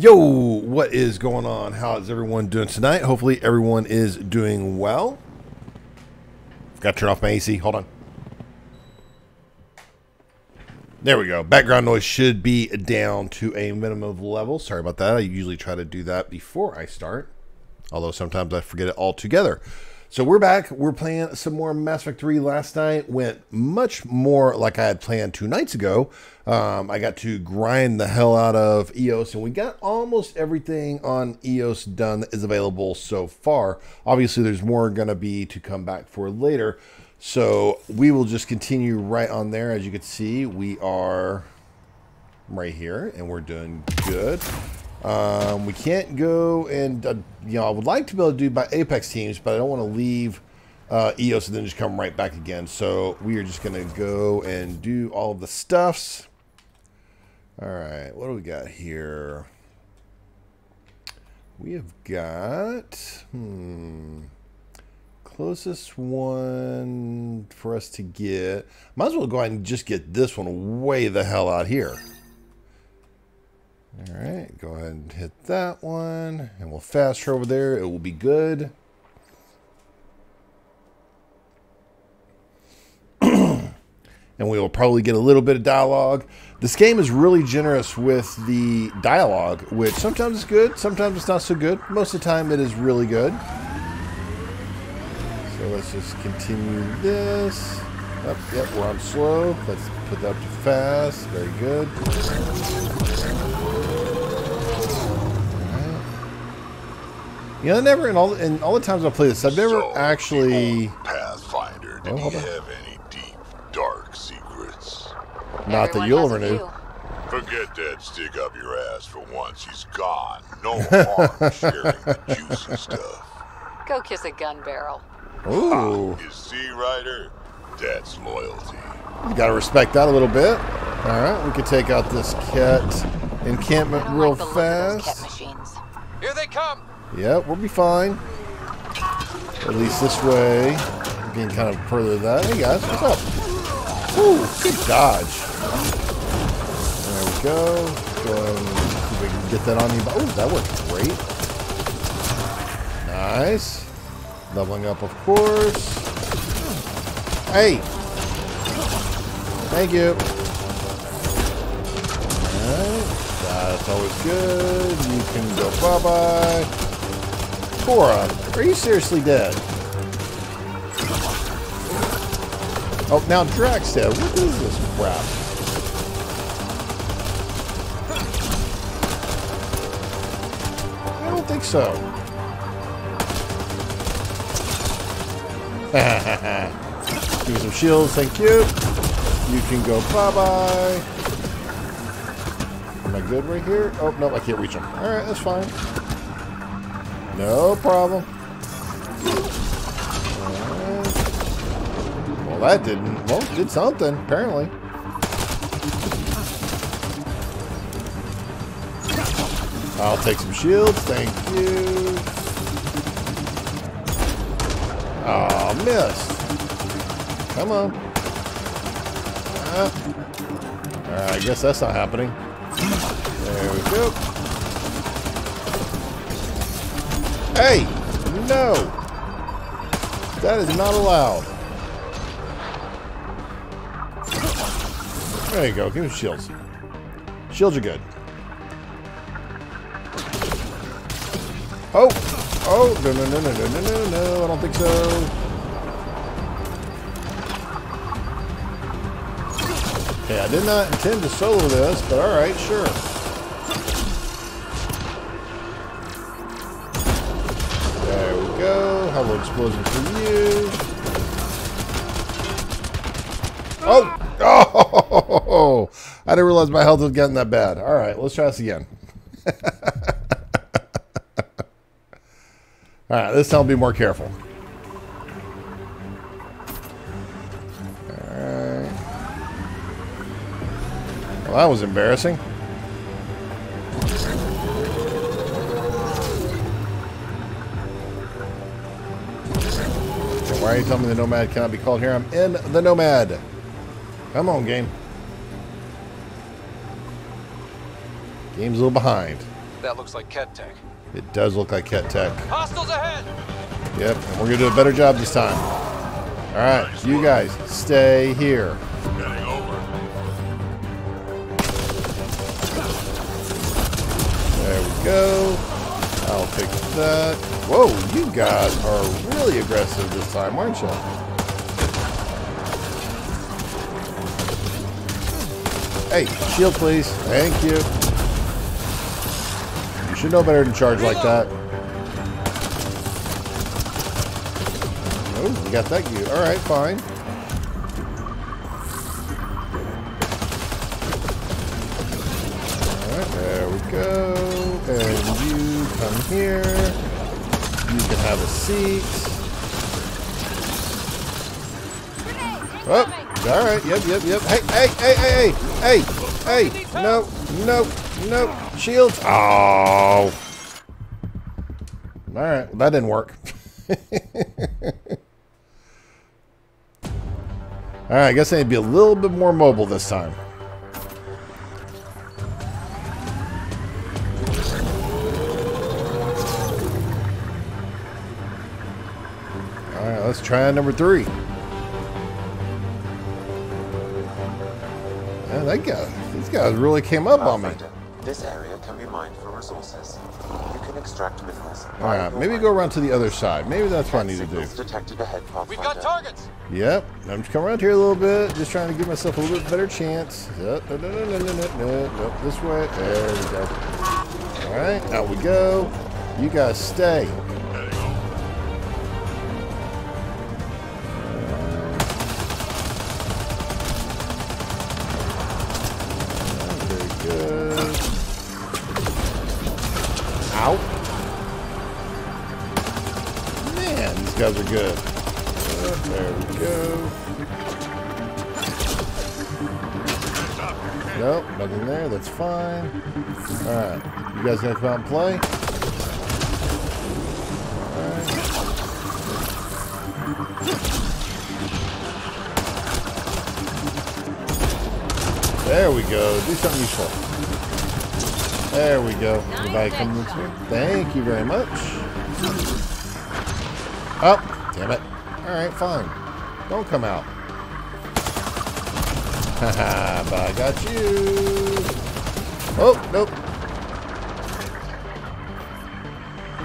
Yo, what is going on? How is everyone doing tonight? Hopefully everyone is doing well. Got to turn off my AC. Hold on. There we go. Background noise should be down to a minimum level. Sorry about that. I usually try to do that before I start. Although sometimes I forget it altogether. So we're back. We're playing some more Mass Effect 3 last night. Went much more like I had planned two nights ago. Um, I got to grind the hell out of EOS, and we got almost everything on EOS done that is available so far. Obviously, there's more going to be to come back for later. So we will just continue right on there. As you can see, we are right here, and we're doing good. Um, we can't go and, uh, you know, I would like to be able to do by Apex teams, but I don't want to leave uh, EOS and then just come right back again. So we are just going to go and do all of the stuffs. All right, what do we got here? We have got, hmm, closest one for us to get. Might as well go ahead and just get this one way the hell out here. All right, go ahead and hit that one, and we'll fast over there. It will be good. We will probably get a little bit of dialogue. This game is really generous with the dialogue, which sometimes is good, sometimes it's not so good. Most of the time, it is really good. So let's just continue this. Yep, yep, we're on slow. Let's put that to fast. Very good. You know, I never in all in all the times I play this, I've never So, actually Pathfinder, did Oh, he have any dark secrets? not that you'll has ever a knew. few. Forget that stick up your ass for once. He's gone. No harm sharing the juicy stuff. Go kiss a gun barrel. Ooh, You see, Ryder? That's loyalty. you gotta respect that a little bit. All right, we can take out this kett encampment real like the look of those kett fast. machines. Here they come. Yep, we'll be fine. At least this way, we can kind of further that. Hey guys, what's up? Ooh, good dodge. There we go. Go ahead we can get that on you. Oh, that worked great. Nice. Leveling up, of course. Hey. Thank you. Alright. That's always good. You can go bye-bye. Cora, are you seriously dead? Oh, now Drack dead. What is this crap? I don't think so. Give me some shields, thank you. You can go bye-bye. Am I good right here? Oh, no, I can't reach them. Alright, that's fine. No problem. Well, that didn't... Well, did something, apparently. I'll take some shields, thank you. Oh, missed. Come on. Ah. I guess that's not happening. There we go. Hey! No! That is not allowed. There you go. Give me shields. Shields are good. Oh! Oh! No, no, no, no, no, no, no, no. I don't think so. Okay, I did not intend to solo this, but alright, sure. There we go. Hello explosion for you. Oh! I didn't realize my health was getting that bad. Alright, let's try this again. Alright, this time I'll be more careful. Well, that was embarrassing. Why are you telling me the Nomad cannot be called here? I'm in the Nomad. Come on, game. Game's a little behind. That looks like Kett Tech. It does look like Kett Tech. Hostiles ahead! Yep, and we're gonna do a better job this time. All right, you guys stay here. Heading over. There we go. I'll take that. Whoa, you guys are really aggressive this time, aren't you? Hey, shield please. Thank you. You should know better than charge like that. Oh, you got that good. All right, fine. All right, there we go. And you come here. You can have a seat. Oh, all right. Yep, yep, yep. Hey, hey, hey, hey, hey, hey, hey. No, no, no. Shields. Oh. All right. Well, that didn't work. All right. I guess I need to be a little bit more mobile this time. All right. Let's try number three. Man, that guy, these guys really came up on me. This area extract minerals. All right, maybe go around to the other side. Maybe that's what I need to do. Detected ahead, We've got targets. Yep, I'm just coming around here a little bit, just trying to give myself a little bit better chance. Yep, no, no, no, no, no, no, no, this way. There we go. All right, out we go. You guys stay. All right, you guys gonna come out and play? Right. There we go. Do something useful. There we go. Everybody come this way. Thank you very much. Oh, damn it. All right, fine. Don't come out. Haha, but I got you. Oh, nope.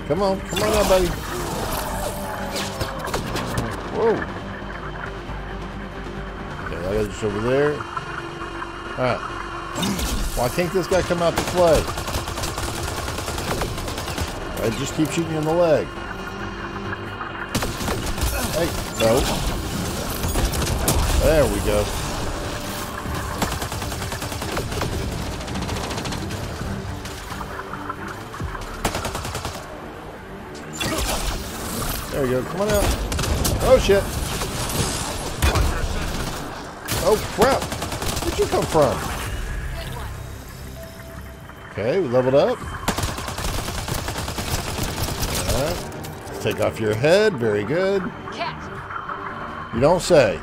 Come on, come on now, buddy. Whoa. Okay, I got this over there. Alright. Why can't this guy come out to play? I just keep shooting in the leg. Hey, no. There we go. There go. Come on out. Oh shit. Oh crap. Where'd you come from? Okay, we leveled up. Alright. Take off your head. Very good. You don't say.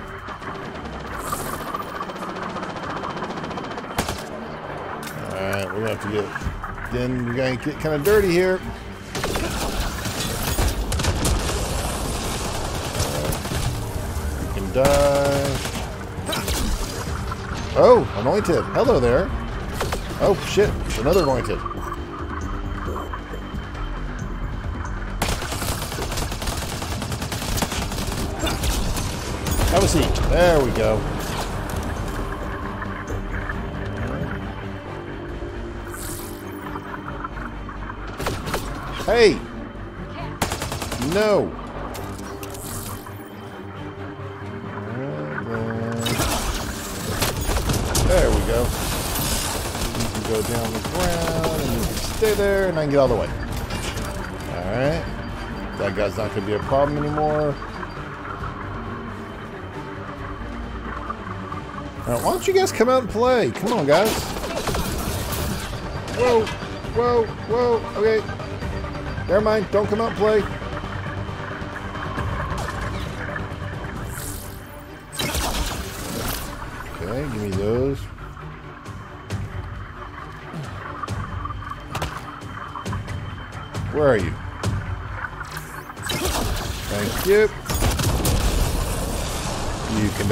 Alright, we're gonna have to get then we're gonna get kinda dirty here. Die. Oh, anointed. Hello there. Oh shit, another anointed. Have a seat. There we go. Hey! No! Down the ground and you can stay there and I can get all the way. Alright. That guy's not going to be a problem anymore. Alright, why don't you guys come out and play? Come on, guys. Whoa, whoa, whoa. Okay. Never mind. Don't come out and play.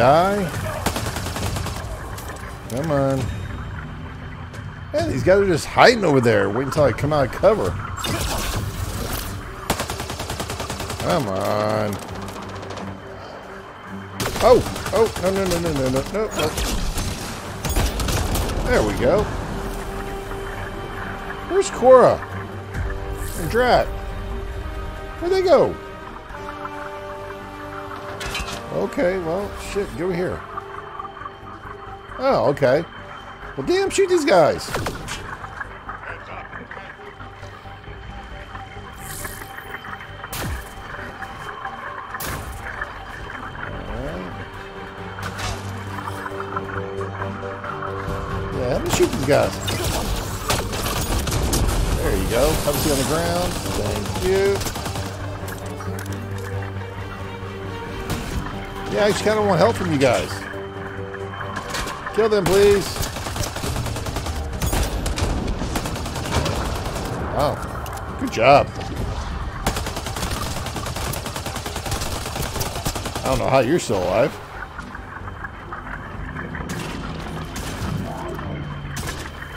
die? Come on. Yeah, these guys are just hiding over there. Wait until I come out of cover. Come on. Oh! Oh! No, no, no, no, no, no, no, no. There we go. Where's Cora? And Drack? Where'd they go? Okay, well, shit, get over here. Oh, okay. Well, damn, shoot these guys. Yeah, let me shoot these guys. There you go. A seat on the ground. Thank you. Yeah, I just kind of want help from you guys. Kill them, please. Oh, good job. I don't know how you're still alive.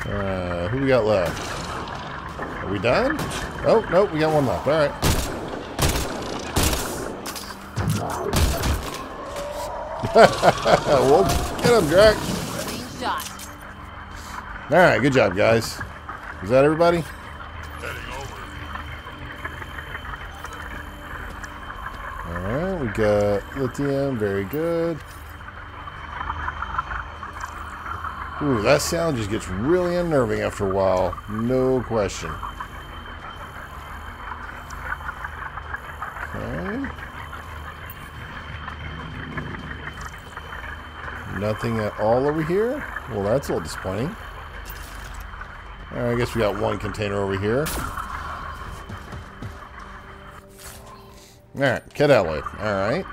Uh, who we got left? Are we done? Oh, nope, we got one left. All right. Well, get him, shot. All right, good job, guys. Is that everybody? All right, we got lithium. Very good. Ooh, that sound just gets really unnerving after a while. No question. Okay. Nothing at all over here? Well, that's a little disappointing. I guess we got one container over here. Alright, kit alloy. Alright.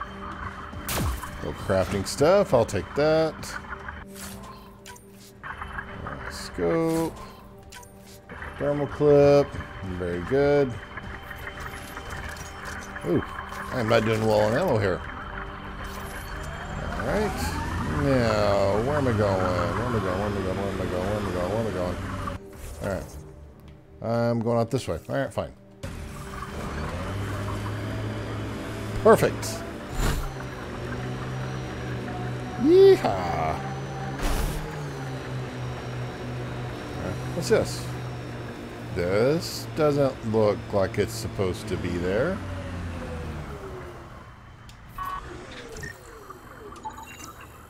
Little crafting stuff. I'll take that. Scope. Thermal clip. Very good. Ooh, I'm not doing well on ammo here. Alright. Now, where am I going? Where am I going? Where am I going? Where am I going? Where am I going? Where am I going? Alright. I'm going out this way. Alright, fine. Perfect. Yeehaw. Alright, What's this? This doesn't look like it's supposed to be there.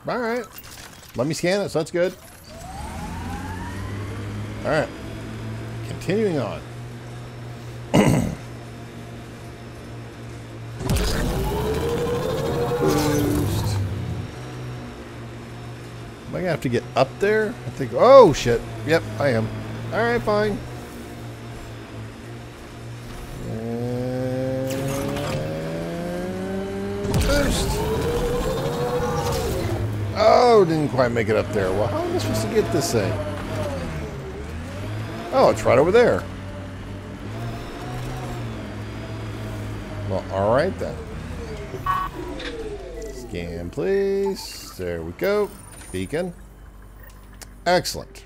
Alright. Let me scan it, so that's good. Alright. Continuing on. Boost. Am I gonna have to get up there? I think. Oh shit! Yep, I am. All right, fine. Oh, didn't quite make it up there. Well, how am I supposed to get this thing? Oh, it's right over there. Well, all right then. Scan, please. There we go. Beacon. Excellent.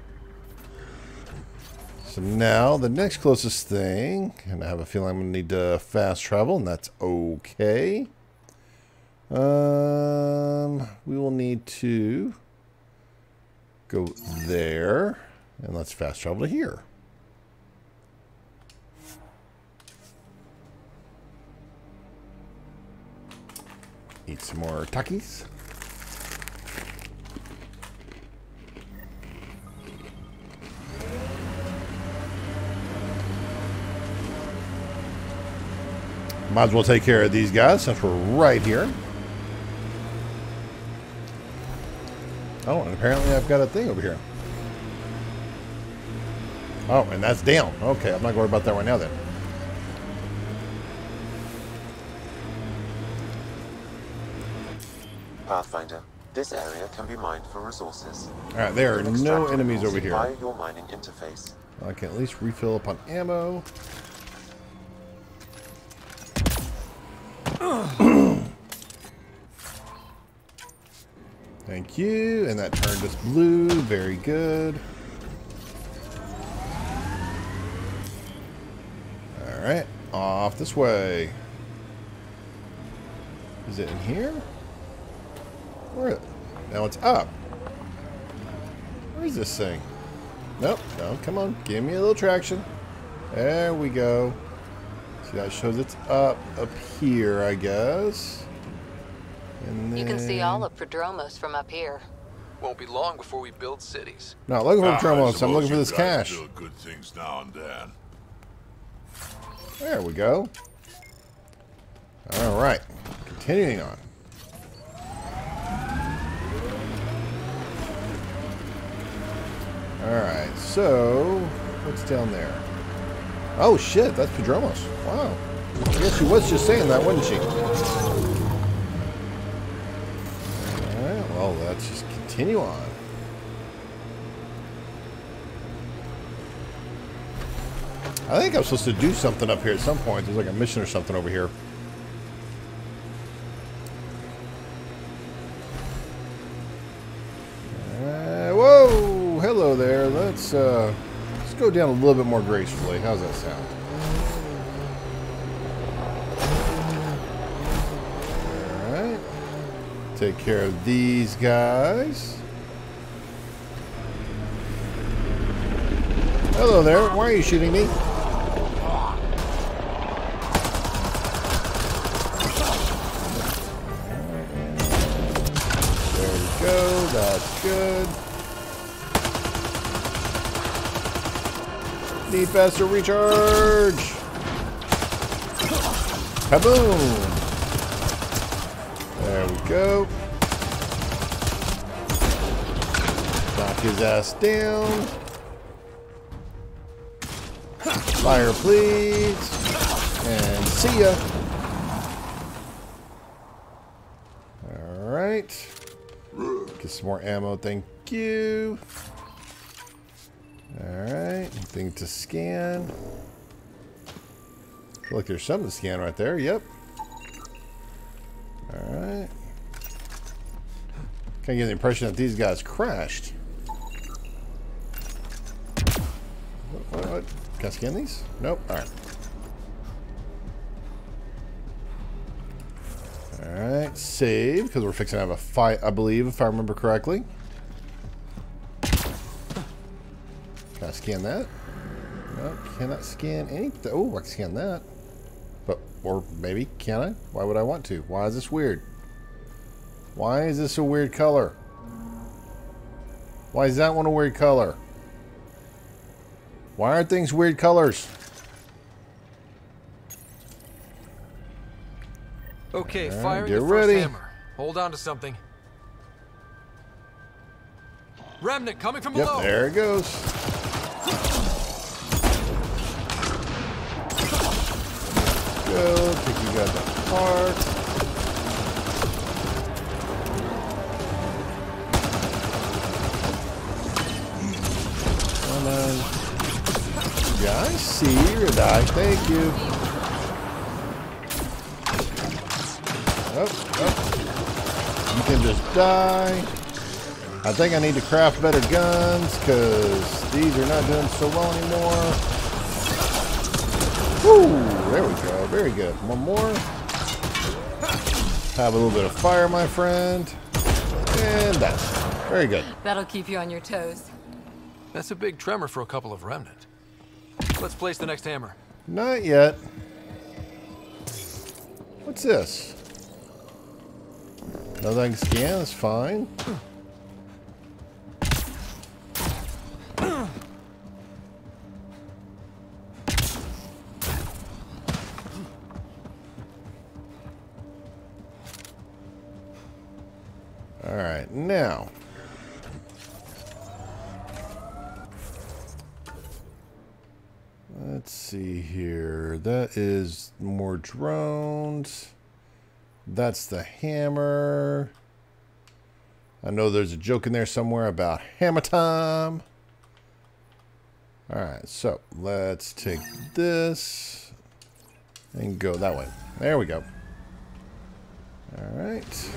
So now the next closest thing, and I have a feeling I'm going to need to fast travel, and that's okay. Um, we will need to go there, and let's fast travel to here. Eat some more Takis. Might as well take care of these guys since we're right here. Oh, and apparently I've got a thing over here. Oh, and that's down. Okay, I'm not worried about that right now then. Pathfinder, this area can be mined for resources. Alright, there are no enemies over here. Your mining interface. I can at least refill upon ammo. Thank you. And that turned us blue. Very good. Alright. Off this way. Is it in here? Where? Now it's up. Where is this thing? Nope. No, come on. Give me a little traction. There we go. See, that shows it's up, up here, I guess. And You can see all of Prodromos from up here. Won't be long before we build cities. No, looking for Ah, I Tromos. I'm looking for this guys cache. Good things now and then. There we go. All right. Continuing on. All right. So, what's down there? Oh shit, that's Prodromos. Wow. I guess she was just saying that, wasn't she? Well, let's just continue on. I think I'm supposed to do something up here at some point. There's like a mission or something over here. Uh, whoa! Hello there. Let's uh, let's go down a little bit more gracefully. How's that sound? All right. Take care of these guys. Hello there. Why are you shooting me? There we go. That's good. Need faster recharge. Kaboom. There we go. Knock his ass down. Fire, please. And see ya. Alright. Get some more ammo, thank you. Alright, thing to scan. Look, there's something to scan right there, yep. Alright. Kind of get the impression that these guys crashed. What, what? Can I scan these? Nope. Alright. Alright, save, because we're fixing to have a fight, I believe, if I remember correctly. Can I scan that? No, cannot scan anything. Oh, I can scan that. But, or maybe, can I? Why would I want to? Why is this weird? Why is this a weird color? Why is that one a weird color? Why are things weird colors? Okay, Alright, firing get the ready. first hammer. Hold on to something. Remnant coming from Yep, below. there it goes. Take you guys apart. Come on. Yeah, I see your die. Thank you. Oh, oh. You can just die. I think I need to craft better guns because these are not doing so well anymore. Woo! There we go. Very good. One more. Have a little bit of fire, my friend. And that's very good. That'll keep you on your toes. That's a big tremor for a couple of remnant. Let's place the next hammer. Not yet. What's this? Nothing to scan, that's fine. Hmm. That is more drones. That's the hammer. I know there's a joke in there somewhere about hammer time. Alright, so let's take this and go that way. There we go. All right.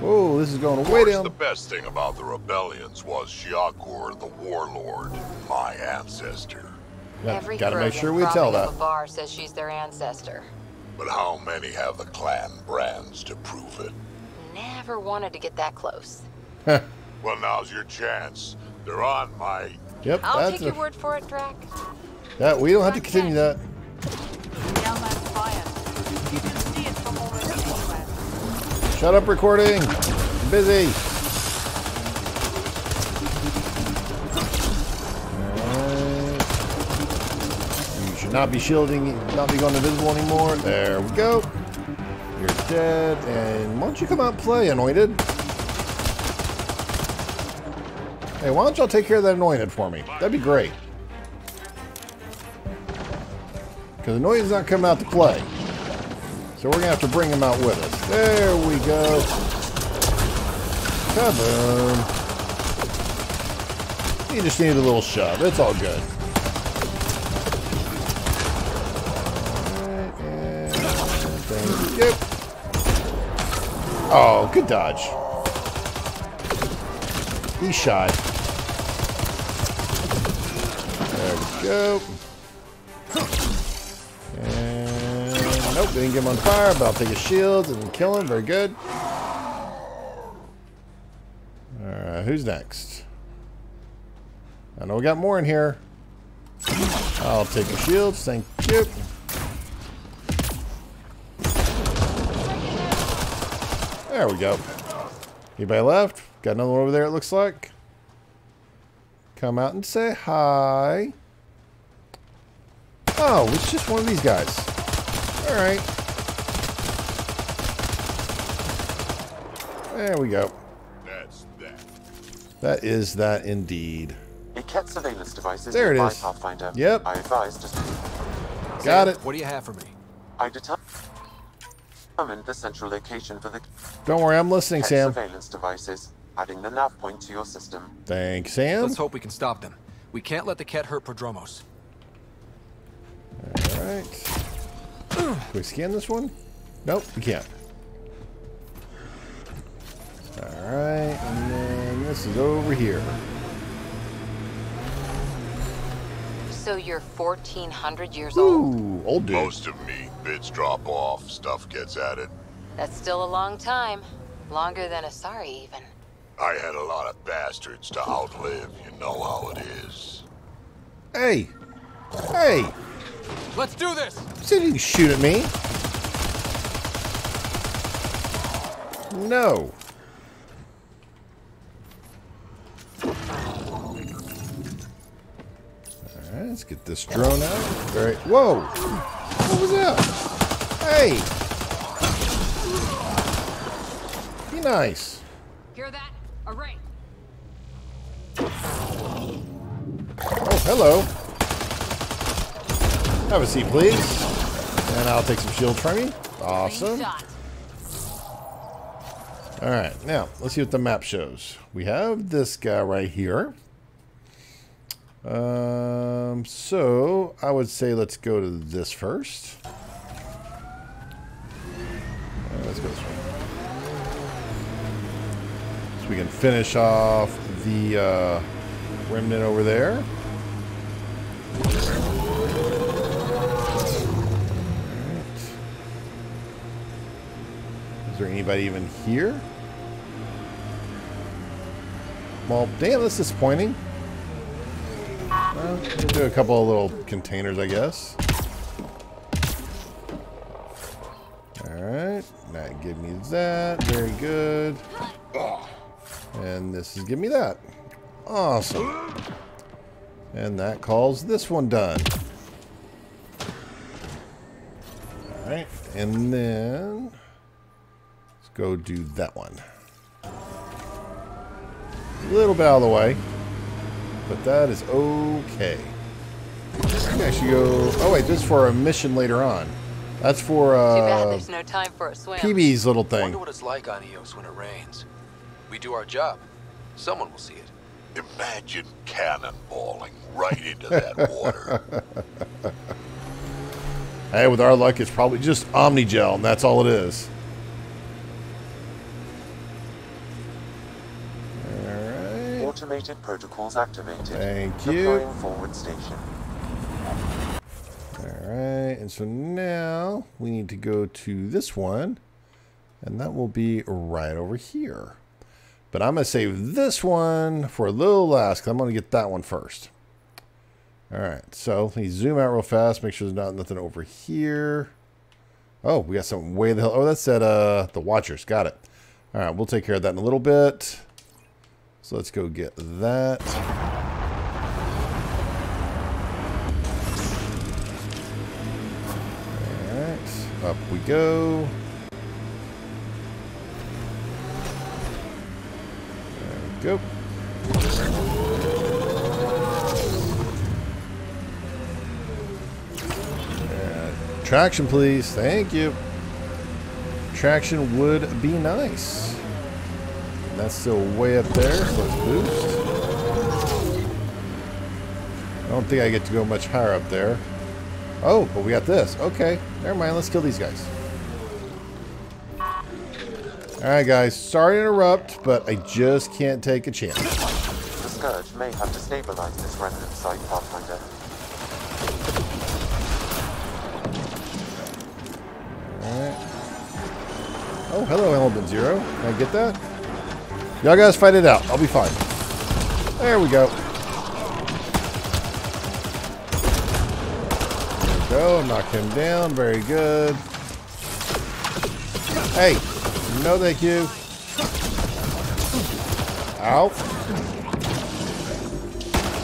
Whoa, this is going Of way course, down. the best thing about the rebellions was Shiagur the Warlord, my ancestor. Got, Every gotta make sure we tell frothing up that. a bar says she's their ancestor. But how many have the clan brands to prove it? Never wanted to get that close. Well, now's your chance. They're on my... Yep, I'll that's take a, your word for it, Drack. that. We don't have to continue that. Shut up, recording. I'm busy. Alright. You should not be shielding, not be going invisible anymore. There we go. You're dead. And why don't you come out and play, Anointed? Hey, why don't y'all take care of that Anointed for me? That'd be great. Because the Anointed's not coming out to play. So we're going to have to bring him out with us. There we go. Kaboom. He just needed a little shove. It's all good. You. Oh, good dodge. He's shy. There we go. Didn't get him on fire, but I'll take his shields and kill him. Very good. Alright, who's next? I know we got more in here. I'll take the shields, thank you. There we go. Anybody left? Got another one over there, it looks like. Come out and say hi. Oh, it's just one of these guys. Alright. There we go. That's that. That is that indeed. It kept surveillance devices There it in my. Pathfinder. Yep. I advised just Got it. What do you have for me? I determined the central location for the Don't worry, I'm listening, Kett Sam. surveillance devices, adding the nav point to your system. Thanks, Sam. Let's hope we can stop them. We can't let the kett hurt Prodromos. Alright. Can we scan this one? Nope, we can't. Alright, and then this is over here. So you're 1400 years old? Ooh, old dude. Most of me, bits drop off, stuff gets added. That's still a long time. Longer than Asari, even. I had a lot of bastards to outlive, you know how it is. Hey! Hey! Let's do this! Said you can shoot at me. No. Alright, let's get this drone out. Alright. Whoa! What was that? Hey! Be nice. Hear that? Array. Oh, hello. Have a seat, please. And I'll take some shield training. Awesome. All right, now let's see what the map shows. We have this guy right here. Um, so I would say let's go to this first. Uh, let's go this way. So we can finish off the uh, remnant over there. There anybody even here? Well, damn, that's disappointing. Well, we'll do a couple of little containers, I guess. Alright, that give me that. Very good. And this is give me that. Awesome. And that calls this one done. Alright, and then go do that one. A little bit out of the way. But that is okay. I can actually go... Oh, wait, this is for a mission later on. That's for Too bad uh, there's no time for a swim. Peebee's little Wonder thing. what it's like on Eos when it rains. We do our job. Someone will see it. Imagine cannonballing right into that water. Hey, with our luck, it's probably just Omnigel, and that's all it is. Automated protocols activated. Thank you. Deploying forward station. Alright, and so now we need to go to this one, and that will be right over here. But I'm going to save this one for a little last, because I'm going to get that one first. Alright, so let me zoom out real fast, make sure there's not nothing over here. Oh, we got something way the hell. Oh, that's at uh, the Watchers. Got it. Alright, we'll take care of that in a little bit. So let's go get that. Alright, up we go. There we go. Uh, traction, please. Thank you. Traction would be nice. That's still way up there, so let's boost. I don't think I get to go much higher up there. Oh, but we got this. Okay, never mind. Let's kill these guys. Alright, guys. Sorry to interrupt, but I just can't take a chance. The Scourge may have to stabilize this remnant site, Pathfinder. Alright. Oh, hello, Element Zero. Can I get that? Y'all guys fight it out. I'll be fine. There we go. There we go. Knock him down. Very good. Hey. No thank you. Ow.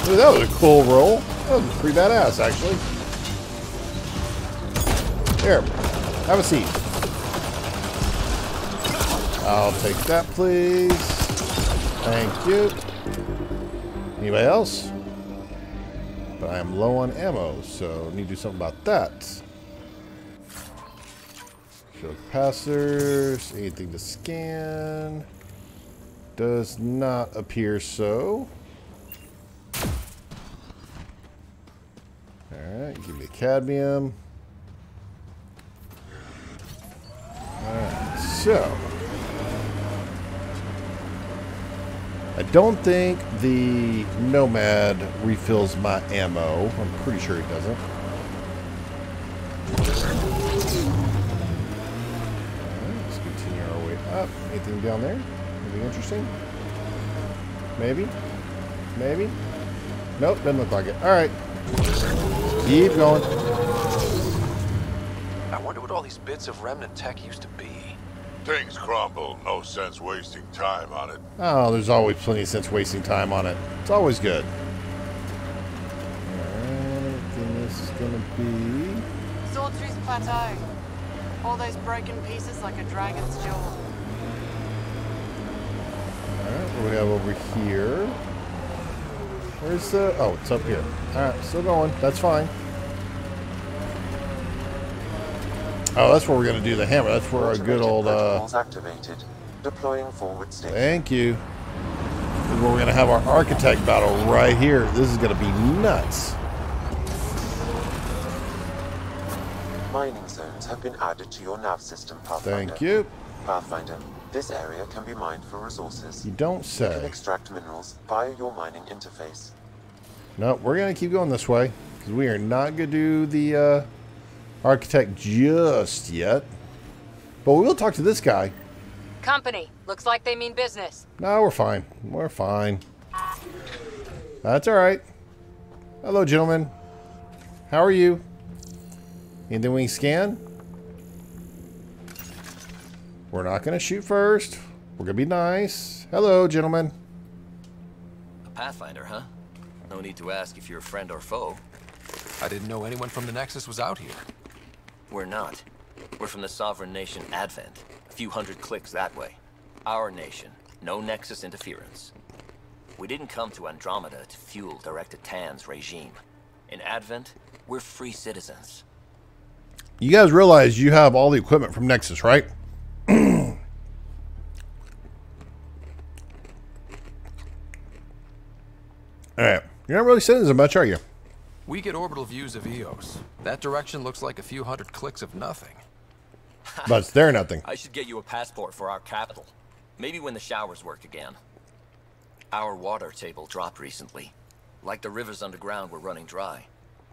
Ooh, that was a cool roll. That was pretty badass, actually. Here. Have a seat. I'll take that, please. Thank you. Anybody else? But I am low on ammo, so need to do something about that. Show capacitors. Anything to scan? Does not appear so. Alright, give me the cadmium. Alright, so. I don't think the Nomad refills my ammo. I'm pretty sure it doesn't. Let's continue our way up. Anything down there? Anything interesting? Maybe? Maybe? Nope, doesn't look like it. Alright. Keep going. I wonder what all these bits of remnant tech used to be. Things crumble. No sense wasting time on it. Oh, there's always plenty of sense wasting time on it. It's always good. Alright, then this is gonna be... Swordtooth Plateau. All those broken pieces like a dragon's jaw. Alright, what do we have over here? Where's the... Oh, it's up here. Alright, still going. That's fine. Oh, that's where we're going to do the hammer. That's where our good old... Uh, activated. Deploying forward station. thank you. This is where we're going to have our architect battle right here. This is going to be nuts. Mining zones have been added to your nav system, Pathfinder. Thank you. Pathfinder, this area can be mined for resources. You don't You can say. extract minerals via your mining interface. No, we're going to keep going this way. Because we are not going to do the uh, architect just yet. But we will talk to this guy. Company. Looks like they mean business. No, we're fine. We're fine. That's all right. Hello, gentlemen. How are you? Anything we can scan? We're not going to shoot first. We're going to be nice. Hello, gentlemen. A Pathfinder, huh? No need to ask if you're a friend or foe. I didn't know anyone from the Nexus was out here. We're not. We're from the sovereign nation Advent. A few hundred clicks that way. Our nation. No Nexus interference. We didn't come to Andromeda to fuel Director Tann's regime. In Advent, we're free citizens. You guys realize you have all the equipment from Nexus, right? all right. You're not really saying as much, are you? We get orbital views of Eos. That direction looks like a few hundred clicks of nothing. But it's there nothing. I should get you a passport for our capital. Maybe when the showers work again. Our water table dropped recently. Like the rivers underground were running dry.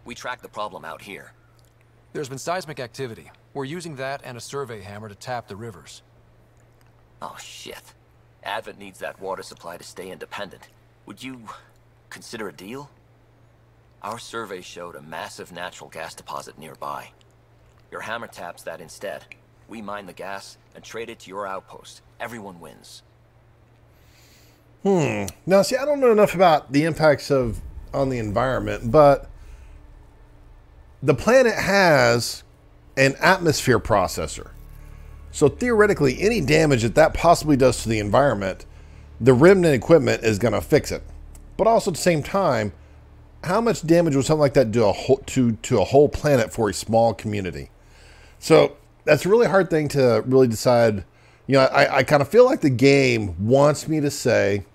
We tracked the problem out here. There's been seismic activity. We're using that and a survey hammer to tap the rivers. Oh, shit. Advent needs that water supply to stay independent. Would you consider a deal? Our survey showed a massive natural gas deposit nearby. Your hammer taps that instead. We mine the gas and trade it to your outpost. Everyone wins. Hmm. Now, see, I don't know enough about the impacts of on the environment, but the planet has an atmosphere processor. So theoretically, any damage that that possibly does to the environment, the remnant equipment is going to fix it. But also at the same time, how much damage would something like that do a whole, to to a whole planet for a small community? So that's a really hard thing to really decide. You know, I, I kind of feel like the game wants me to say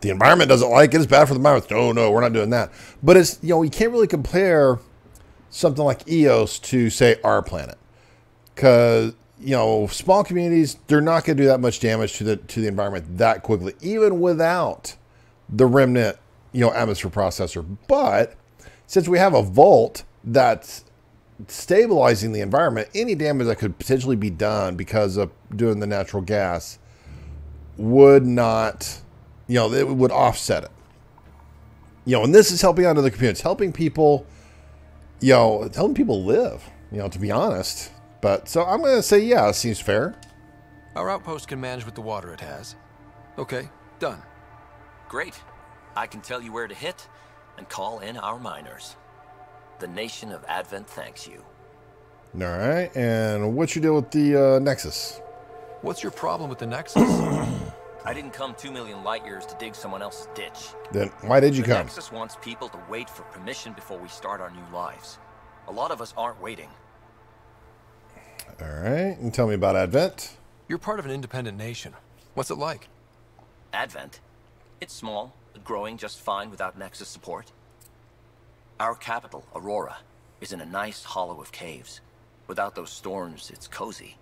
the environment doesn't like it. It's bad for the environment. No, no, we're not doing that. But it's you know we can't really compare something like EOS to say our planet because you know small communities they're not going to do that much damage to the to the environment that quickly, even without the remnant you know atmosphere processor. But since we have a vault that's stabilizing the environment, any damage that could potentially be done because of doing the natural gas would not, you know, it would offset it. You know, and this is helping out other communities, helping people, you know, helping people live, you know, to be honest. But so I'm going to say, yeah, it seems fair. Our outpost can manage with the water it has. Okay, done. Great. I can tell you where to hit and call in our miners. The nation of Advent thanks you. All right. And what you deal with the uh, Nexus? What's your problem with the Nexus? I didn't come two million light years to dig someone else's ditch. Then why did you The come? Nexus wants people to wait for permission before we start our new lives. A lot of us aren't waiting. All right. And tell me about Advent. You're part of an independent nation. What's it like? Advent. It's small, but growing just fine without Nexus support. Our capital, Aurora, is in a nice hollow of caves. Without those storms, it's cozy.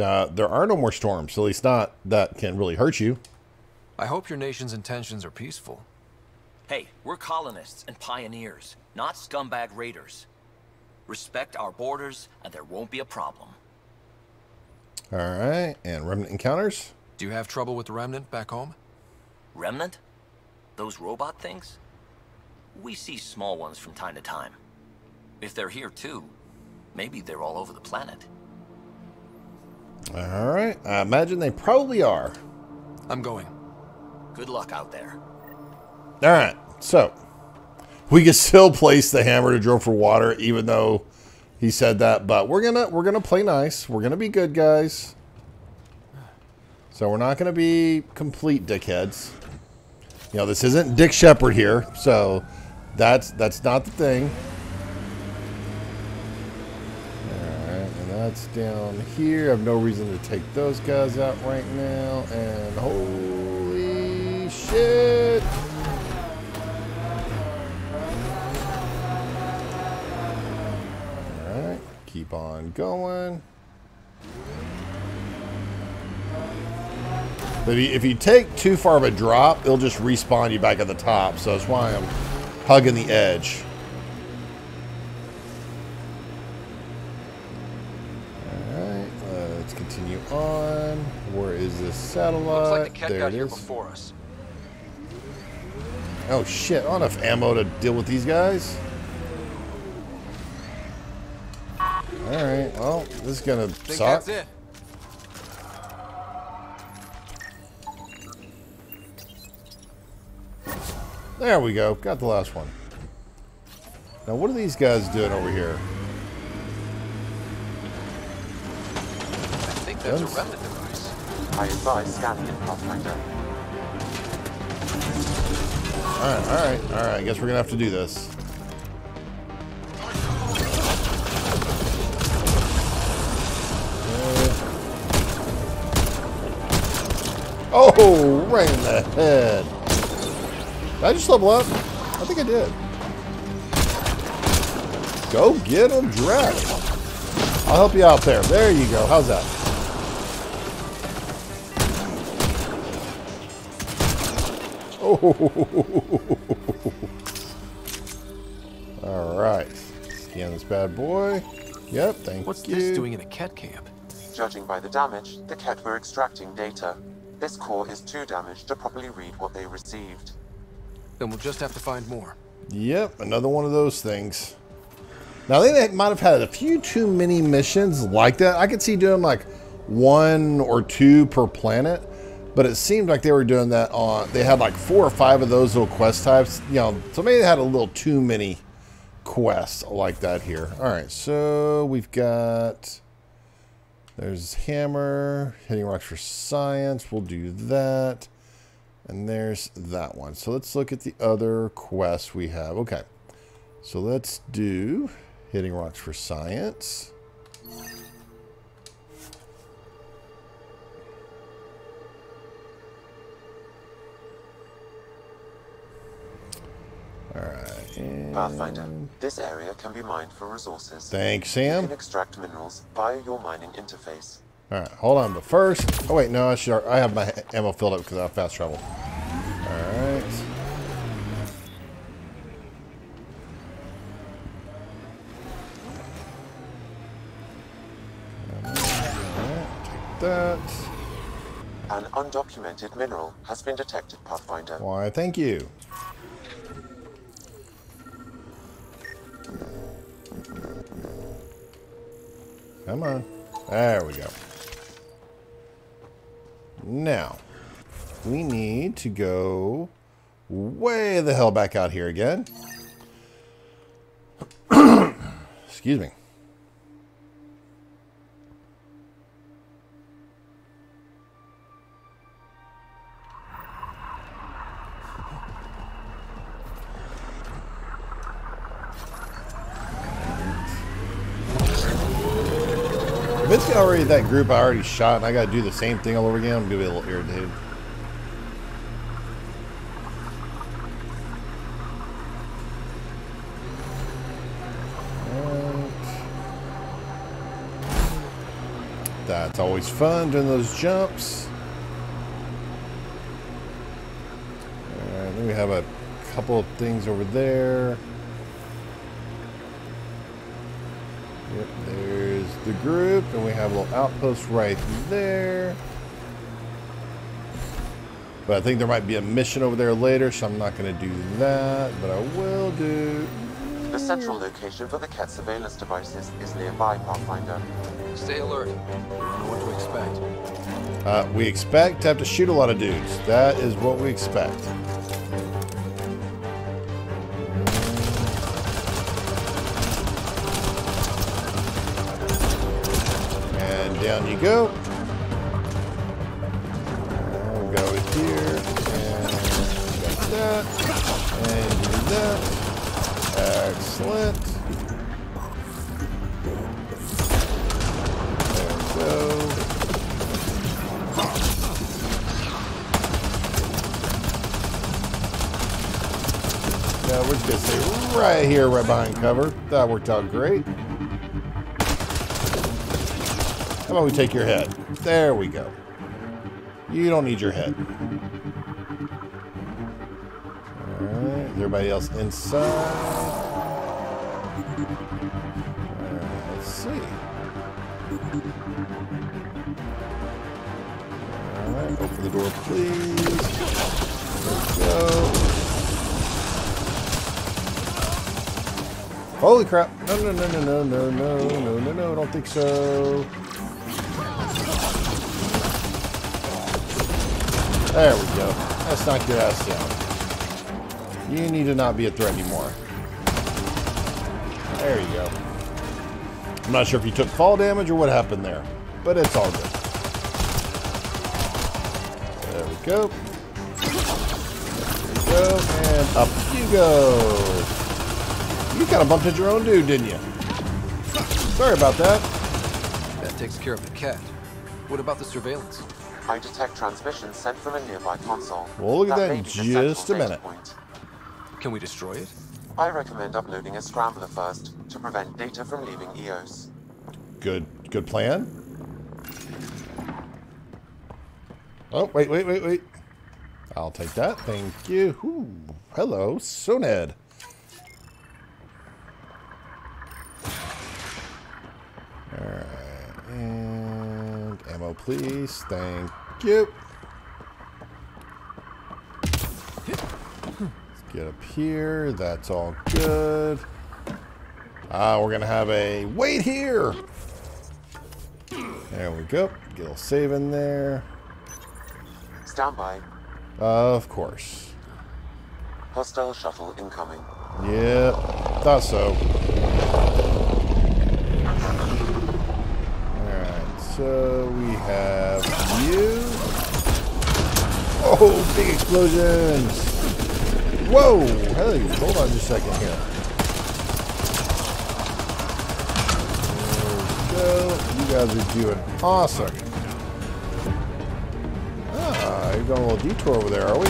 Uh, there are no more storms, at least not that can really hurt you. I hope your nation's intentions are peaceful. Hey, we're colonists and pioneers, not scumbag raiders. Respect our borders, and there won't be a problem. All right. And Remnant Encounters? Do you have trouble with the Remnant back home? Remnant? Those robot things? We see small ones from time to time. If they're here too, maybe they're all over the planet. All right. I imagine they probably are. I'm going. Good luck out there. All right. So we can still place the hammer to drill for water, even though he said that. But we're gonna we're gonna play nice. We're gonna be good guys. So we're not gonna be complete dickheads. You know, this isn't Dick Shepard here, so that's that's not the thing. All right, and that's down here. I have no reason to take those guys out right now. And holy shit! Alright, keep on going. But if you, if you take too far of a drop, it'll just respawn you back at the top. So that's why I'm hugging the edge. Alright, let's continue on. Where is this satellite? Looks like the kett there got here is. before us. Oh shit, I don't enough ammo to deal with these guys. Alright, well, this is gonna Think suck. that's it. There we go, got the last one. Now what are these guys doing over here? I think that's Yes. a Remnant device. I advise scanning in Pathfinder. Alright, alright, alright, I guess we're gonna have to do this. Oh, right in the head. Did I just level up? I think I did. Go get him dressed. I'll help you out there. There you go. How's that? Oh. All right. Scan this bad boy. Yep, thank What's you. this doing in a kett camp? Judging by the damage, the Kett were extracting data. This core is too damaged to properly read what they received. Then we'll just have to find more. Yep, another one of those things. Now they might have had a few too many missions like that. I could see doing like one or two per planet, but it seemed like they were doing that on. They had like four or five of those little quest types. You know, so maybe they had a little too many quests like that here. All right, so we've got. There's hammer hitting rocks for science. We'll do that. And there's that one. So let's look at the other quests we have. Okay. So let's do hitting rocks for science. All right. and- Pathfinder, this area can be mined for resources. Thanks, You Sam. can extract minerals via your mining interface. All right, hold on. But first, oh wait, no, I should. I have my ammo filled up because I have fast travel. All right. All right, Take that. An undocumented mineral has been detected, Pathfinder. Why, thank you. Come on. There we go. Now, we need to go way the hell back out here again. Excuse me. That group I already shot and I gotta do the same thing all over again, I'm gonna be a little irritated. That's always fun doing those jumps. Alright, then we have a couple of things over there. The group, and we have a little outpost right there. But I think there might be a mission over there later, so I'm not going to do that. But I will do. The central location for the Kett surveillance devices is nearby, Pathfinder. Stay alert. We don't know what to expect. Uh, we expect to have to shoot a lot of dudes. That is what we expect. Go. And we'll here. And like that. And do that. Excellent. There we go. Yeah, we're just right here, right behind cover. That worked out great. How about we take your head? There we go. You don't need your head. Alright, everybody else inside? Alright, let's see. Alright, open the door, please. There we go. Holy crap. No, no, no, no, no, no, no, no, no, no, don't think so. There we go. Let's knock your ass down. You need to not be a threat anymore. There you go. I'm not sure if you took fall damage or what happened there, but it's all good. There we go. There we go, and up you go. You kind of bumped into your own dude, didn't you? Sorry about that. That takes care of the kett. What about the surveillance? I detect transmissions sent from a nearby console. We'll look at that may in be the central just a minute. point. Can we destroy it? I recommend uploading a scrambler first to prevent data from leaving EOS. Good, good plan. Oh, wait, wait, wait, wait. I'll take that. Thank you. Ooh, hello, Soned. Alright, and ammo, please. Thank Let's get up here. That's all good. Ah, we're gonna have a wait here. There we go. Get a little save in there. Stand by. Of course. Hostile shuttle incoming. Yep. Thought so. So we have you. Oh, big explosions. Whoa! Hey, hold on just a second here. There we go. You guys are doing awesome. Ah, you're going a little detour over there, are we?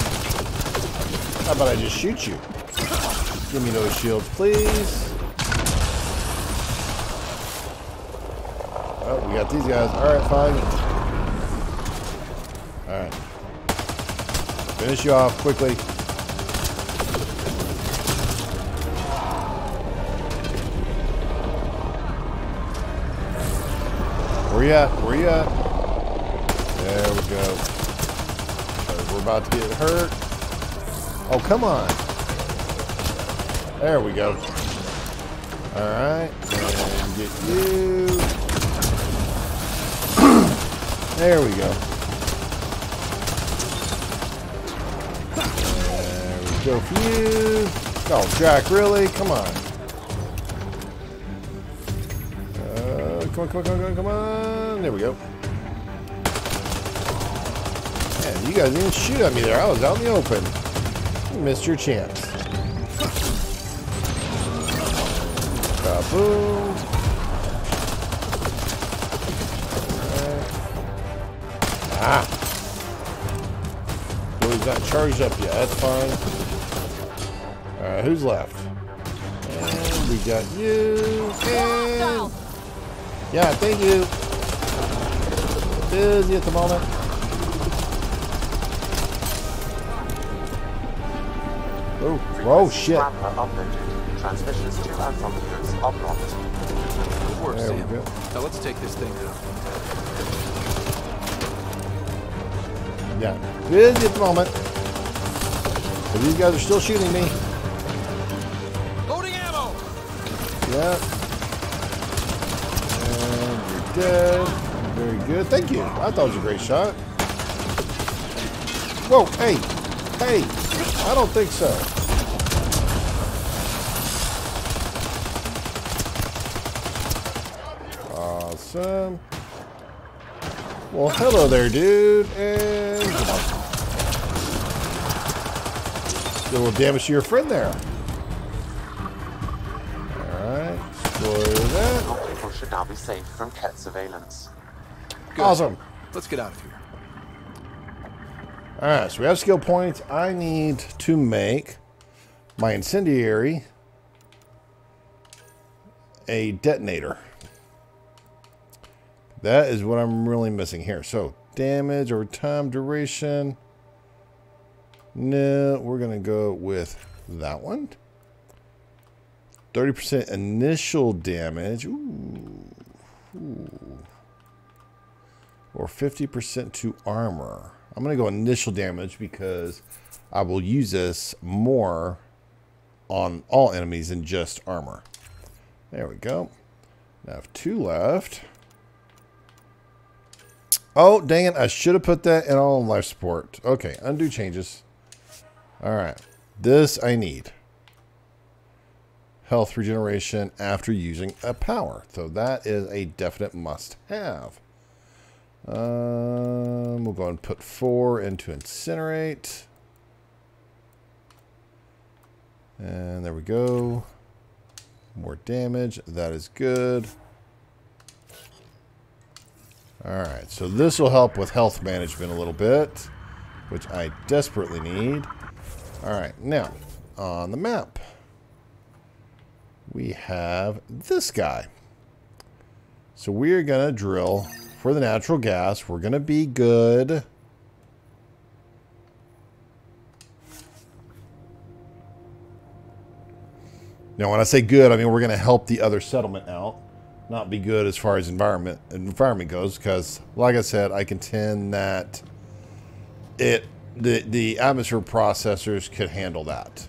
How about I just shoot you? Give me those shields, please. Oh, we got these guys. Alright, fine. Alright. Finish you off quickly. Where you at? Where you at? There we go. Uh, We're about to get hurt. Oh, come on. There we go. Alright. And get you. There we go. There we go for you. Oh, Jack, really? Come on. Uh, come on, come on, come on, come on. There we go. Man, you guys didn't shoot at me there. I was out in the open. You missed your chance. Kaboom. Charged up yet. That's fine. Alright, who's left? And we got you. And... Yeah, thank you. Busy at the moment. Oh, whoa, shit. Scrambler uploaded. Transmissions to and from EOS are blocked. Good work, There we Sam. go. Now let's take this thing out. Yeah, busy at the moment. But these guys are still shooting me. Loading ammo! Yeah. And you're dead. Very good. Thank you. I thought it was a great shot. Whoa, hey, hey. I don't think so. Awesome. Well, hello there, dude. And do a little damage to your friend there. Alright, destroy that. Your people should now be safe from kett surveillance. Good. Awesome. Let's get out of here. Alright, so we have skill points. I need to make my incendiary a detonator. That is what I'm really missing here. So, damage over time duration. No, we're going to go with that one. 30% initial damage. Ooh. Or 50% to armor. I'm going to go initial damage because I will use this more on all enemies than just armor. There we go. Now I have two left. Oh, dang it. I should have put that in all life support. Okay, undo changes. All right. This I need. Health regeneration after using a power. So that is a definite must have. Um, we'll go and put four into incinerate. And there we go. More damage. That is good. Alright, so this will help with health management a little bit, which I desperately need. Alright, now, on the map. we have this guy. So we're going to drill for the natural gas. We're going to be good. Now, when I say good, I mean we're going to help the other settlement out, not be good as far as environment environment goes. Because, like I said, I contend that it the the atmosphere processors could handle that.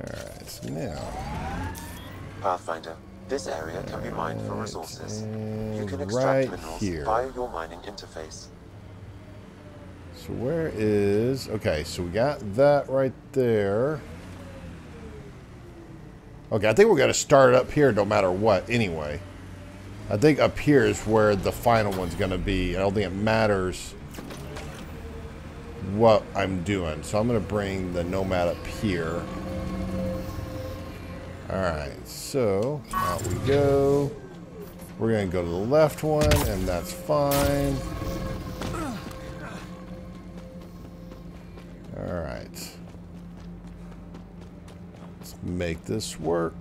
All right, so now Pathfinder, this area can be mined for resources. You can extract right minerals here. via your mining interface. So where is okay? So we got that right there. Okay, I think we're gonna start up here no matter what. Anyway, I think up here is where the final one's gonna be. I don't think it matters what I'm doing. So I'm gonna bring the nomad up here. All right, so out we go. We're gonna go to the left one, and that's fine. All right. Let's make this work.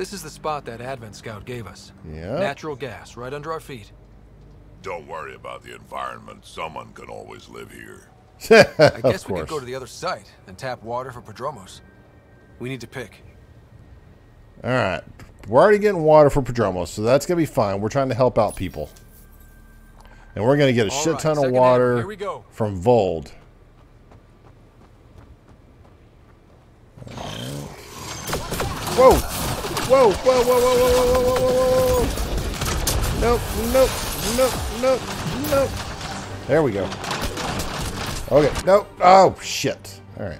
This is the spot that Advent Scout gave us. Yeah. Natural gas right under our feet. Don't worry about the environment. Someone can always live here. I guess of we could go to the other site and tap water for Prodromos. We need to pick. All right. We're already getting water for Prodromos, so that's going to be fine. We're trying to help out people. And we're going to get a All shit right, ton of water Here we go. from Vold. Whoa! Whoa, whoa, whoa, whoa, whoa, whoa, whoa, whoa, whoa, whoa. Nope, nope, nope, nope, nope. There we go. Okay, nope. Oh, shit. All right.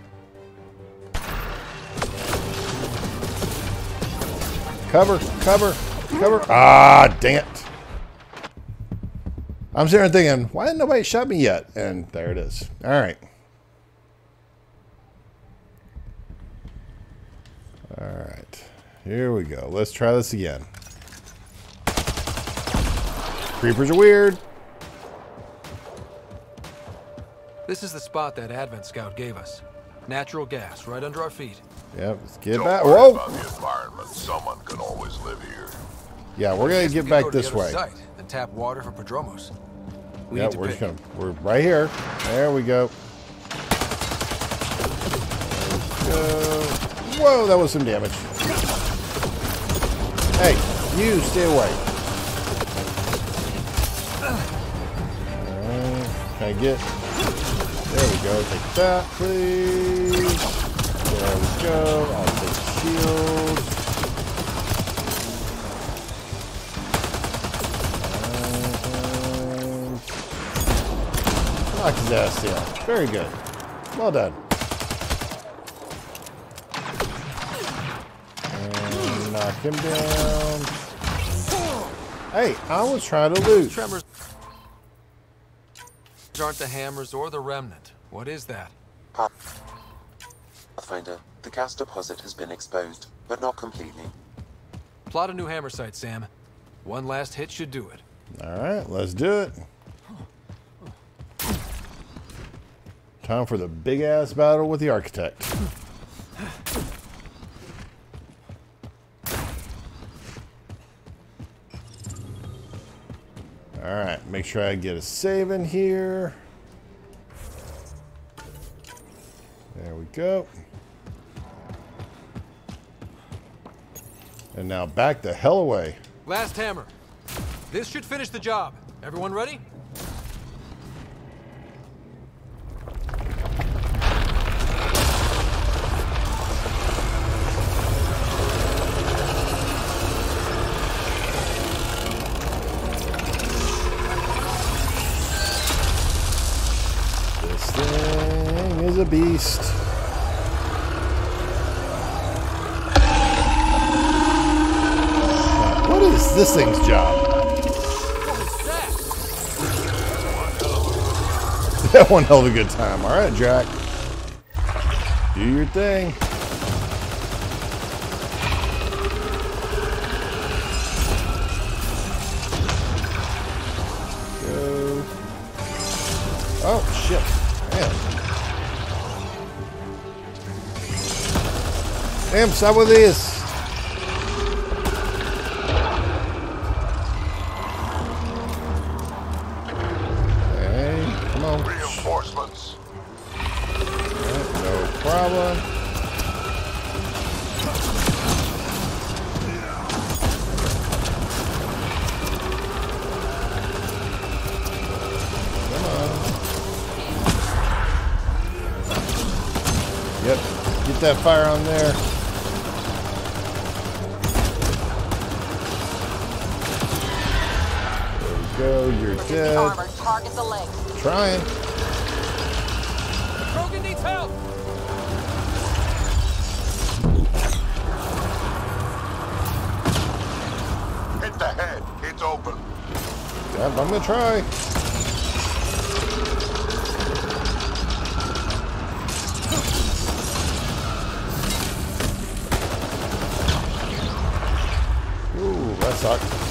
Cover, cover, cover. Ah, dang it. I'm sitting there thinking, why didn't nobody shot me yet? And there it is. All right. All right. Here we go. Let's try this again. Creepers are weird. This is the spot that Advent Scout gave us. Natural gas right under our feet. Yep, let's get Don't back. worry Whoa! about the environment. Someone can always live here. Yeah, we're gonna get could back go to this way. Site and tap water for Prodromos. We Yeah, need to we're pick. just gonna we're right here. There we go. There we go. Whoa, that was some damage. Hey, you stay away. Alright, can I get there we go, take that please. There we go. I'll take shields. Knock his ass down. Very good. Well done. Knock him down. Hey, I was trying to loot. Tremors aren't the hammers or the remnant. What is that? Pathfinder, the gas deposit has been exposed, but not completely. Plot a new hammer site, Sam. One last hit should do it. All right, let's do it. Time for the big ass battle with the architect. All right, make sure I get a save in here. There we go. And now back the hell away. Last hammer. This should finish the job. Everyone ready? Beast. What is this thing's job? That one hell of a good time. All right, Jack. Do your thing. Yep. Get that fire on. There we go. You're Look dead. armor. Target the legs. Trying. Krogan needs help! Hit the head. It's open. Yep, I'm gonna try. Ooh, that sucked.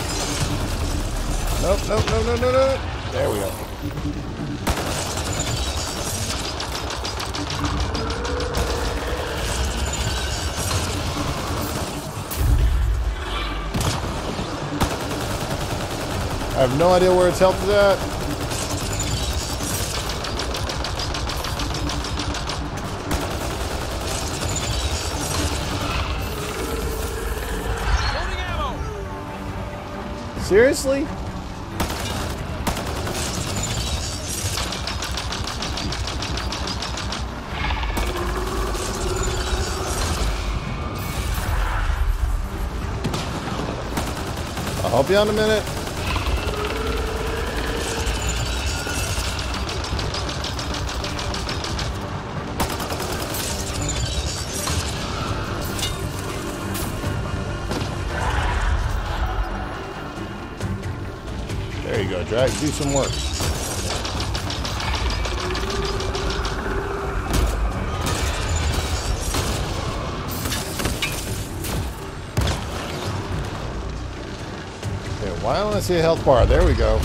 Nope, nope, no, no, no, no. There we go. I have no idea where its is at. Seriously? Out in a minute. There you go, Drack. Do some work. Why don't I see a health bar? There we go.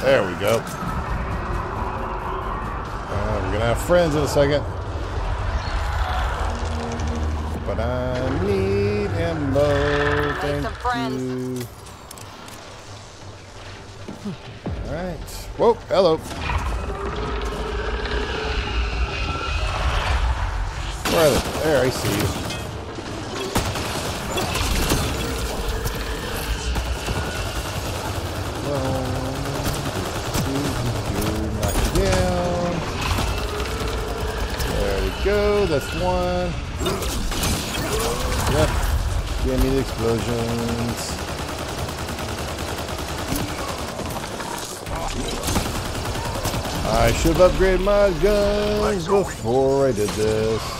There we go. Uh, we're gonna have friends in a second. But I need ammo. Thank some friends. you. We go. That's one. Yep. Give me the explosions. I should have upgraded my guns before I did this.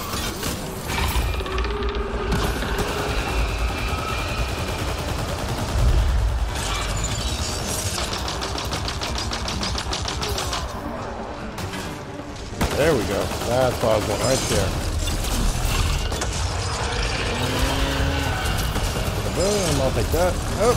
That's what I was going right there. Boom, I'll take that. Oh.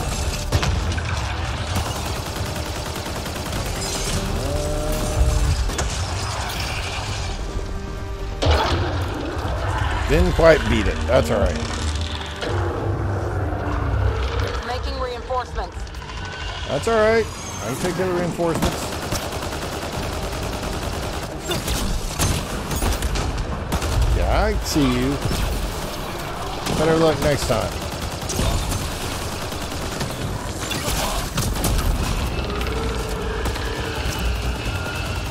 Didn't quite beat it. That's all right. Making reinforcements. That's all right. I can take of reinforcements. Yeah, I see you. Better luck next time.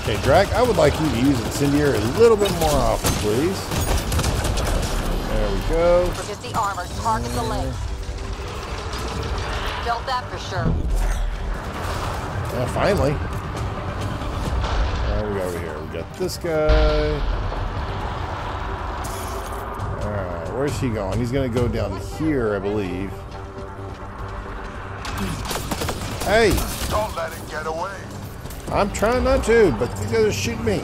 Okay, Drack, I would like you to use Incendiary a little bit more often, please. There we go. At the armor. Target the legs. Felt that for sure. Yeah, finally. What we got over here? We got this guy. Where's he going? He's going to go down here, I believe. Hey! Don't let it get away. I'm trying not to, but these others shoot me.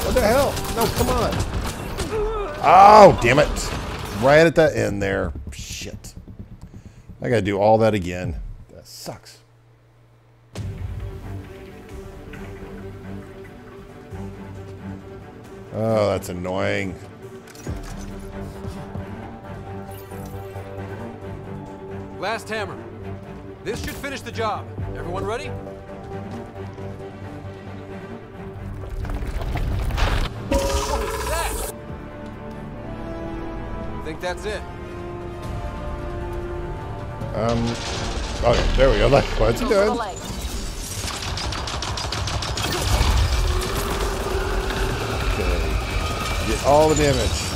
What the hell? No, come on. Oh, damn it. Right at the end there. I gotta do all that again. That sucks. Oh, that's annoying. Last hammer. This should finish the job. Everyone ready? That? Think that's it. Um, okay, there we go. That's what it's doing. Okay. Get all the damage.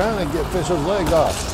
Trying to get Fisher's leg off.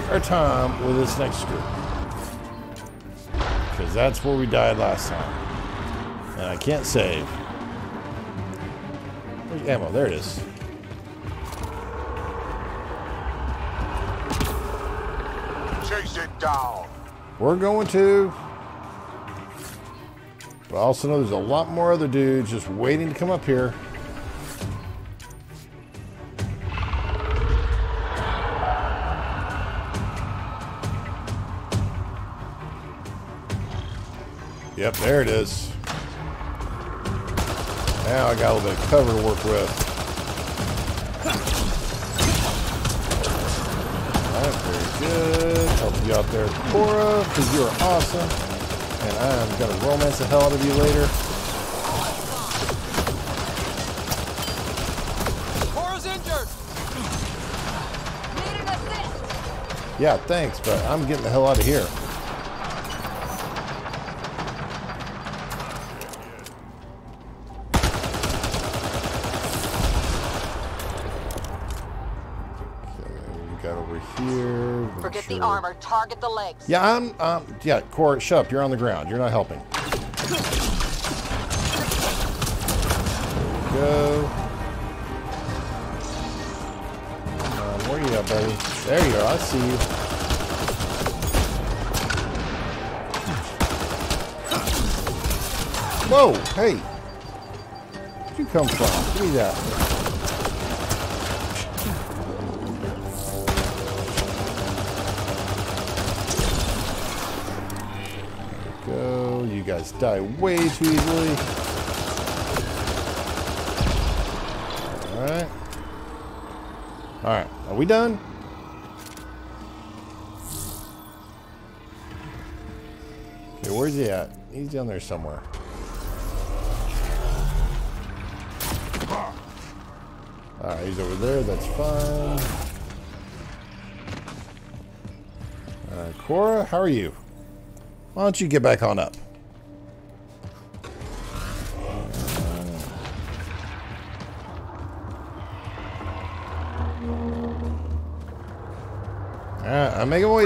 Take our time with this next group. Because that's where we died last time. And I can't save. Where's ammo? There it is. Chase it down. We're going to. But I also know there's a lot more other dudes just waiting to come up here. Yep, there it is. Now I got a little bit of cover to work with. Alright, very good. Help you out there, Cora, because you are awesome. And I'm going to romance the hell out of you later. Cora's injured! Need an assist. Yeah, thanks, but I'm getting the hell out of here. Target the legs. Yeah, I'm. Um, yeah, Cora, shut up. You're on the ground. You're not helping. Go. Um, where you at, buddy? There you are. I see you. Whoa! Hey, where'd you come from? Give me that. Guys die way too easily. Alright. Alright. Are we done? Okay, where's he at? He's down there somewhere. Alright, he's over there. That's fine. Cora, how are you? Why don't you get back on up?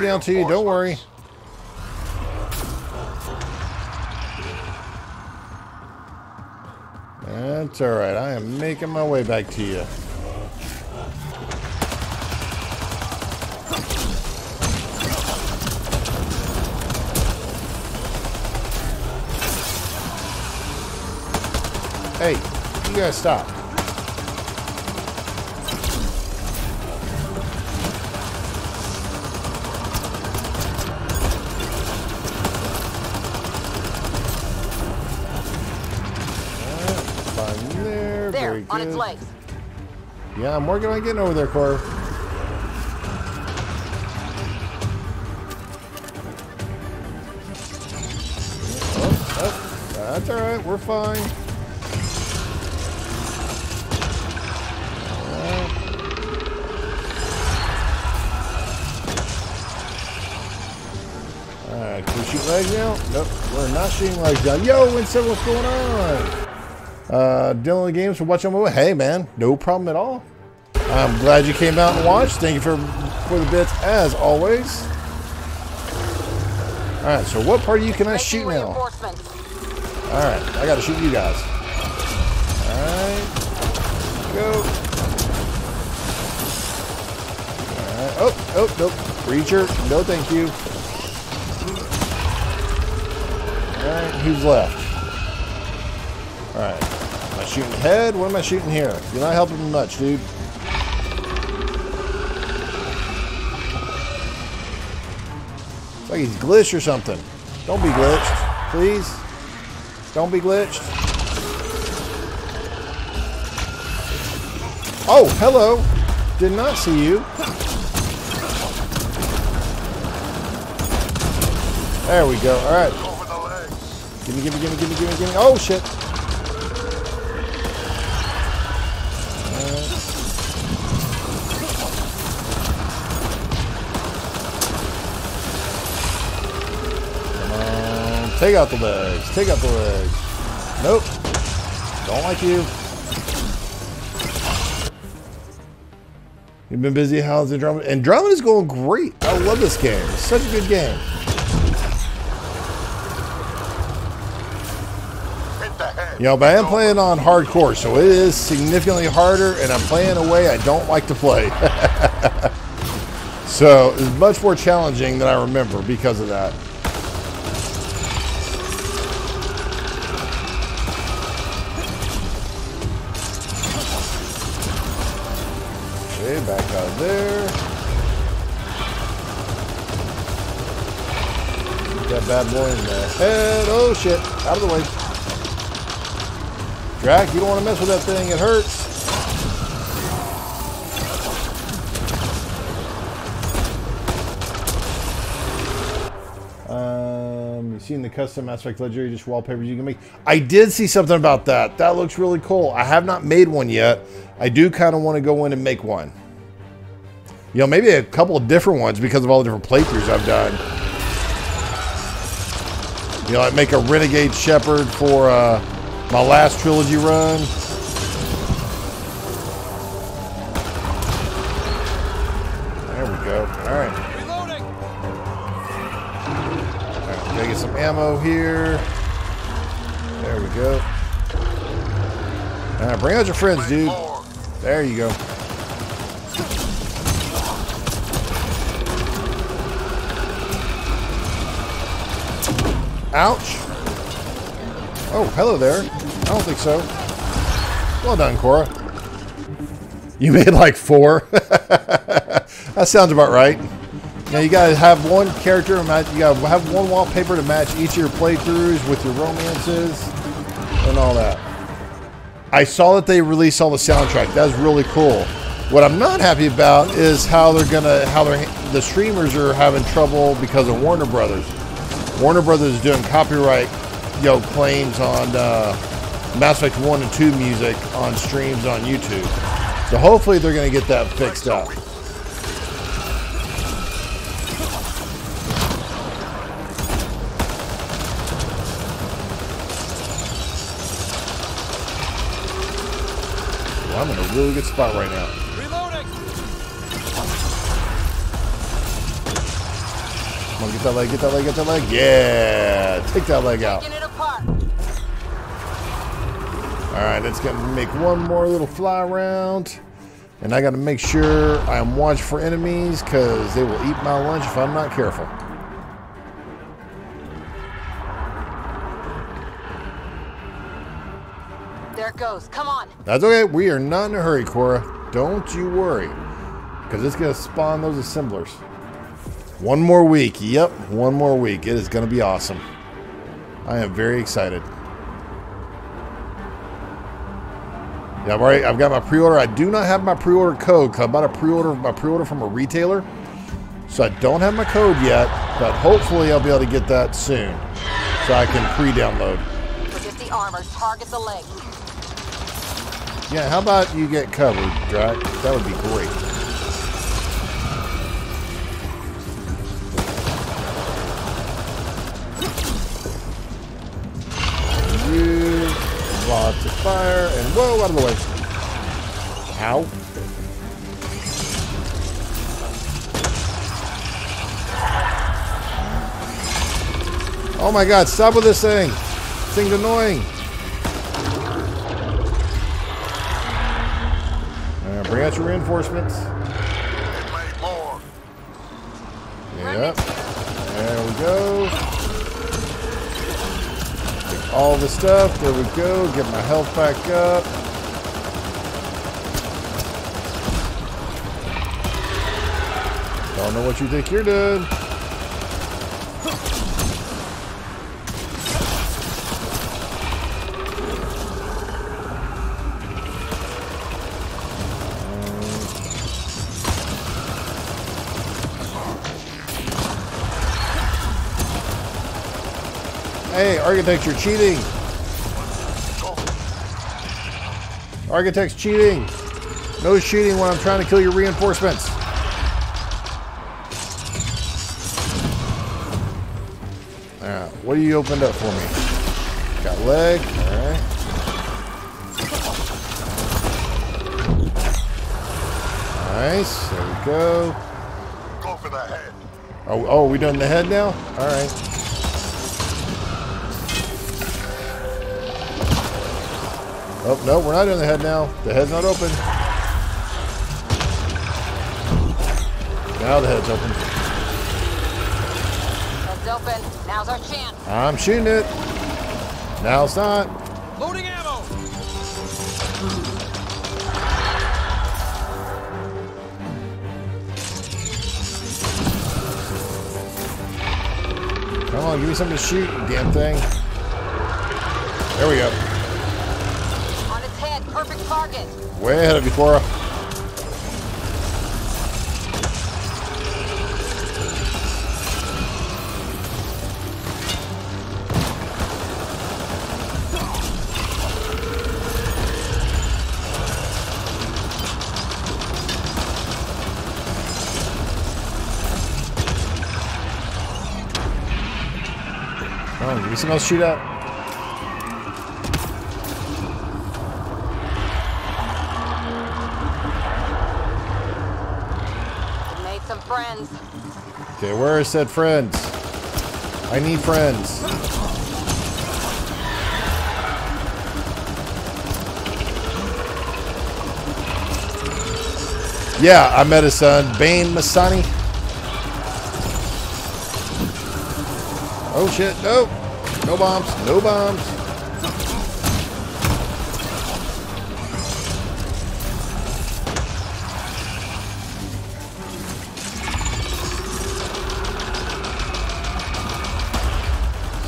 Down to you. Don't worry. That's alright. I am making my way back to you. Hey, you guys stop. On its legs. Yeah, I'm working on getting over there, Cora. Oh, oh, that's all right. We're fine. All right, can we shoot legs now? Nope, we're not shooting legs down. Yo, Winston, what's going on? Uh, Dylan Games for watching. Hey, man, no problem at all. I'm glad you came out and watched. Thank you for for the bits as always. All right, so what part of you can I shoot now? All right, I got to shoot you guys. All right, go. Oh, oh, nope. Reacher, no, thank you. All right, who's left? All right, shooting head? What am I shooting here? You're not helping me much, dude. It's like he's glitched or something. Don't be glitched, please. Don't be glitched. Oh, hello. Did not see you. There we go. All right. Over the legs. Gimme, gimme, gimme, gimme, gimme, gimme. Oh, shit. Take out the legs. Take out the legs. Nope. Don't like you. You've been busy. How's Andromeda? Andromeda's going great. I love this game. It's such a good game. You know, but I am playing on hardcore, so it is significantly harder, and I'm playing a way I don't like to play. so it's much more challenging than I remember because of that. There. Get that bad boy in the head. Oh shit, out of the way. Drack, you don't want to mess with that thing. It hurts. Um, you seen the custom aspect ledger just wallpapers you can make? I did see something about that. That looks really cool. I have not made one yet. I do kind of want to go in and make one. You know, maybe a couple of different ones because of all the different playthroughs I've done. You know, I make a Renegade Shepard for uh, my last trilogy run. There we go. All right. Reloading! All right, gotta get some ammo here. There we go. All right, bring out your friends, dude. There you go. Ouch. Oh, hello there. I don't think so. Well done, Cora. You made like four. that sounds about right. Now you gotta have one character. You gotta have one wallpaper to match each of your playthroughs with your romances and all that. I saw that they released all the soundtrack. That's really cool. What I'm not happy about is how they're gonna how they're the streamers are having trouble because of Warner Brothers. Warner Brothers is doing copyright, yo, claims on uh, Mass Effect One and Two music on streams on YouTube. So hopefully they're gonna get that fixed up. Well, I'm in a really good spot right now. Come on, get that leg, get that leg, get that leg. Yeah, take that leg out. Taking it apart. All right, let's get make one more little fly around. And I got to make sure I'm watching for enemies because they will eat my lunch if I'm not careful. There it goes. Come on. That's okay. We are not in a hurry, Cora. Don't you worry. Because it's going to spawn those assemblers. One more week. Yep, one more week. It is going to be awesome. I am very excited. Yeah, I've already I've got my pre-order. I do not have my pre-order code because I bought a pre-order my pre-order from a retailer. So I don't have my code yet, but hopefully I'll be able to get that soon. So I can pre-download. The armor. Target the leg. Yeah, how about you get covered, Drack? That would be great. Lots of fire, and whoa, out of the way. Ow. Oh my god, stop with this thing. This thing's annoying. Bring out your reinforcements. Yep. There we go. All the stuff. There we go. Get my health back up. Don't know what you think you're doing. Hey, architects, you're cheating. Architects cheating. No cheating when I'm trying to kill your reinforcements. Alright, what do you opened up for me? Got leg, alright. Nice, there we go. Go for the head. Oh, oh, we done the head now? Alright. Oh, no, we're not doing the head now. The head's not open. Now the head's open. Head's open. Now's our chance. I'm shooting it. Now it's not. Loading ammo! Come on, give me something to shoot, damn thing. There we go. Way ahead of you, Cora. Oh, did someone else shoot up? Where are said friends? I need friends. Yeah, I met his son, Bane Masani. Oh shit, no. No bombs, no bombs.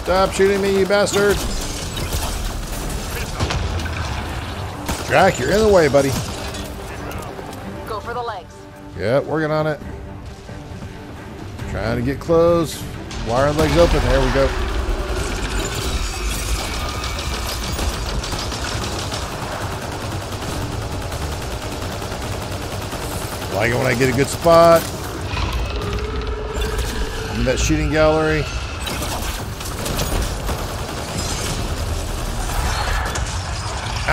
Stop shooting me, you bastard. Jack, you're in the way, buddy. Go for the legs. Yeah, working on it. Trying to get close. Wire legs open. There we go. Like it when I get a good spot. In that shooting gallery.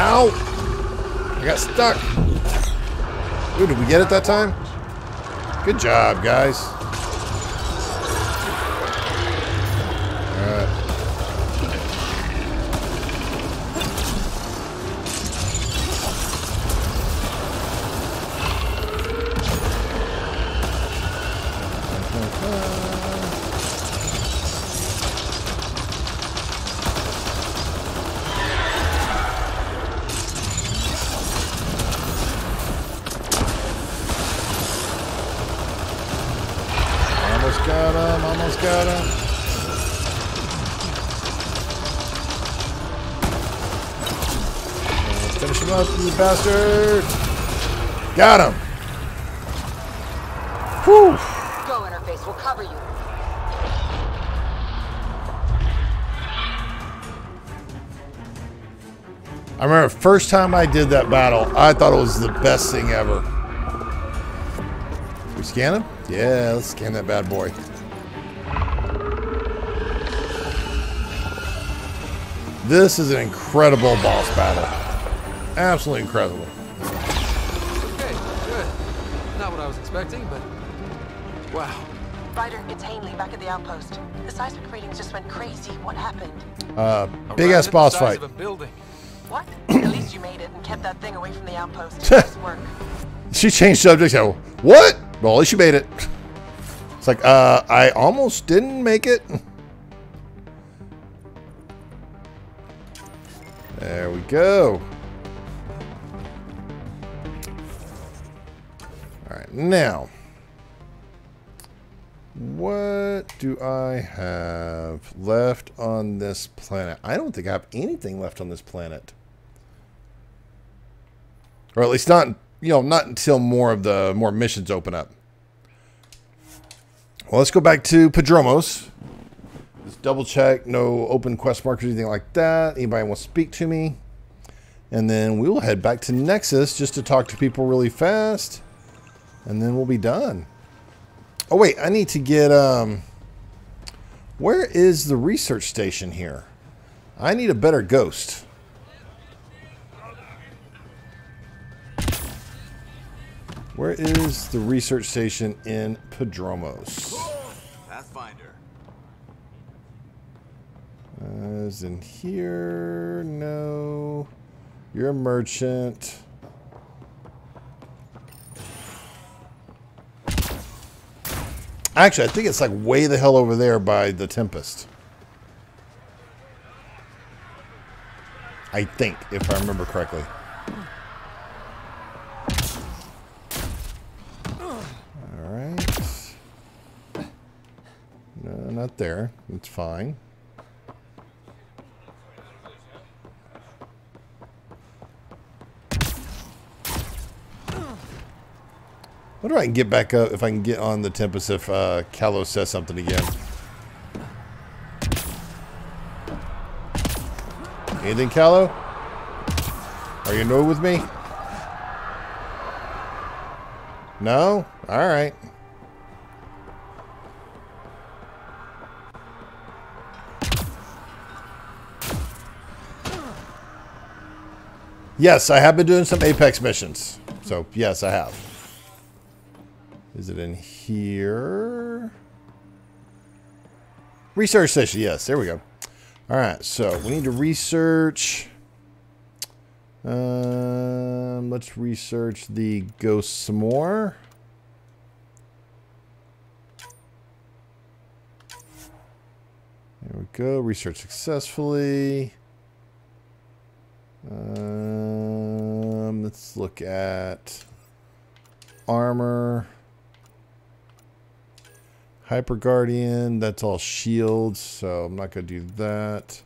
Ow! I got stuck. Ooh, did we get it that time? Good job, guys. Bastard! Got him! Whew! Go, interface. We'll cover you. I remember first time I did that battle, I thought it was the best thing ever. We scan him? Yeah, let's scan that bad boy. This is an incredible boss battle. Absolutely incredible. Okay, good. Not what I was expecting, but wow. Ryder, it's Ainley back at the outpost. The seismic readings just went crazy. What happened? Uh, A big ass remnant the boss size fight. Of a building. What? At least you made it and kept that thing away from the outpost. Nice work. She changed subjects. Oh, what? Well, at least you made it. It's like, uh, I almost didn't make it. There we go. Now, what do I have left on this planet? I don't think I have anything left on this planet. Or at least not, you know, not until more of the more missions open up. Well, let's go back to Prodromos. Let's double check, no open quest markers anything like that. Anybody want to speak to me? And then we will head back to Nexus just to talk to people really fast. And then we'll be done. Oh wait, I need to get um where is the research station here? I need a better ghost. Where is the research station in Prodromos? Pathfinder. Uh, is in here? No. You're a merchant. Actually, I think it's like way the hell over there by the Tempest. I think, if I remember correctly. Alright. No, not there. It's fine. wonder if I can get back up, if I can get on the Tempest if uh, Kalos says something again. Anything, Kallo? Are you annoyed with me? No? Alright. Yes, I have been doing some Apex missions. So, yes, I have. Is it in here? Research station. Yes, there we go. All right, so we need to research. Um, let's research the ghost some more. There we go. Research successfully. Um, let's look at armor. Hyper Guardian, that's all shields, so I'm not going to do that.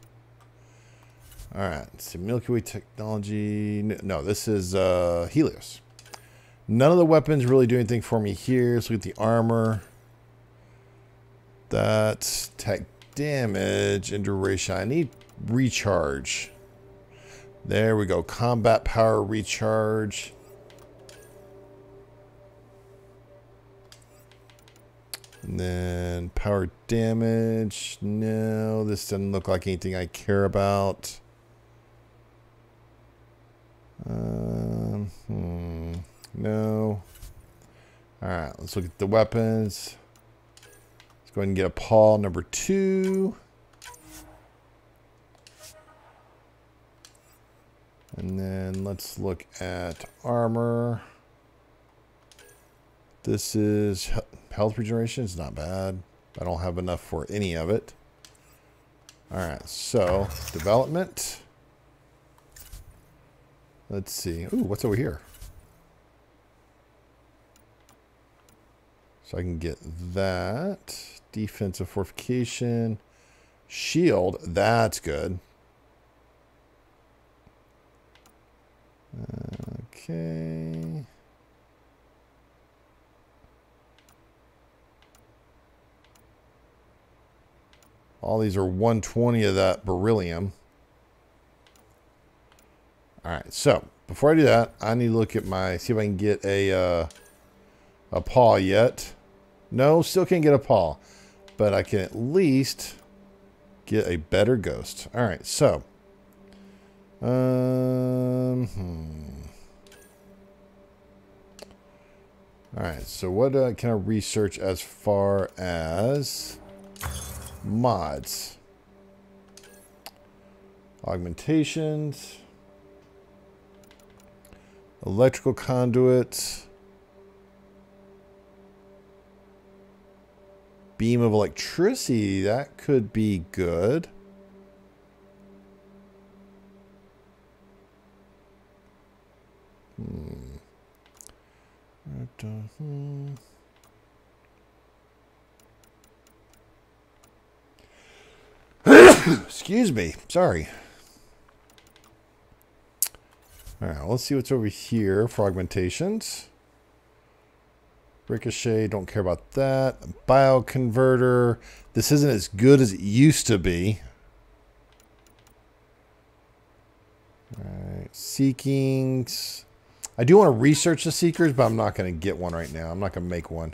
All right, so Milky Way technology. No, this is uh, Helios. None of the weapons really do anything for me here. Let's look at the armor. That's tech damage and duration. I need recharge. There we go. Combat power recharge. And then power damage. No, this doesn't look like anything I care about. Um, hmm, no. All right, let's look at the weapons. Let's go ahead and get a paw number two. And then let's look at armor. This is health regeneration. It's not bad. I don't have enough for any of it. All right, so development. Let's see. Ooh, what's over here? So I can get that. Defensive fortification. Shield. That's good. Okay. All these are 120 of that beryllium. All right, so before I do that, I need to look at my, see if I can get a, uh, a paw yet. No, still can't get a paw, but I can at least get a better ghost. All right, so, um, hmm. All right, so what uh, can I research as far as mods? Augmentations. Electrical conduits. Beam of electricity. That could be good. Hmm. Excuse me. Sorry. All right, let's see what's over here Fragmentations. Ricochet, don't care about that. Bioconverter. This isn't as good as it used to be. All right, Seekings. I do want to research the Seekers, but I'm not going to get one right now. I'm not going to make one.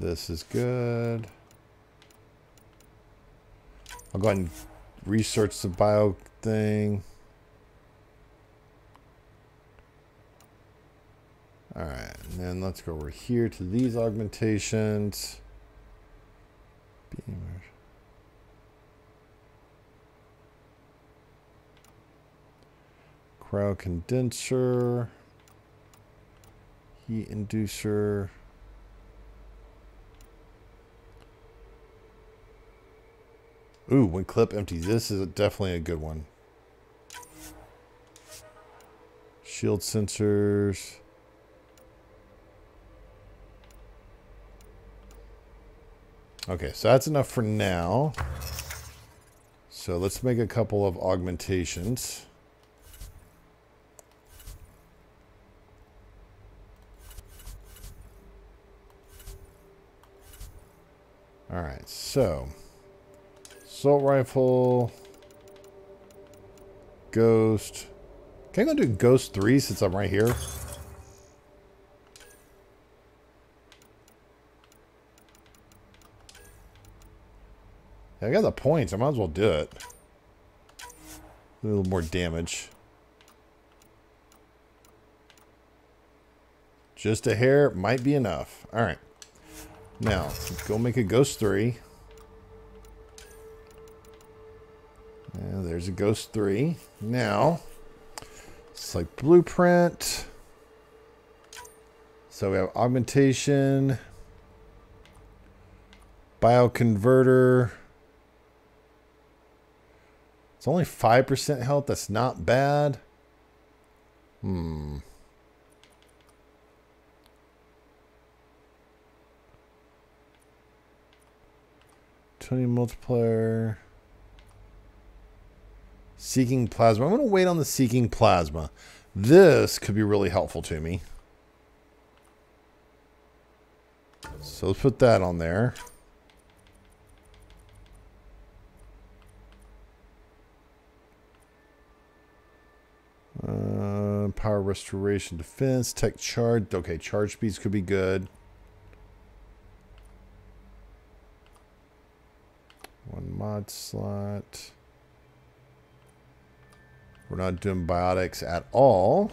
This is good. I'll go ahead and research the bio thing. All right, and then let's go over here to these augmentations. Beamer. Cryo condenser. Heat inducer. Ooh, when clip empties. This is definitely a good one. Shield sensors. Okay, so that's enough for now. So let's make a couple of augmentations. All right, so assault rifle, ghost. Can I go do ghost three since I'm right here? I got the points. I might as well do it. A little more damage. Just a hair might be enough. All right. Now, go make a Ghost 3. Yeah, there's a Ghost 3. Now, it's like blueprint. So we have augmentation, bioconverter. It's only 5% health. That's not bad. Hmm. Twenty multiplier. Seeking plasma. I'm going to wait on the seeking plasma. This could be really helpful to me. So let's put that on there. Uh, power restoration defense, tech charge. Okay, charge speeds could be good. One mod slot. We're not doing biotics at all.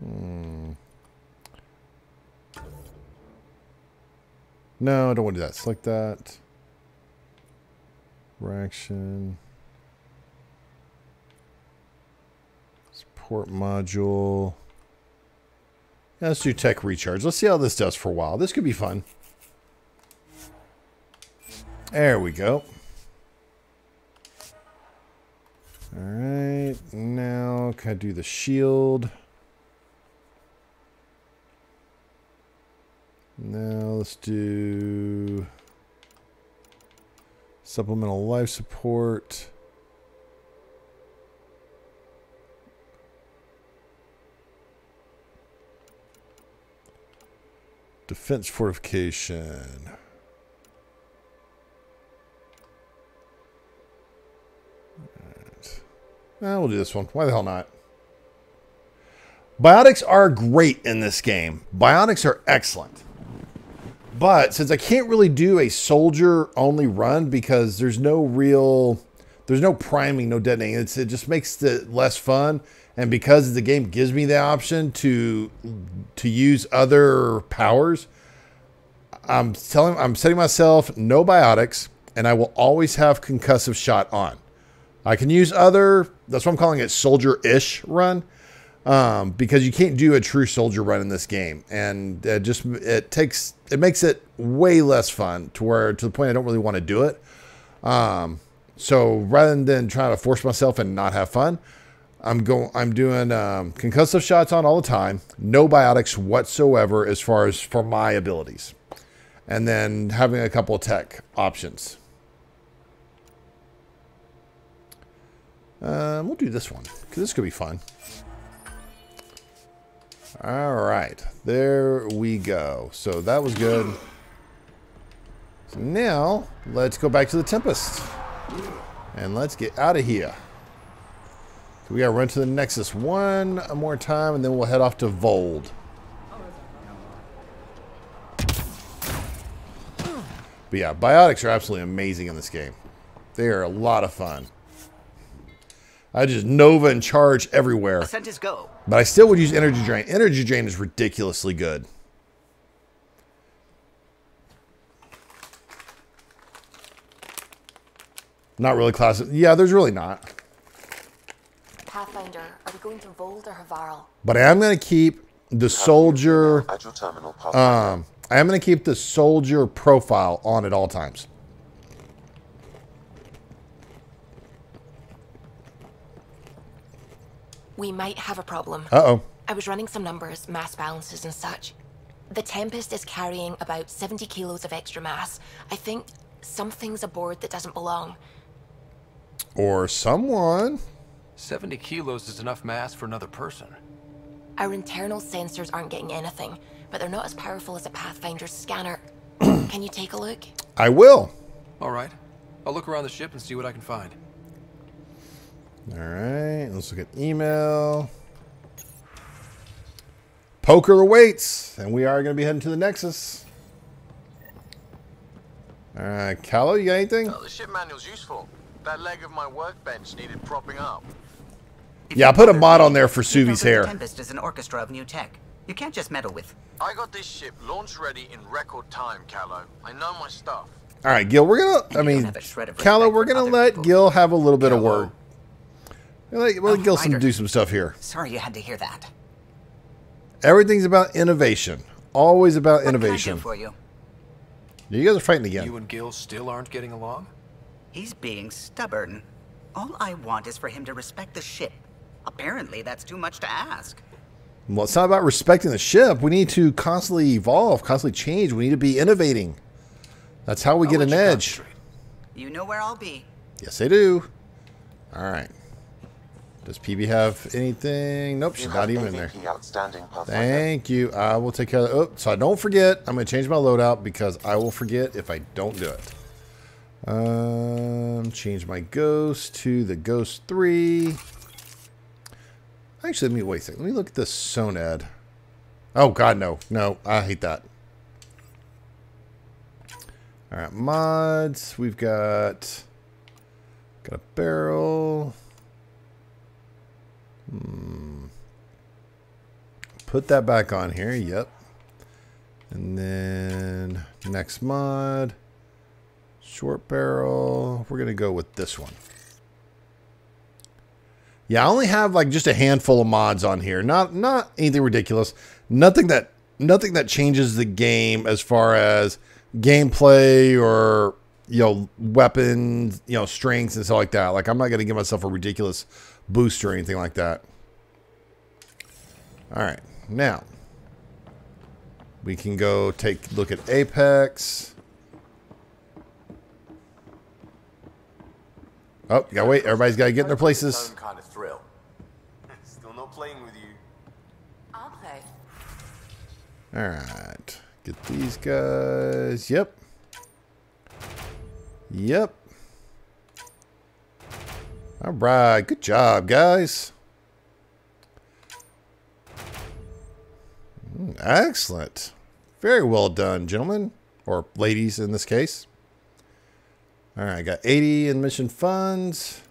Hmm. No, I don't want to do that. Select that. Reaction. Support module. Yeah, let's do tech recharge. Let's see how this does for a while. This could be fun. There we go. Alright, now can I do the shield? Now let's do supplemental life support. Defense fortification. Eh, we'll do this one. Why the hell not? Biotics are great in this game. Biotics are excellent. But since I can't really do a soldier only run because there's no real, there's no priming, no detonating. It's, it just makes it less fun. And because the game gives me the option to to use other powers, I'm telling, I'm setting myself no biotics, and I will always have concussive shot on. I can use other. That's what I'm calling it, soldier-ish run um, because you can't do a true soldier run in this game, and it just it takes it makes it way less fun to where to the point I don't really want to do it. Um, so rather than trying to force myself and not have fun, I'm going I'm doing um, concussive shots on all the time, no biotics whatsoever as far as for my abilities, and then having a couple tech options. Um, we'll do this one because this could be fun. All right, there we go. So that was good. So now let's go back to the Tempest and let's get out of here. So we gotta run to the Nexus one more time, and then we'll head off to Voeld. But yeah, biotics are absolutely amazing in this game. They are a lot of fun. I just Nova and charge everywhere. Ascent is go. But I still would use Energy Drain. Energy Drain is ridiculously good. Not really classic. Yeah, there's really not. Pathfinder, are we going to Voeld or Havarl? But I am going to keep the soldier. At your terminal, Um, I am going to keep the soldier profile on at all times. We might have a problem. Uh oh. I was running some numbers, mass balances and such. The Tempest is carrying about 70 kilos of extra mass. I think something's aboard that doesn't belong. Or someone. 70 kilos is enough mass for another person. Our internal sensors aren't getting anything, but they're not as powerful as a Pathfinder's scanner. Can you take a look? I will. All right. I'll look around the ship and see what I can find. All right. Let's look at email. Poker awaits, and we are going to be heading to the Nexus. All right, Kallo, you got anything? Oh, the ship manual's useful. That leg of my workbench needed propping up. Yeah, I put a mod on there for Suvi's that the hair. Tempest is an orchestra of new tech. You can't just meddle with. I got this ship launch ready in record time, Kallo. I know my stuff. All right, Gil, we're gonna. I mean, have a shred of Kallo, we're gonna let people. Gil have a little bit of Kallo. word. We'll let, we'll let Oh, Gil some Ryder. do some stuff here. Sorry you had to hear that. Everything's about innovation. Always about What can I do innovation. for you? You guys are fighting again. You and Gil still aren't getting along? He's being stubborn. All I want is for him to respect the ship. Apparently, that's too much to ask. Well, it's not about respecting the ship. We need to constantly evolve, constantly change. We need to be innovating. That's how we I'll get an you edge. You know where I'll be. Yes, they do. All right. Does Peebee have anything? Nope, she's not even in there. Outstanding. Thank you. I will take care of that. Oh, so I don't forget. I'm going to change my loadout because I will forget if I don't do it. Um, change my ghost to the ghost three. Actually, let me wait a second. Let me look at this Sonad. Oh God, no, no, I hate that. All right, mods. We've got got a barrel. Hmm. Put that back on here. Yep. And then next mod. Short barrel. We're gonna go with this one. Yeah, I only have like just a handful of mods on here. Not not anything ridiculous. Nothing that nothing that changes the game as far as gameplay or you know weapons, you know strengths and stuff like that. Like I'm not gonna give myself a ridiculous boost or anything like that. All right, now we can go take a look at Apex. Oh, you gotta wait. Everybody's gotta get in their places. Some kind of thrill. Still not playing with you. I'll play. All right. Get these guys. Yep. Yep. All right. Good job, guys. Mm, Excellent. Very well done, gentlemen. Or ladies in this case. All right. I Got 80 in mission funds.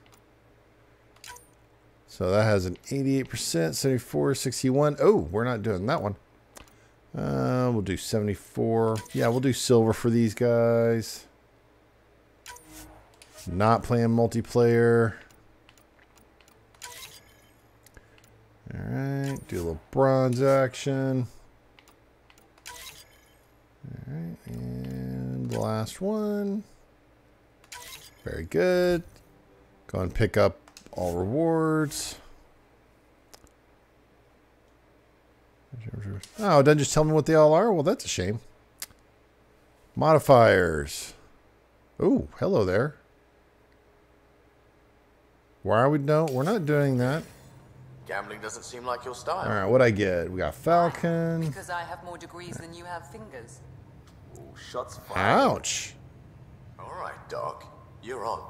So that has an 88%, 74, 61. Oh, we're not doing that one. Uh, we'll do 74. Yeah, we'll do silver for these guys. Not playing multiplayer. All right, do a little bronze action. All right, and the last one. Very good. Go and pick up all rewards. Oh, it doesn't just tell me what they all are? Well, that's a shame. Modifiers. Oh, hello there. Why are we no? We're not doing that. Gambling doesn't seem like your style. All right, what I get? We got Falcon. Because I have more degrees than you have fingers. Ooh, shots fired. Ouch. All right, dog. You're on.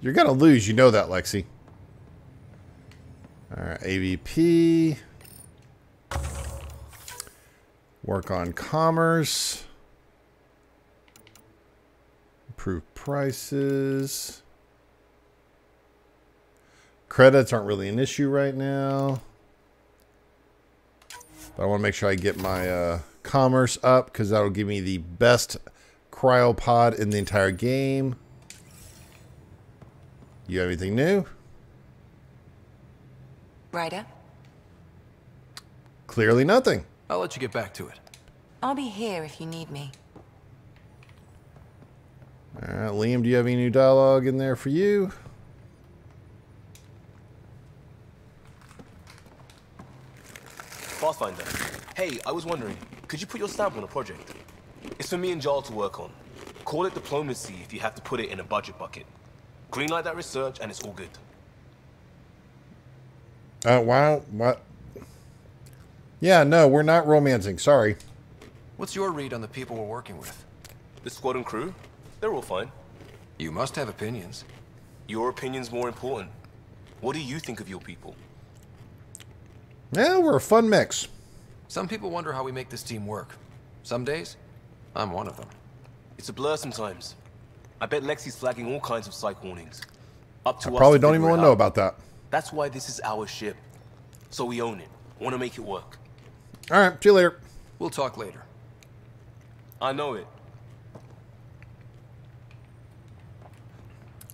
You're gonna lose. You know that, Lexi. All right, AVP. Work on commerce. Improve prices. Credits aren't really an issue right now. But I want to make sure I get my uh, commerce up because that'll give me the best cryopod in the entire game. You have anything new? Ryder? Clearly nothing. I'll let you get back to it. I'll be here if you need me. All right, Liam, do you have any new dialogue in there for you? Pathfinder. Hey, I was wondering, could you put your stamp on a project? It's for me and Jaal to work on. Call it diplomacy if you have to put it in a budget bucket. Greenlight that research and it's all good. Uh, wow, what? Yeah, no, we're not romancing. Sorry. What's your read on the people we're working with? The squad and crew, they're all fine. You must have opinions. Your opinion's more important. What do you think of your people? Yeah, we're a fun mix. Some people wonder how we make this team work. Some days, I'm one of them. It's a blur sometimes. I bet Lexi's flagging all kinds of psych warnings. Up to I us probably to don't even want to know about that. That's why this is our ship. So we own it. Want to make it work. All right, see you later. We'll talk later. I know it.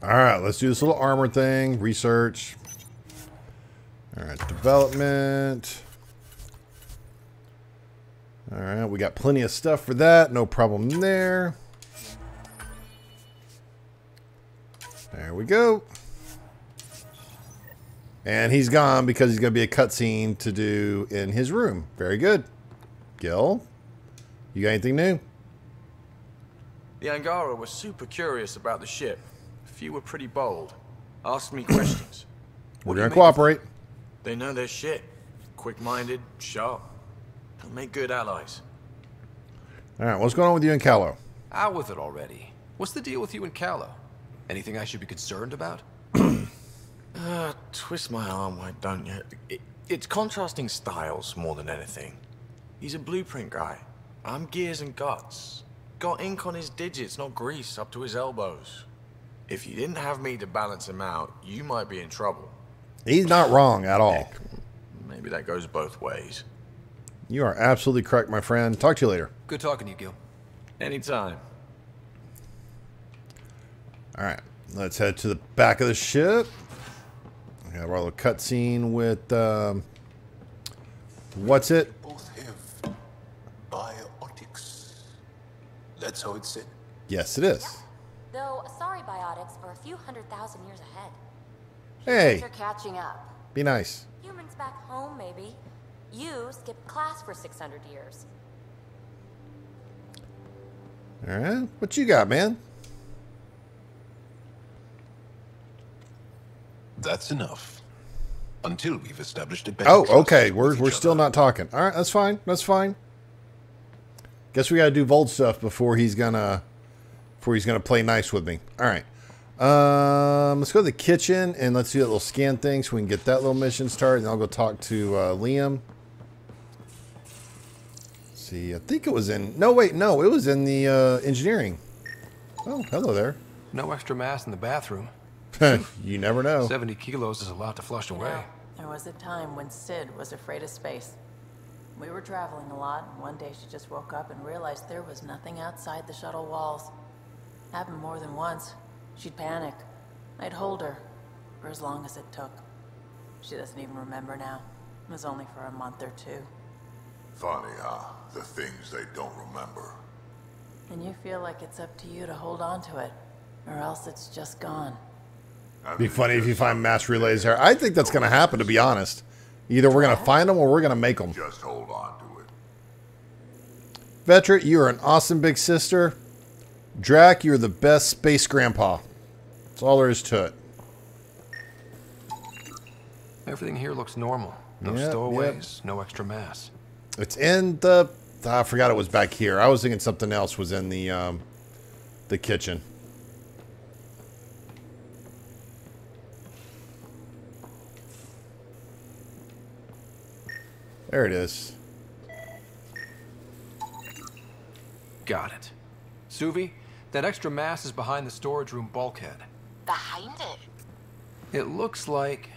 All right, let's do this little armor thing. Research. All right, development. All right, we got plenty of stuff for that. No problem there. There we go. And he's gone because he's going to be a cutscene to do in his room. Very good. Gil, you got anything new? The Angara were super curious about the ship. A few were pretty bold. Asked me questions. We're going to cooperate. They know their shit. Quick-minded, sharp. They'll make good allies. All right, what's going on with you and Kallo? Out with it already. What's the deal with you and Kallo? Anything I should be concerned about? Uh, twist my arm, why don't you? It, it's contrasting styles more than anything. He's a blueprint guy. I'm gears and guts. Got ink on his digits, not grease, up to his elbows. If you didn't have me to balance him out, you might be in trouble. He's not wrong at all. Maybe that goes both ways. You are absolutely correct, my friend. Talk to you later. Good talking to you, Gil. Anytime. All right, let's head to the back of the ship. We have our little cutscene with um, what's it? Both have biotics. That's how it's said. Yes, it is. Though sorry biotics are a few hundred thousand years ahead. Hey, Things are catching up. be nice. Humans back home, maybe. You skipped class for 600 years. All right, what you got, man? That's enough. Until we've established a better Oh, okay. We're we're still other. not talking. All right, that's fine. That's fine. Guess we got to do Voeld stuff before he's gonna before he's gonna play nice with me. All right. Um, let's go to the kitchen and let's do that little scan thing so we can get that little mission started. And I'll go talk to uh, Liam. see, I think it was in. No, wait, no, it was in the uh, engineering. Oh, hello there. No extra mass in the bathroom. you never know. 70 kilos is a lot to flush away. There was a time when Sid was afraid of space. We were traveling a lot, and one day she just woke up and realized there was nothing outside the shuttle walls. Happened more than once. She'd panic. I'd hold her, for as long as it took. She doesn't even remember now. It was only for a month or two. Funny, huh? The things they don't remember. And you feel like it's up to you to hold on to it, or else it's just gone. Be funny if you find mass relays there. I think that's going to happen, to be honest. Either we're going to find them or we're going to make them. Just hold on to it. Vetra, you are an awesome big sister. Drack, you're the best space grandpa. That's all there is to it. Everything here looks normal. No Yep, stowaways, no extra mass. It's in the. I forgot it was back here. I was thinking something else was in the um, the kitchen. There it is. Got it. Suvi, that extra mass is behind the storage room bulkhead. Behind it? It looks like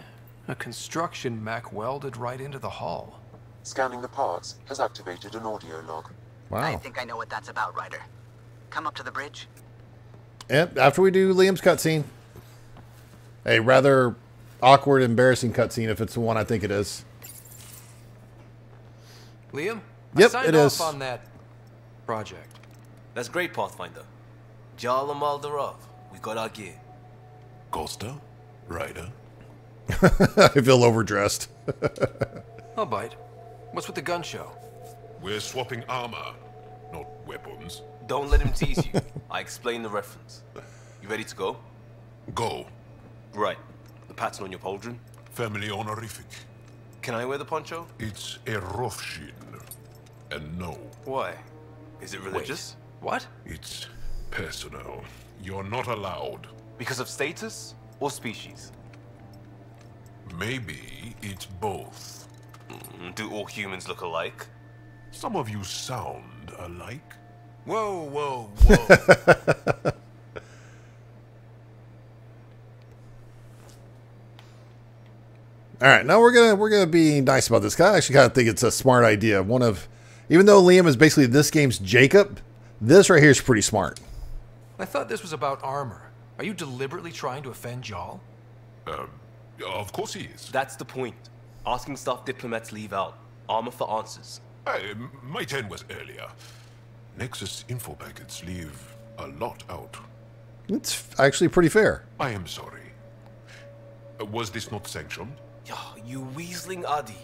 a construction mech welded right into the hull. Scanning the parts has activated an audio log. Wow. I think I know what that's about, Ryder. Come up to the bridge. Yep, after we do Liam's cutscene. A rather awkward, embarrassing cutscene if it's the one I think it is. Liam? Yep, I signed it off is. on that project. That's great, Pathfinder. Jaal and Maldarov, we got our gear. Kosta? Ryder? I feel overdressed. I'll bite. What's with the gun show? We're swapping armor, not weapons. Don't let him tease you. I explained the reference. You ready to go? Go. Right. The pattern on your pauldron? Family honorific. Can I wear the poncho? It's a Rothschild. And no, Why? Is it religious? Wait. What? it's personal. You're not allowed. Because of status or species? Maybe it's both. Mm, Do all humans look alike? Some of you sound alike. Whoa, whoa, whoa. All right, now we're gonna we're gonna be nice about this guy. I actually kind of think it's a smart idea. One of, even though Liam is basically this game's Jacob, this right here is pretty smart. I thought this was about armor. Are you deliberately trying to offend Jaal? Um, of course he is. That's the point. Asking stuff diplomats leave out. Armor for answers. Hey, my turn was earlier. Nexus info packets leave a lot out. It's actually pretty fair. I am sorry. Uh, was this not sanctioned? Yo, you weaseling Adi.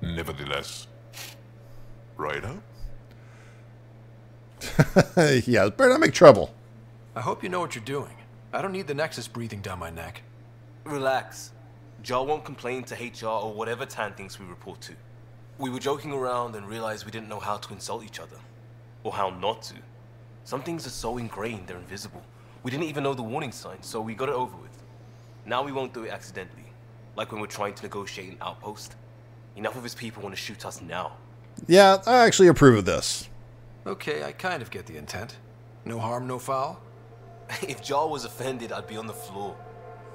Nevertheless. Ryder? yeah, better not make trouble. I hope you know what you're doing. I don't need the Nexus breathing down my neck. Relax. Jaal won't complain to HR or whatever Tann thinks we report to. We were joking around and realized we didn't know how to insult each other. Or how not to. Some things are so ingrained they're invisible. We didn't even know the warning signs, so we got it over with. Now we won't do it accidentally. Like when we're trying to negotiate an outpost. Enough of his people want to shoot us now. Yeah, I actually approve of this. Okay, I kind of get the intent. No harm, no foul. if Jaal was offended, I'd be on the floor.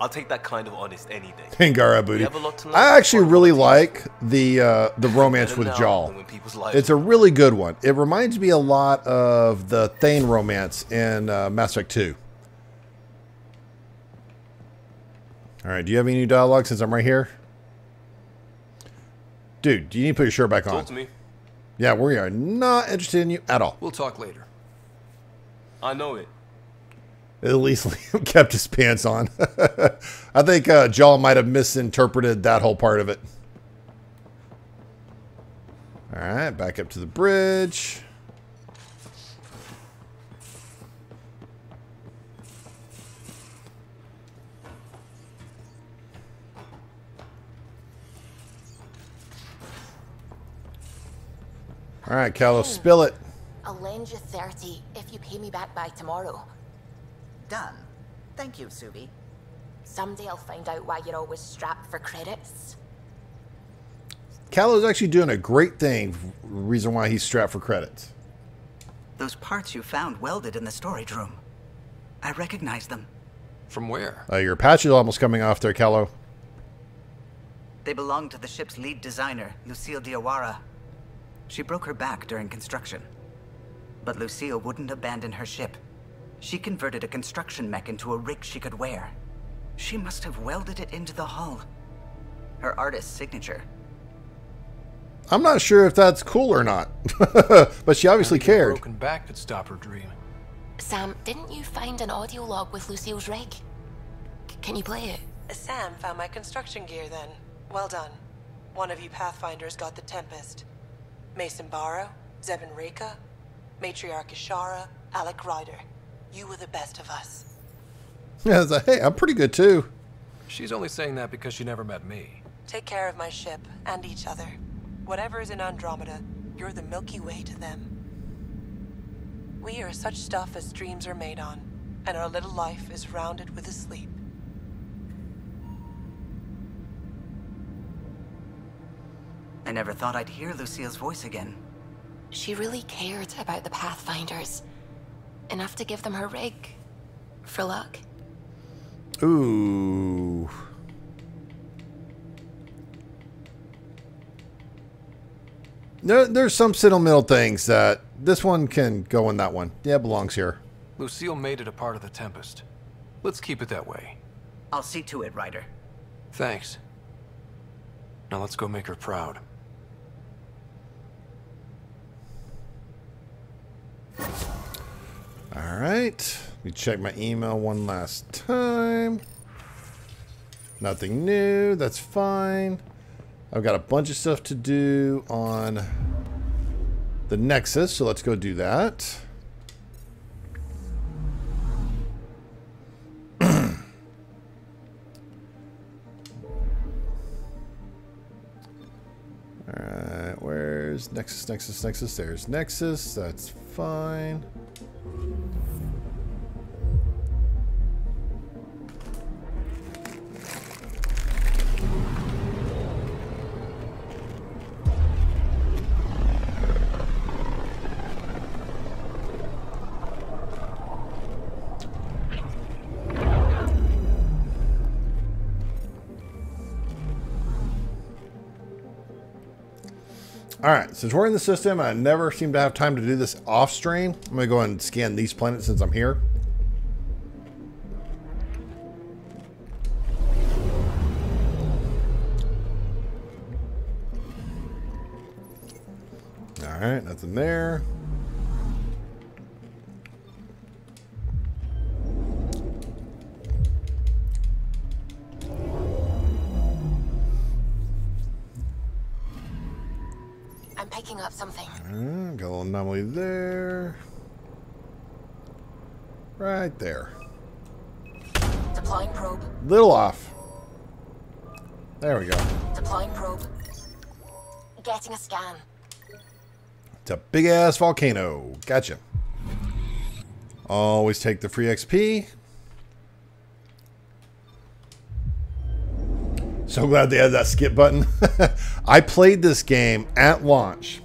I'll take that kind of honest any day. Angara booty. have a lot to learn. I actually really like the uh, the romance with now Jaal. than when people's lives It's a really good one. It reminds me a lot of the Thane romance in uh, Mass Effect 2. All right, do you have any new dialogue since I'm right here? Dude, do you need to put your shirt back on? Talk to me. Yeah, we are not interested in you at all. We'll talk later. I know it. At least Liam kept his pants on. I think uh, Jaal might have misinterpreted that whole part of it. All right, back up to the bridge. All right, Kallo, spill it. I'll lend you 30 if you pay me back by tomorrow. Done. Thank you, Suvi. Someday I'll find out why you're always strapped for credits. Kallo's actually doing a great thing. Reason why he's strapped for credits. Those parts you found welded in the storage room. I recognize them. From where? Uh, your patch is almost coming off there, Kallo. They belong to the ship's lead designer, Lucille Diawara. She broke her back during construction. But Lucille wouldn't abandon her ship. She converted a construction mech into a rig she could wear. She must have welded it into the hull. Her artist's signature. I'm not sure if that's cool or not, but she obviously Not even a cared. broken back could stop her dream. Sam, didn't you find an audio log with Lucille's rig? C- can you play it? Sam found my construction gear then. Well done. One of you Pathfinders got the Tempest. Macen Barrow, Zevin Raeka, Matriarch Ishara, Alec Ryder. You were the best of us. Yeah, I was like, hey, I'm pretty good too. She's only saying that because she never met me. Take care of my ship and each other. Whatever is in Andromeda, you're the Milky Way to them. We are such stuff as dreams are made on, and our little life is rounded with a sleep. I never thought I'd hear Lucille's voice again. She really cared about the Pathfinders. Enough to give them her rig. For luck. Ooh. There, there's some sentimental things that this one can go in that one. Yeah, it belongs here. Lucille made it a part of the Tempest. Let's keep it that way. I'll see to it, Ryder. Thanks. Now let's go make her proud. All right. Let me check my email one last time. Nothing new. That's fine. I've got a bunch of stuff to do on the Nexus, so let's go do that. Alright, where's Nexus, Nexus, Nexus? There's Nexus. That's fine. Thank you. All right, since we're in the system, I never seem to have time to do this off stream. I'm gonna go and scan these planets since I'm here. All right, nothing there. Anomaly there. Right there. Deploying probe. Little off. There we go. Deploying probe. Getting a scan. It's a big ass volcano. Gotcha. Always take the free XP. So glad they had that skip button. I played this game at launch.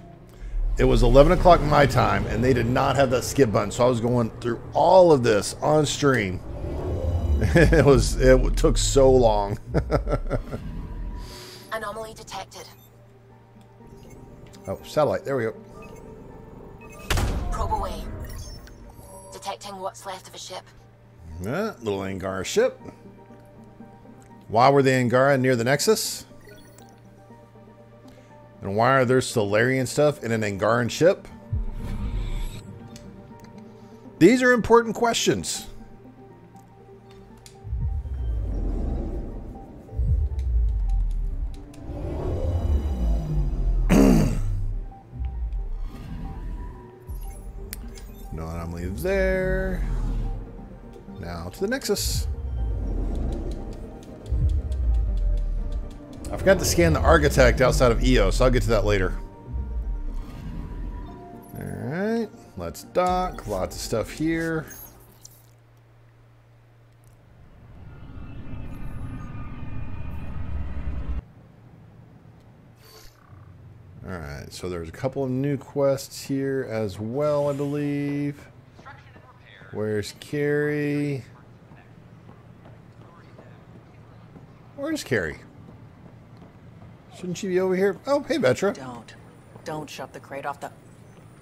It was 11 o'clock my time, and they did not have that skip button. So I was going through all of this on stream. it was it took so long. Anomaly detected. oh, satellite. There we go. Probe away. Detecting what's left of a ship. Yeah, little Angara ship. Why were the Angara near the Nexus? And why are there Solarian stuff in an Angaran ship? These are important questions. no anomaly there. Now to the Nexus. I forgot to scan the architect outside of EO, so I'll get to that later. Alright, let's dock. Lots of stuff here. Alright, so there's a couple of new quests here as well, I believe. Where's Keri? Where's Keri? Shouldn't she be over here? Oh, hey, Vetra. Don't. Don't shove the crate off the...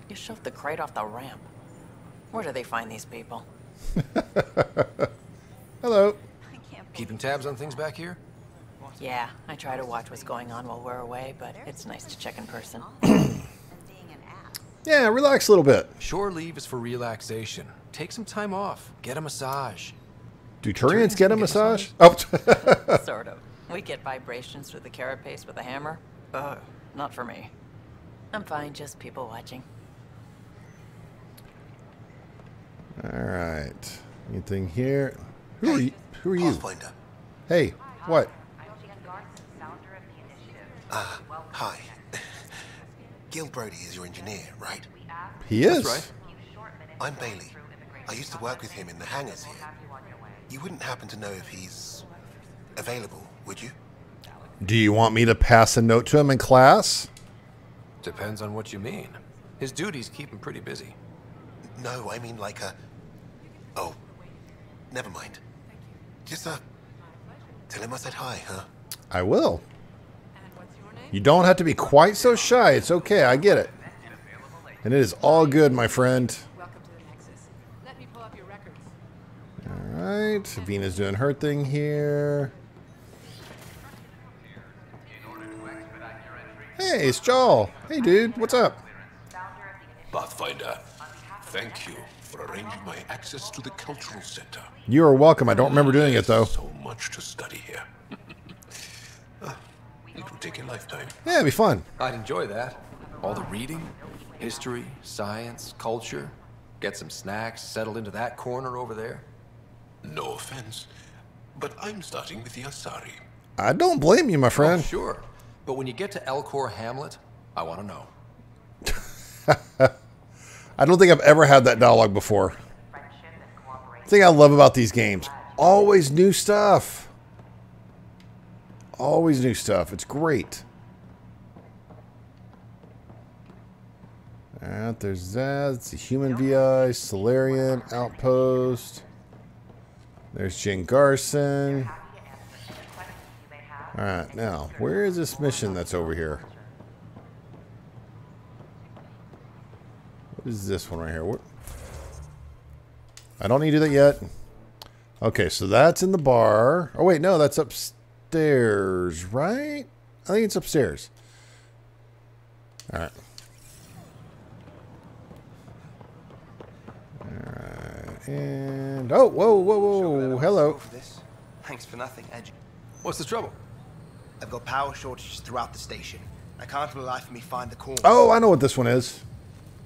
You shoved the crate off the ramp. Where do they find these people? Hello. Keeping tabs on things back here? Yeah, I try to watch what's going on while we're away, but it's nice to check in person. Yeah, relax a little bit. Shore leave is for relaxation. Take some time off. Get a massage. Do Turians get a massage? Oh, sort of. We get vibrations through the carapace with a hammer. Ugh, not for me. I'm fine, just people watching. all right. Anything here? Who are you? Who are you? Pathfinder. Hey, what? Uh, hi. Gil Brodie is your engineer, right? He is. That's right. I'm Bailey. I used to work with him in the hangars here. You wouldn't happen to know if he's available, would you? Do you want me to pass a note to him in class? Depends on what you mean. His duties keep him pretty busy. No, I mean like a. Oh, never mind. Just uh, tell him I said hi, huh? I will. You don't have to be quite so shy. It's okay. I get it. And it is all good, my friend. All right. Vina's doing her thing here. Hey, it's Joel. Hey, dude. What's up? Pathfinder, thank you for arranging my access to the cultural center. You are welcome. I don't remember doing it, though. So much to study here. Ah, it will take a lifetime. Yeah, it'd be fun. I'd enjoy that. All the reading, history, science, culture. Get some snacks, settle into that corner over there. No offense, but I'm starting with the Asari. I don't blame you, my friend. Oh, sure. But when you get to Elcor Hamlet, I want to know. I don't think I've ever had that dialogue before. The thing I love about these games, always new stuff. Always new stuff. It's great. Alright, there's that. It's a human VI, Solarian, Outpost. There's Jien Garson. Alright, now, where is this mission that's over here? What is this one right here. What? I don't need to do that yet. Okay, so that's in the bar. Oh, wait, no, that's upstairs, right? I think it's upstairs. All right. All right. And, oh, whoa, whoa, whoa, hello. Thanks for nothing, Edge. What's the trouble? I've got power shortages throughout the station. I can't for the life of me find the core. Oh, I know what this one is.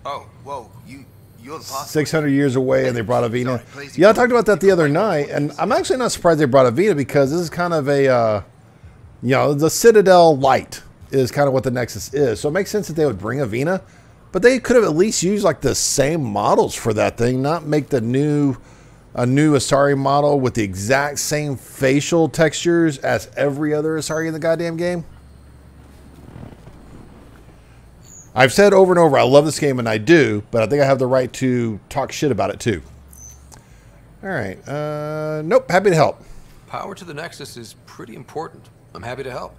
Oh, whoa, you, you're the path. 600 years away and they brought Avina. Yeah, I talked about that the other night, and I'm actually not surprised they brought Avina because this is kind of a, uh, you know, the Citadel light is kind of what the Nexus is. So it makes sense that they would bring Avina, but they could have at least used like the same models for that thing, not make the new, a new Asari model with the exact same facial textures as every other Asari in the goddamn game. I've said over and over, I love this game, and I do, but I think I have the right to talk shit about it too. All right. Uh, nope. Happy to help. Power to the Nexus is pretty important. I'm happy to help.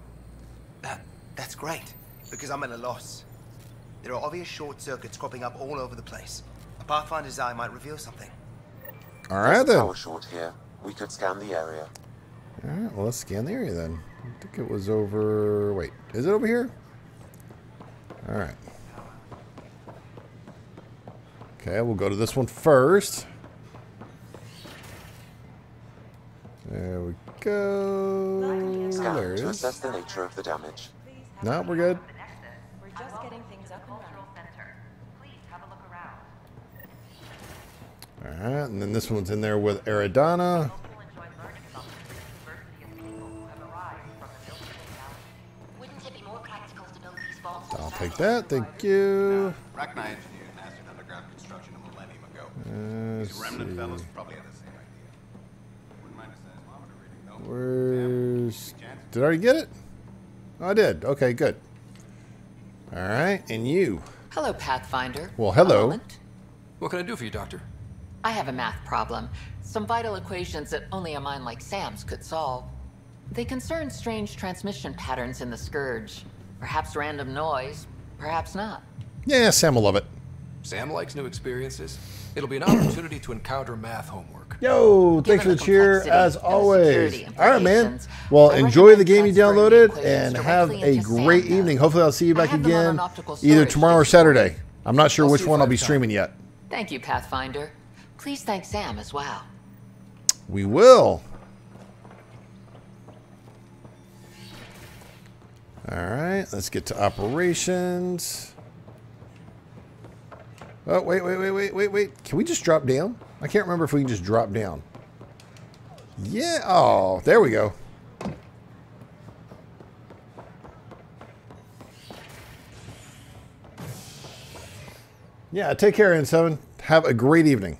That, that's great, because I'm at a loss. There are obvious short circuits cropping up all over the place. A Pathfinder's eye might reveal something. All right then. power short here. We could scan the area. All right. Well, let's scan the area then. I think it was over. Wait, is it over here? All right. Okay, we'll go to this one first. There we go. Scan There it to assess the nature of the damage. No, we're good. We're just getting things up and running. All right, and then this one's in there with Eridana. I'll take that. Thank you. Rachni engineered mastered underground construction a millennium ago. Uh, remnant see. probably had the same idea. Wouldn't mind a seismometer reading, though. Where's... Did I already get it? Oh, I did. Okay, good. All right, and you. Hello, Pathfinder. Well, hello. What can I do for you, Doctor? I have a math problem. Some vital equations that only a mind like Sam's could solve. They concern strange transmission patterns in the Scourge. Perhaps random noise, perhaps not. Yeah, Sam will love it. Sam likes new experiences. It'll be an opportunity to encounter math homework. Yo, thanks for the cheer as always. All right, man. Well, enjoy the game you downloaded and have a into Sam great now. evening. Hopefully, I'll see you back have them on again either tomorrow or disk for you. Saturday. I'm not sure I'll which one I'll be time. streaming yet. Thank you, Pathfinder. Please thank Sam as well. We will. All right, let's get to operations. Oh, wait, wait, wait, wait, wait, wait. Can we just drop down? I can't remember if we can just drop down. Yeah. Oh, there we go. Yeah, take care, N7. Have a great evening.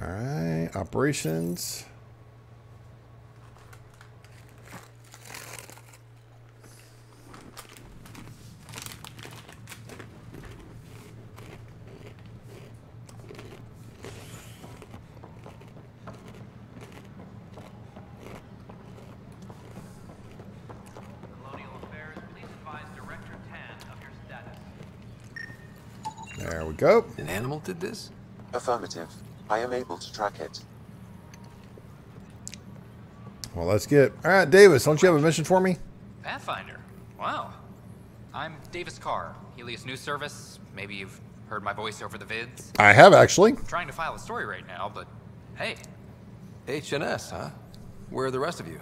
All right, operations. There we go. An animal did this? Affirmative. I am able to track it. Well, let's get. All right, Davis, don't you have a mission for me? Pathfinder. Wow. I'm Davis Carr, Helios News Service. Maybe you've heard my voice over the vids. I have actually. I'm trying to file a story right now, but hey, HNS, huh? Where are the rest of you?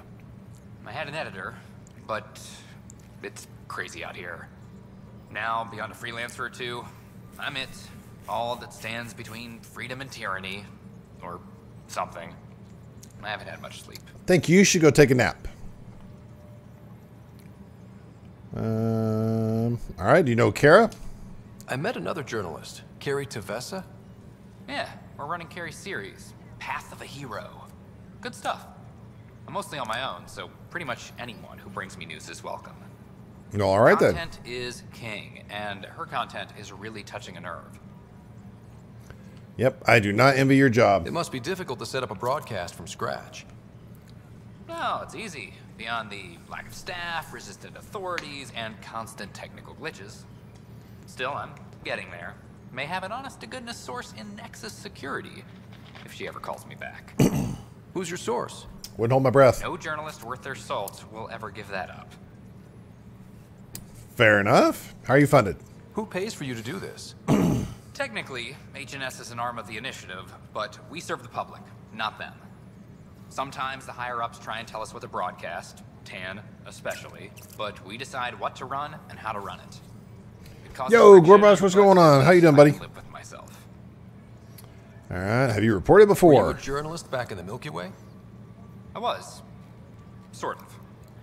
I had an editor, but it's crazy out here. Now, beyond a freelancer or two, I'm it. All that stands between freedom and tyranny. Or something. I haven't had much sleep. Think you should go take a nap. Um. All right. Do you know Kara? I met another journalist, Keri T'Vessa. Yeah, we're running Keri's series, Path of a Hero. Good stuff. I'm mostly on my own, so pretty much anyone who brings me news is welcome. No. All right then. content is king, and her content is really touching a nerve. Yep. I do not envy your job. It must be difficult to set up a broadcast from scratch. No, it's easy. Beyond the lack of staff, resistant authorities, and constant technical glitches. Still, I'm getting there. may have an honest to goodness source in Nexus security, if she ever calls me back. Who's your source? Wouldn't hold my breath. No journalist worth their salt will ever give that up. Fair enough. How are you funded? Who pays for you to do this? Technically, HNS is an arm of the initiative, but we serve the public, not them. Sometimes the higher ups try and tell us what to broadcast, Tann especially, but we decide what to run and how to run it. it Yo, friction, Gorbash, what's going on? How you doing, buddy? with myself. All right. Have you reported Were you before? a journalist back in the Milky Way? I was. Sort of.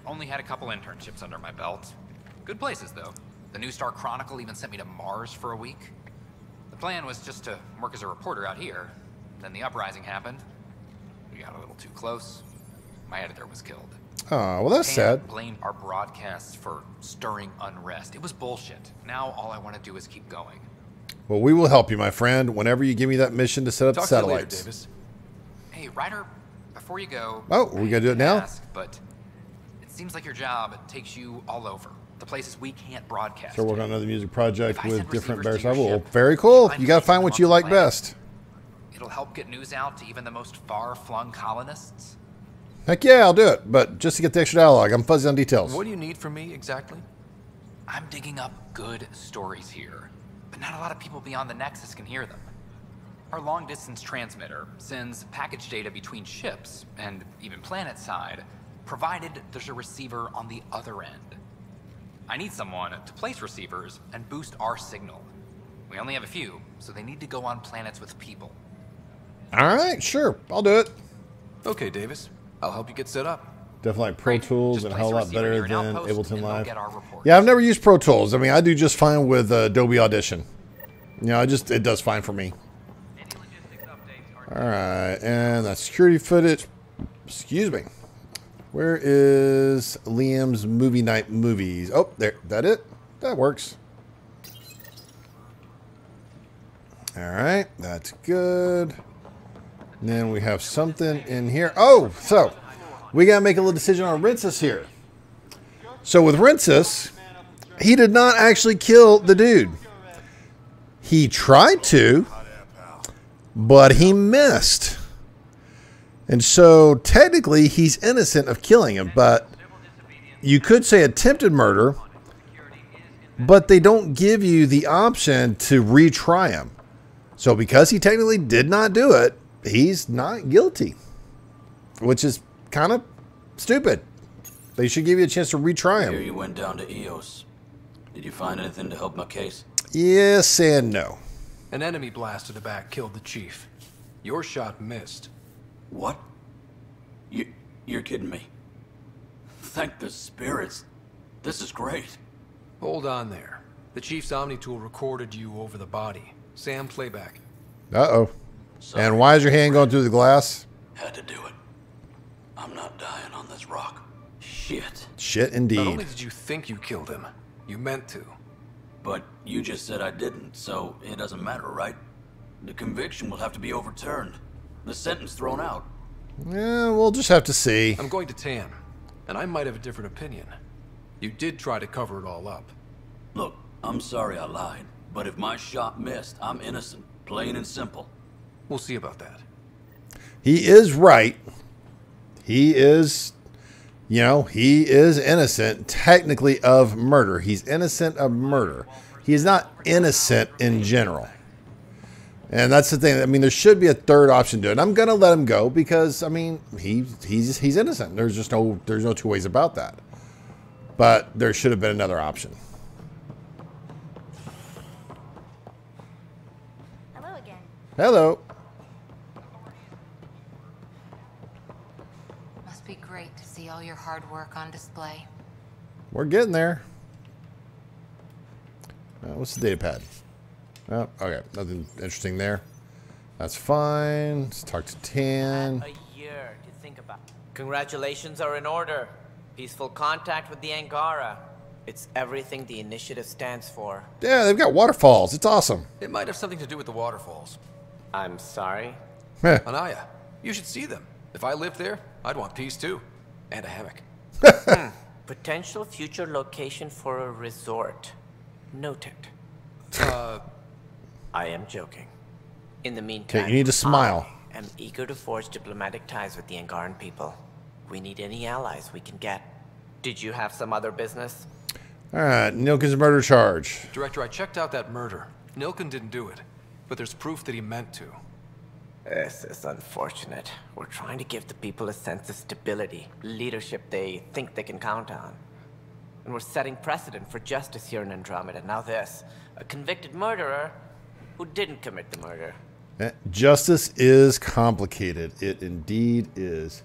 Only had a couple internships under my belt. Good places, though. The New Star Chronicle even sent me to Mars for a week. Plan was just to work as a reporter out here. Then the uprising happened. We got a little too close. My editor was killed. Oh, well, that's Tann sad. blamed our broadcasts for stirring unrest. It was bullshit. Now all I want to do is keep going. Well, we will help you, my friend, whenever you give me that mission to set up Talk to you later, satellites. Davis. Hey, Ryder, before you go. Oh, we gotta do it now? ask, but it seems like your job takes you all over. The places we can't broadcast. So we're working on another music project If with different receivers bears. to your Well, very cool. You got to find what you like with plan. best. It'll help get news out to even the most far-flung colonists. Heck yeah, I'll do it. But just to get the extra dialogue, I'm fuzzy on details. What do you need from me exactly? I'm digging up good stories here, but not a lot of people beyond the Nexus can hear them. Our long distance transmitter sends package data between ships and even planet side, provided there's a receiver on the other end. I need someone to place receivers and boost our signal. We only have a few, so they need to go on planets with people. All right, sure. I'll do it. Okay, Davis. I'll help you get set up. Definitely like Pro Tools and a place hell a lot better than Ableton Live. get our report. Yeah, I've never used Pro Tools. I mean, I do just fine with uh, Adobe Audition. You know, I just it does fine for me. All right, and that security footage. Excuse me. Where is Liam's movie night movies? Oh, there. That it? That works. All right, that's good. And then we have something in here. Oh, so we got to make a little decision on Rincus here. So with Rincus, he did not actually kill the dude. He tried to, but he missed. And so technically he's innocent of killing him, but you could say attempted murder, but they don't give you the option to retry him. So because he technically did not do it, he's not guilty, which is kind of stupid. They should give you a chance to retry him. Here him. you went down to EOS. Did you find anything to help my case? Yes and no. An enemy blast to the back killed the chief. Your shot missed. What? You, you're kidding me. Thank the spirits. This is great. Hold on there. The chief's Omni tool recorded you over the body. Sam playback. Uh oh. And why is your hand going through the glass? Had to do it. I'm not dying on this rock. Shit. Shit, indeed. Not only did you think you killed him, you meant to. But you just said I didn't, so it doesn't matter, right? The conviction will have to be overturned. The sentence thrown out. Yeah, we'll just have to see. I'm going to Tann, and I might have a different opinion. You did try to cover it all up. Look, I'm sorry I lied, but if my shot missed, I'm innocent. Plain and simple. We'll see about that. He is right. He is, you know, he is innocent technically of murder. He's innocent of murder. He is not innocent in general. And that's the thing. I mean, there should be a third option to it. I'm gonna let him go because I mean, he he's he's innocent. There's just no there's no two ways about that. But there should have been another option. Hello again. Hello. Must be great to see all your hard work on display. We're getting there. Uh, what's the data pad? Oh, okay. Nothing interesting there. That's fine. Let's talk to Tann. A year to think about. Congratulations are in order. Peaceful contact with the Angara. It's everything the initiative stands for. Yeah, they've got waterfalls. It's awesome. It might have something to do with the waterfalls. I'm sorry. Heh. Anaya, you should see them. If I lived there, I'd want peace too. And a hammock. Hmm. Potential future location for a resort. Noted. Uh, I am joking. In the meantime, Okay, you need to smile. I am eager to forge diplomatic ties with the Angaran people. We need any allies we can get. Did you have some other business? Uh, All right, Nilken's murder charge. Director, I checked out that murder. Nilken didn't do it, but there's proof that he meant to. This is unfortunate. We're trying to give the people a sense of stability, leadership they think they can count on. And we're setting precedent for justice here in Andromeda. Now this, a convicted murderer who didn't commit the murder. Eh, Justice is complicated. It indeed is.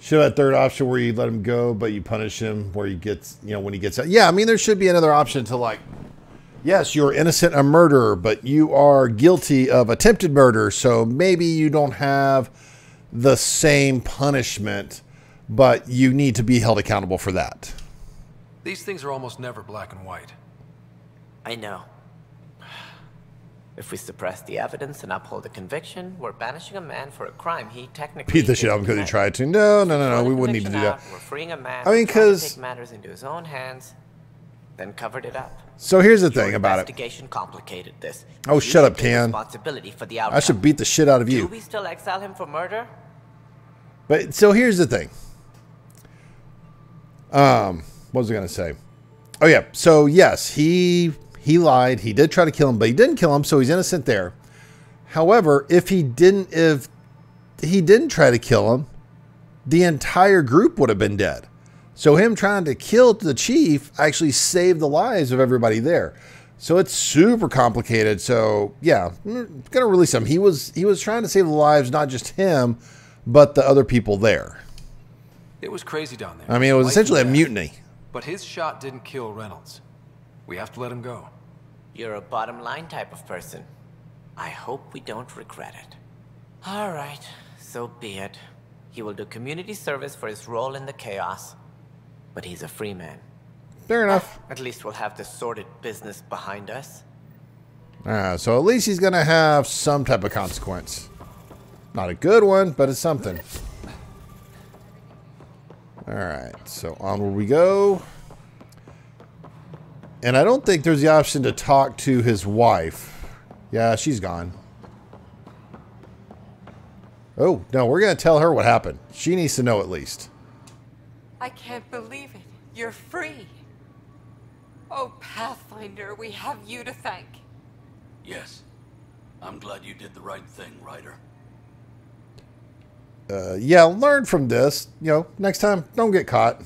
Should have a third option where you let him go, but you punish him where he gets, you know, when he gets out. Yeah, I mean, there should be another option to like, yes, you're innocent of murder, but you are guilty of attempted murder, so maybe you don't have the same punishment, but you need to be held accountable for that. These things are almost never black and white. I know. If we suppress the evidence and uphold the conviction, we're banishing a man for a crime he technically Beat the shit out of him because he tried to. No, no, no, no. We wouldn't need to do that. We're freeing a man. I mean, because tried to 'cause- take matters into his own hands, then covered it up. So here's the Your thing about it. investigation complicated this. Oh, You shut up, Tann. Responsibility for the outcome. I should beat the shit out of you. Do we still exile him for murder? But so here's the thing. Um, what was I gonna say? Oh yeah. So yes, he he lied. He did try to kill him, but he didn't kill him, so he's innocent there. However, if he didn't if he didn't try to kill him, the entire group would have been dead. So him trying to kill the chief actually saved the lives of everybody there. So it's super complicated. So yeah, I'm gonna release him. He was he was trying to save the lives not just him, but the other people there. It was crazy down there. I mean, it was Life essentially a mutiny. But his shot didn't kill Reynolds. We have to let him go. You're a bottom line type of person. I hope we don't regret it. All right, so be it. He will do community service for his role in the chaos. But he's a free man. Fair enough. At least we'll have the sordid business behind us. Uh, so at least he's gonna have some type of consequence. Not a good one, but it's something. All right, so onward we go. And I don't think there's the option to talk to his wife. Yeah, she's gone. Oh, no, we're going to tell her what happened. She needs to know at least. I can't believe it. You're free. Oh, Pathfinder, we have you to thank. Yes. I'm glad you did the right thing, Ryder. Uh, yeah, learn from this. You know, next time, don't get caught.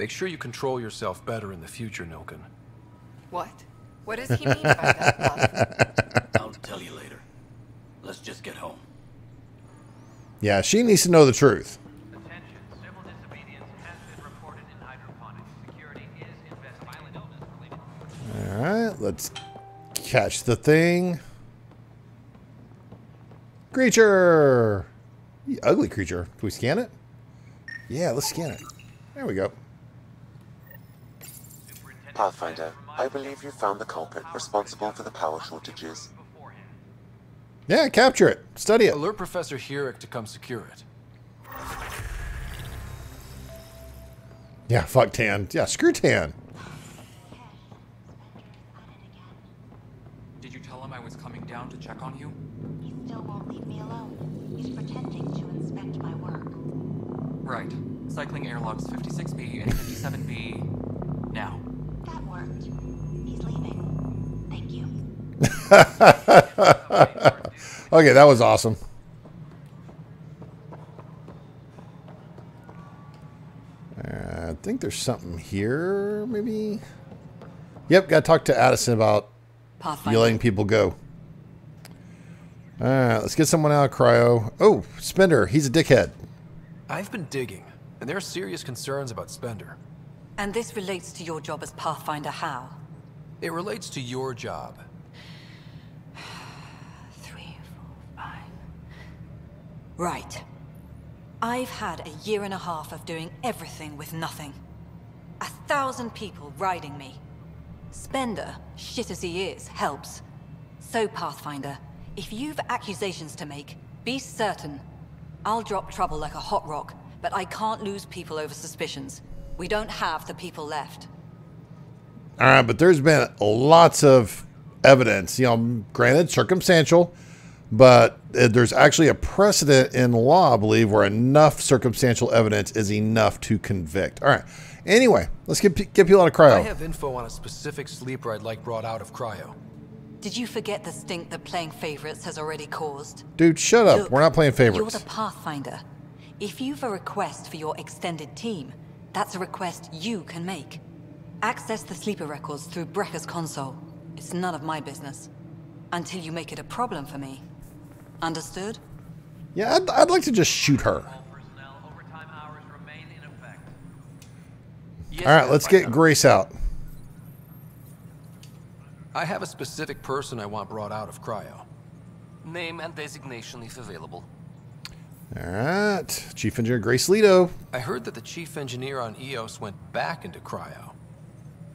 Make sure you control yourself better in the future, Nilken. What? What does he mean by that. I'll tell you later. Let's just get home. Yeah, she needs to know the truth. All right, let's catch the thing. Creature! You ugly creature. Can we scan it? Yeah, let's scan it. There we go. Pathfinder, I believe you found the culprit responsible for the power shortages. Yeah, capture it. Study it. Alert Professor Hurek to come secure it. Yeah, fuck Tann. Yeah, screw Tann. Did you tell him I was coming down to check on you? He still won't leave me alone. He's pretending to inspect my work. Right. Cycling airlogs 56B and 57B. Now. That. He's leaving. Thank you. okay, that was awesome. Uh, I think there's something here, maybe. Yep, got to talk to Addison about Pathfinder. you letting people go. All right, let's get someone out of cryo. Oh, Spender, he's a dickhead. I've been digging, and there are serious concerns about Spender. And this relates to your job as Pathfinder how? It relates to your job. Three, four, five. Right. I've had a year and a half of doing everything with nothing. A thousand people riding me. Spender, shit as he is, helps. So, Pathfinder, if you've accusations to make, be certain. I'll drop trouble like a hot rock, but I can't lose people over suspicions. We don't have the people left. All right, but there's been lots of evidence. You know, granted, circumstantial, but uh, there's actually a precedent in law, I believe, where enough circumstantial evidence is enough to convict. All right. Anyway, let's get get people out of cryo. I have info on a specific sleeper I'd like brought out of cryo. Did you forget the stink that playing favorites has already caused? Dude, shut up. Look, We're not playing favorites. You're favorites. the Pathfinder. If you've a request for your extended team, that's a request you can make. Access the sleeper records through Brekker's console. It's none of my business. Until you make it a problem for me. Understood? Yeah, I'd, I'd like to just shoot her. All right, let's get Grace out. I have a specific person I want brought out of cryo. Name and designation if available. All right, Chief Engineer Grace Leto. I heard that the chief engineer on EOS went back into cryo.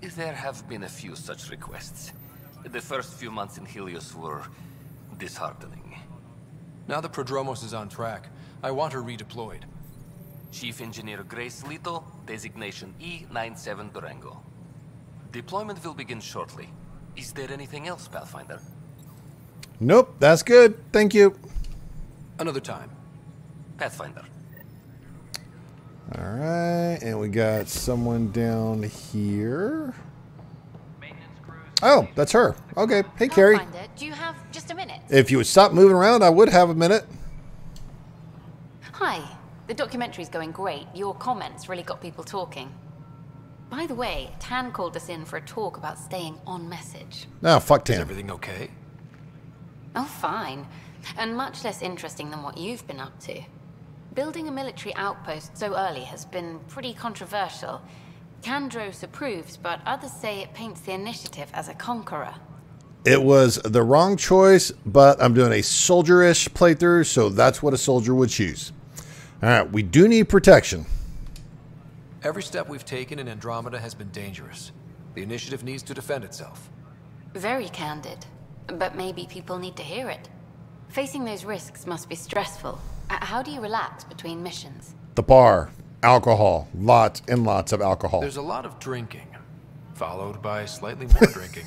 There have been a few such requests. The first few months in Heleus were disheartening. Now that Prodromos is on track, I want her redeployed. Chief Engineer Grace Leto, designation E97 Durango. Deployment will begin shortly. Is there anything else, Pathfinder? Nope, that's good. Thank you. Another time. Pathfinder. All right, and we got someone down here. Oh, that's her. Okay. Hey, Keri. Do you have just a minute? If you would stop moving around, I would have a minute. Hi. The documentary's going great. Your comments really got people talking. By the way, Tann called us in for a talk about staying on message. No, fuck Tann. Is everything okay? Oh, fine. And much less interesting than what you've been up to. Building a military outpost so early has been pretty controversial. Kandros approves, but others say it paints the initiative as a conqueror. It was the wrong choice, but I'm doing a soldierish playthrough, so that's what a soldier would choose. All right, we do need protection. Every step we've taken in Andromeda has been dangerous. The initiative needs to defend itself. Very candid. But maybe people need to hear it. Facing those risks must be stressful. Uh, How do you relax between missions? The bar, alcohol, lots and lots of alcohol. There's a lot of drinking, followed by slightly more drinking.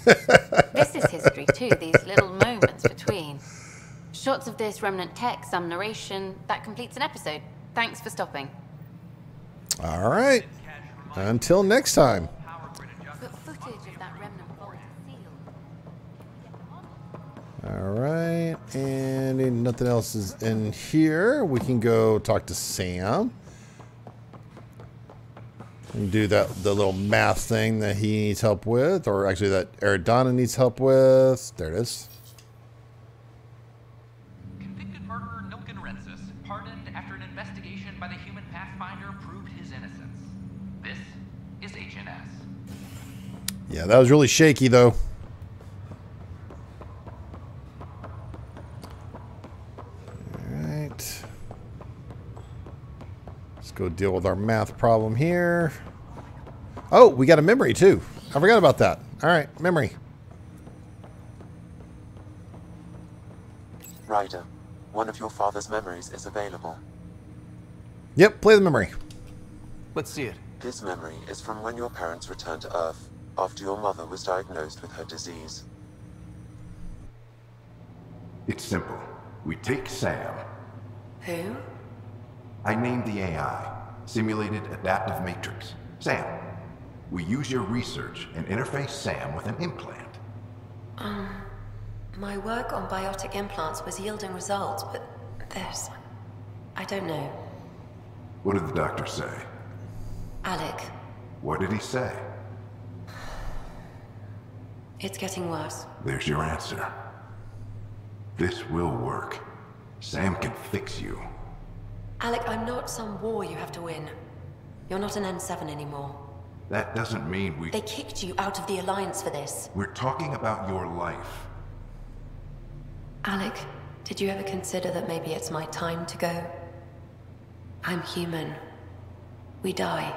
This is history too, these little moments between. Shots of this remnant tech, some narration, that completes an episode. Thanks for stopping. All right. Until next time. But footage of that remnant vault sealed. All right, and nothing else is in here. We can go talk to Sam and do that the little math thing that he needs help with, or actually that Aridana needs help with. There it is. Convicted murderer Nilken Rensis, pardoned after an investigation by the human Pathfinder proved his innocence. This is HNS. Yeah, that was really shaky though. All right. Let's go deal with our math problem here. Oh, we got a memory too. I forgot about that. All right, memory. Ryder, one of your father's memories is available. Yep, play the memory. Let's see it. This memory is from when your parents returned to Earth, after your mother was diagnosed with her disease. It's simple. We take Sam. Who? I named the AI Simulated Adaptive Matrix. Sam. We use your research and interface Sam with an implant. Um, my work on biotic implants was yielding results, but this. I don't know. What did the doctor say? Alec, What did he say? it's getting worse. There's your answer. This will work. Sam can fix you. Alec, I'm not some war you have to win. You're not an N7 anymore. That doesn't mean we. They kicked you out of the Alliance for this. We're talking about your life. Alec, did you ever consider that maybe it's my time to go? I'm human. We die.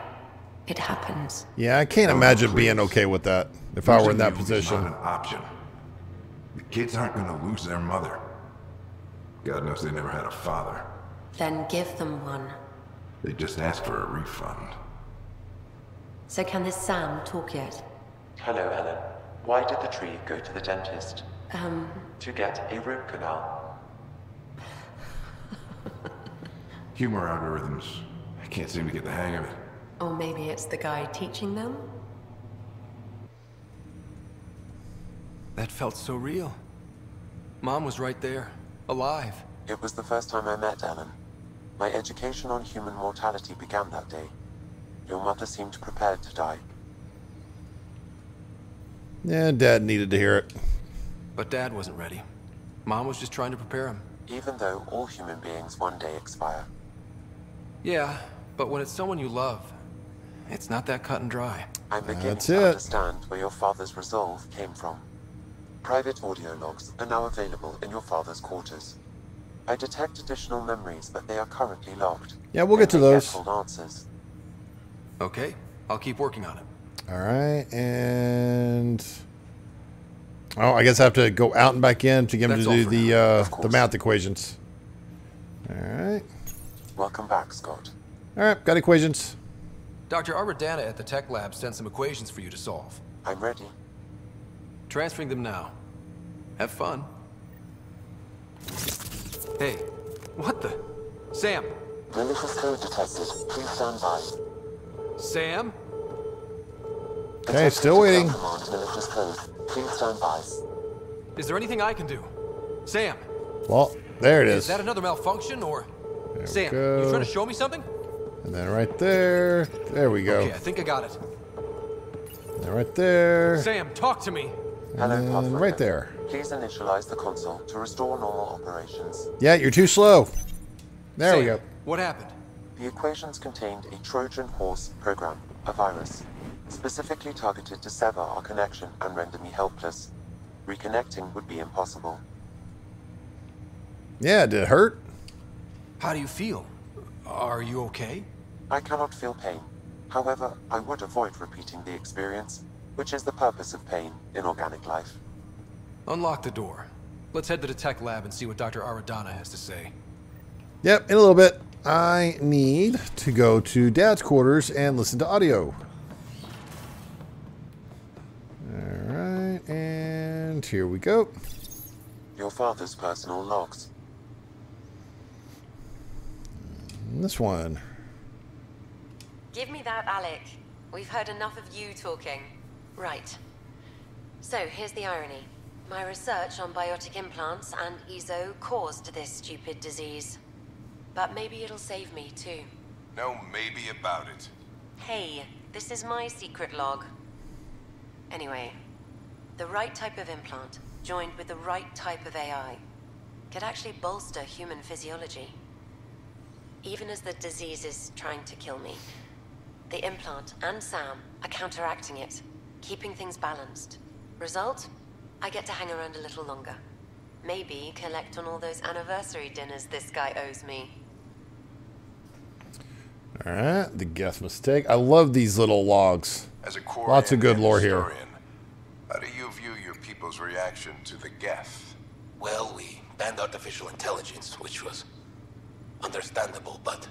It happens. Yeah, I can't Oh, imagine please. being okay with that if I were in that Losing you is position. Not an option. The kids aren't going to lose their mother. God knows they never had a father. Then give them one. They just asked for a refund. So can this Sam talk yet? Hello, Ellen. Why did the tree go to the dentist? Um, To get a root canal. Humor algorithms. I can't seem to get the hang of it. or maybe it's the guy teaching them? That felt so real. Mom was right there, alive. It was the first time I met Ellen. My education on human mortality began that day. Your mother seemed prepared to die. Yeah, Dad needed to hear it. But Dad wasn't ready. Mom was just trying to prepare him. Even though all human beings one day expire. Yeah, but when it's someone you love, it's not that cut and dry. I'm beginning That's to it. understand where your father's resolve came from. Private audio logs are now available in your father's quarters. I detect additional memories, but they are currently locked. Yeah, we'll get to those. answers. Okay, I'll keep working on it. All right, and oh, I guess I have to go out and back in to get him That's to do the uh, the math equations. All right, Welcome back, Scott. all right, got equations. Dr. Aridana at the tech lab sent some equations for you to solve. I'm ready. Transferring them now. Have fun. Hey, what the? Sam! Malicious code detected. Please stand by. Sam? Okay, still waiting. Command malicious code. Please stand by. Is there anything I can do? Sam! Well, there it Is is, that another malfunction or? we Sam, go. you trying to show me something? and then right there, there we go, Okay, I think I got it. and then right there, Sam, talk to me. Hello, and then right there. Please initialize the console to restore normal operations. Yeah, you're too slow. There we go. What happened? The equations contained a Trojan horse program, a virus, specifically targeted to sever our connection and render me helpless. Reconnecting would be impossible. Yeah, did it hurt? How do you feel? Are you okay? I cannot feel pain. However, I would avoid repeating the experience, which is the purpose of pain in organic life. Unlock the door. Let's head to the tech lab and see what Dr. Aridana has to say. Yep, in a little bit. I need to go to Dad's quarters and listen to audio. All right, and here we go. Your father's personal logs. Mm, this one. Give me that, Alec. We've heard enough of you talking. Right. So, here's the irony. My research on biotic implants and eezo caused this stupid disease. But maybe it'll save me, too. No maybe about it. Hey, this is my secret log. Anyway, the right type of implant, joined with the right type of AI, could actually bolster human physiology. Even as the disease is trying to kill me, the implant and Sam are counteracting it, keeping things balanced. Result? I get to hang around a little longer. Maybe collect on all those anniversary dinners this guy owes me. All right, the guess mistake. I love these little logs. As a core Lots of good and lore here. historian, How do you view your people's reaction to the Geth? Well, we banned artificial intelligence, which was understandable, but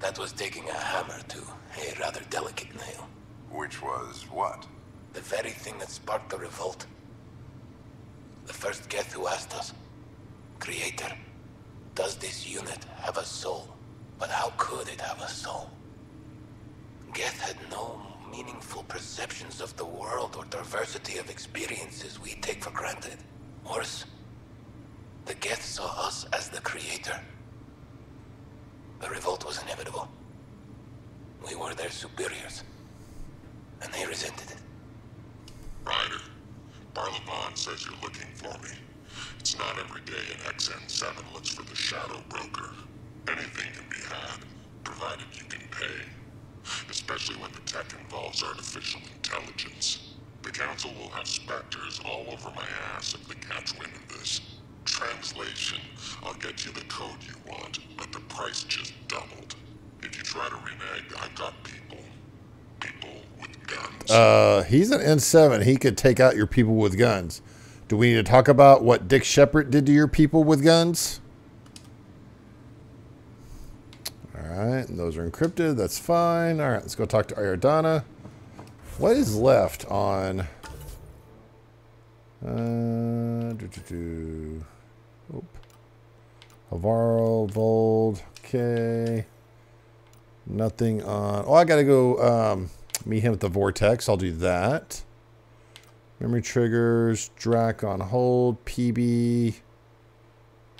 that was taking a hammer to a rather delicate nail. Which was what? The very thing that sparked the revolt. The first Geth who asked us, Creator, does this unit have a soul? But how could it have a soul? Geth had no meaningful perceptions of the world or diversity of experiences we take for granted. Worse, the Geth saw us as the Creator. The revolt was inevitable. We were their superiors, and they resented it. Ryder, Barlavon says you're looking for me. It's not every day an XN7 looks for the Shadow Broker. Anything can be had, provided you can pay. Especially when the tech involves artificial intelligence. The Council will have specters all over my ass if they catch wind of this. Translation, I'll get you the code you want, but the price just doubled. If you try to renege, I've got people. Guns. Uh, he's an N7. He could take out your people with guns. Do we need to talk about what Dick Shepard did to your people with guns? All right, and those are encrypted. That's fine. All right, let's go talk to Aridana. What is left on Uh, do, do, do. Oop. Alvaro, Voeld. Okay. Nothing on. Oh, I got to go um, meet him at the Vortex. I'll do that. Memory triggers. Drack on hold. Peebee.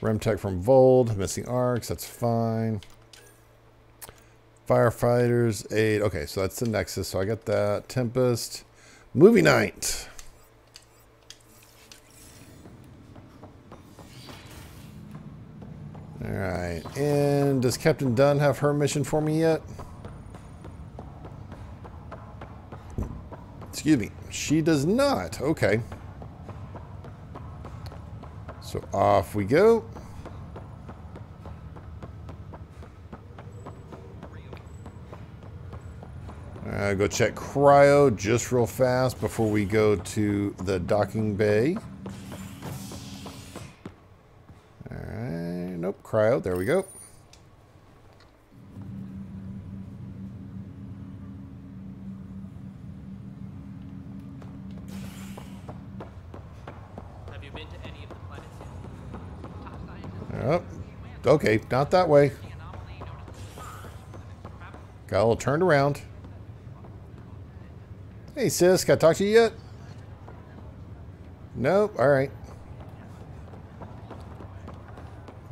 Remtech from Voeld. Missing arcs. That's fine. Firefighters. Aid. Okay, so that's the Nexus. So I got that. Tempest. Movie night. All right. And does Captain Dunn have her mission for me yet? Excuse me. She does not. Okay. So off we go. Uh, go check cryo just real fast before we go to the docking bay. Alright, nope, cryo, there we go. Have you been to any of the planets Yep. Okay, not that way. Got a little turned around. Hey, sis, can I talk to you yet? Nope. All right.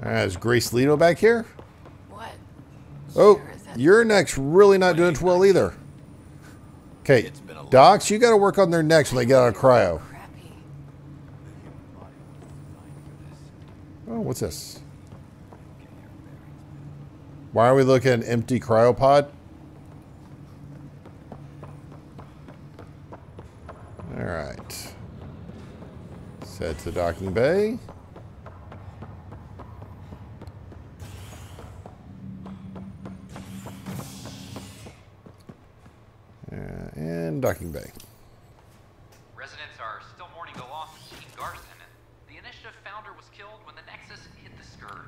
All right, is Grace Leto back here? What? Oh, your neck's really not doing too well either. Okay, Docs, you got to work on their necks when they get out of cryo. Oh, what's this? Why are we looking at an empty cryopod? All right. Set to docking bay. Uh, and docking bay. Was killed when the Nexus hit the Scourge.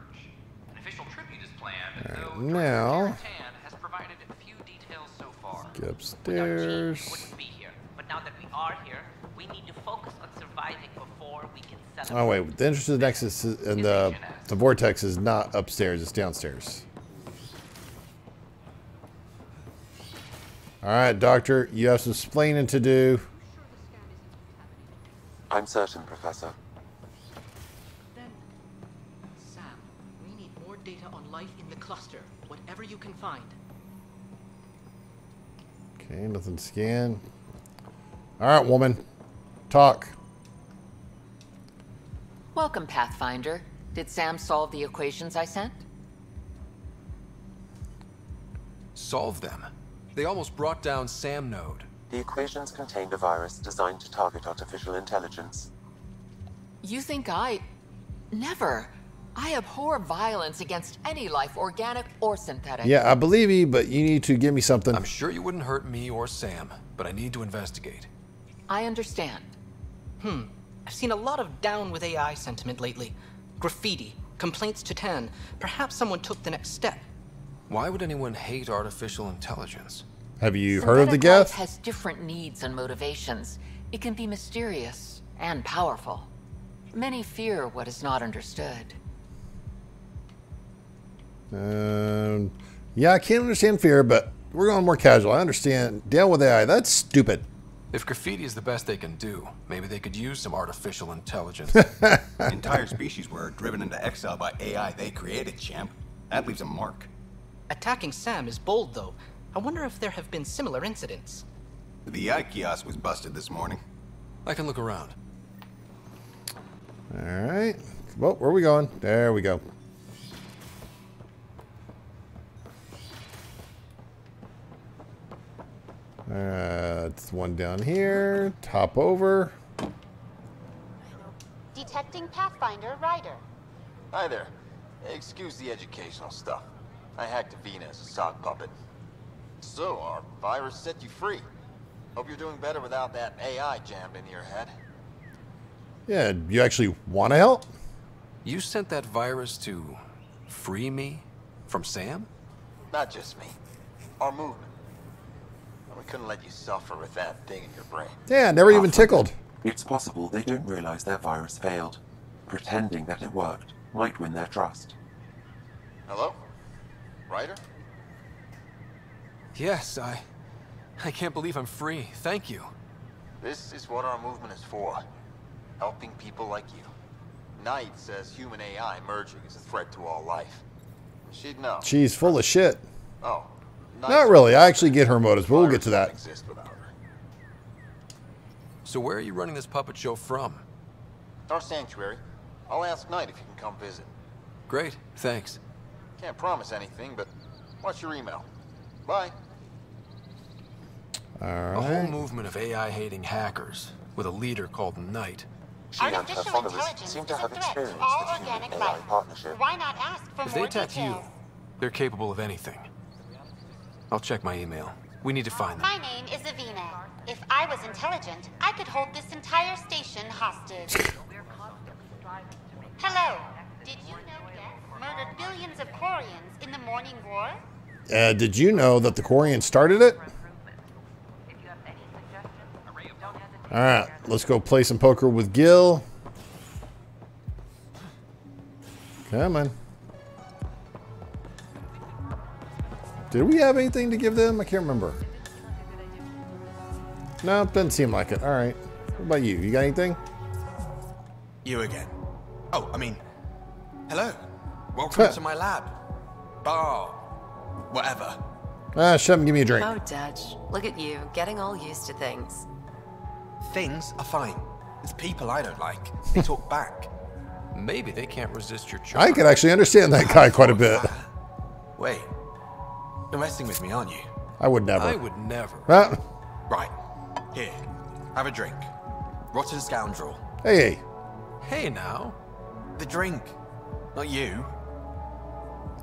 An official tribute is planned, though Now, Tann has provided few details so far. get upstairs. be here. But now that we are here, we need to focus on surviving before we can celebrate. Oh wait, the entrance to the Nexus is, and the the vortex is not upstairs; it's downstairs. All right, Doctor, you have some splaining to do. I'm certain, Professor. Sam, we need more data on life in the cluster, whatever you can find. Okay, nothing to scan. All right, woman, talk. Welcome, Pathfinder. Did Sam solve the equations I sent? Solve them? They almost brought down Sam Node. The equations contained a virus designed to target artificial intelligence. You think I. Never. I abhor violence against any life, organic or synthetic. Yeah, I believe you, but you need to give me something. I'm sure you wouldn't hurt me or Sam, but I need to investigate. I understand. Hmm. I've seen a lot of down with AI sentiment lately. Graffiti, complaints to Tann. Perhaps someone took the next step. Why would anyone hate artificial intelligence? Have you heard of the Synthetic life Geth? has different needs and motivations. It can be mysterious and powerful. Many fear what is not understood. Um, yeah, I can't understand fear, but we're going more casual. I understand. Deal with AI. That's stupid. If graffiti is the best they can do, maybe they could use some artificial intelligence. Entire species were driven into exile by AI they created, champ. That leaves a mark. Attacking Sam is bold, though. I wonder if there have been similar incidents. The AI kiosk was busted this morning. I can look around. All right. Well, where are we going? There we go. Uh, it's one down here. Top over. Detecting Pathfinder Ryder. Hi there. Excuse the educational stuff. I hacked Avina as a sock puppet. So, our virus set you free. Hope you're doing better without that AI jammed into your head. Yeah, you actually want to help? You sent that virus to free me from Sam? Not just me. Our movement. We couldn't let you suffer with that thing in your brain. Yeah, never even tickled. It's possible they don't realize their virus failed. Pretending that it worked might win their trust. Hello? Ryder? Yes, I. I can't believe I'm free. Thank you. This is what our movement is for. Helping people like you. Knight says human AI merging is a threat to all life. She'd know. She's full of shit. Oh. Not really. I actually get her motives, but we'll get to that. Exist without her. So where are you running this puppet show from? Our sanctuary. I'll ask Knight if you can come visit. Great, thanks. Can't promise anything, but watch your email. Bye. All A whole movement of AI-hating hackers with a leader called Knight. She and her Artificial followers intelligence seem to is a have threat experience to all with organic human AI life. partnership. Why not ask for If they more attack details? you, they're capable of anything. I'll check my email. We need to find them. My name is Avina. If I was intelligent, I could hold this entire station hostage. Hello. Did you know Geth murdered billions of Quarians in the Morning War? Uh, did you know that the Quarian started it? All right, let's go play some poker with Gil. Come on. Did we have anything to give them? I can't remember. No, doesn't seem like it. All right. What about you? You got anything? You again. Oh, I mean, hello. Welcome to my lab. Bar. Whatever. Ah, shut up and give me a drink. Oh, Dutch. Look at you, getting all used to things. Things are fine. It's people I don't like. They talk back. Maybe they can't resist your charm. I can actually understand that guy quite a bit. Wait. You're messing with me, aren't you? I would never. I would never. Right. Here. Have a drink. Rotten scoundrel. hey, Hey now. The drink. Not you.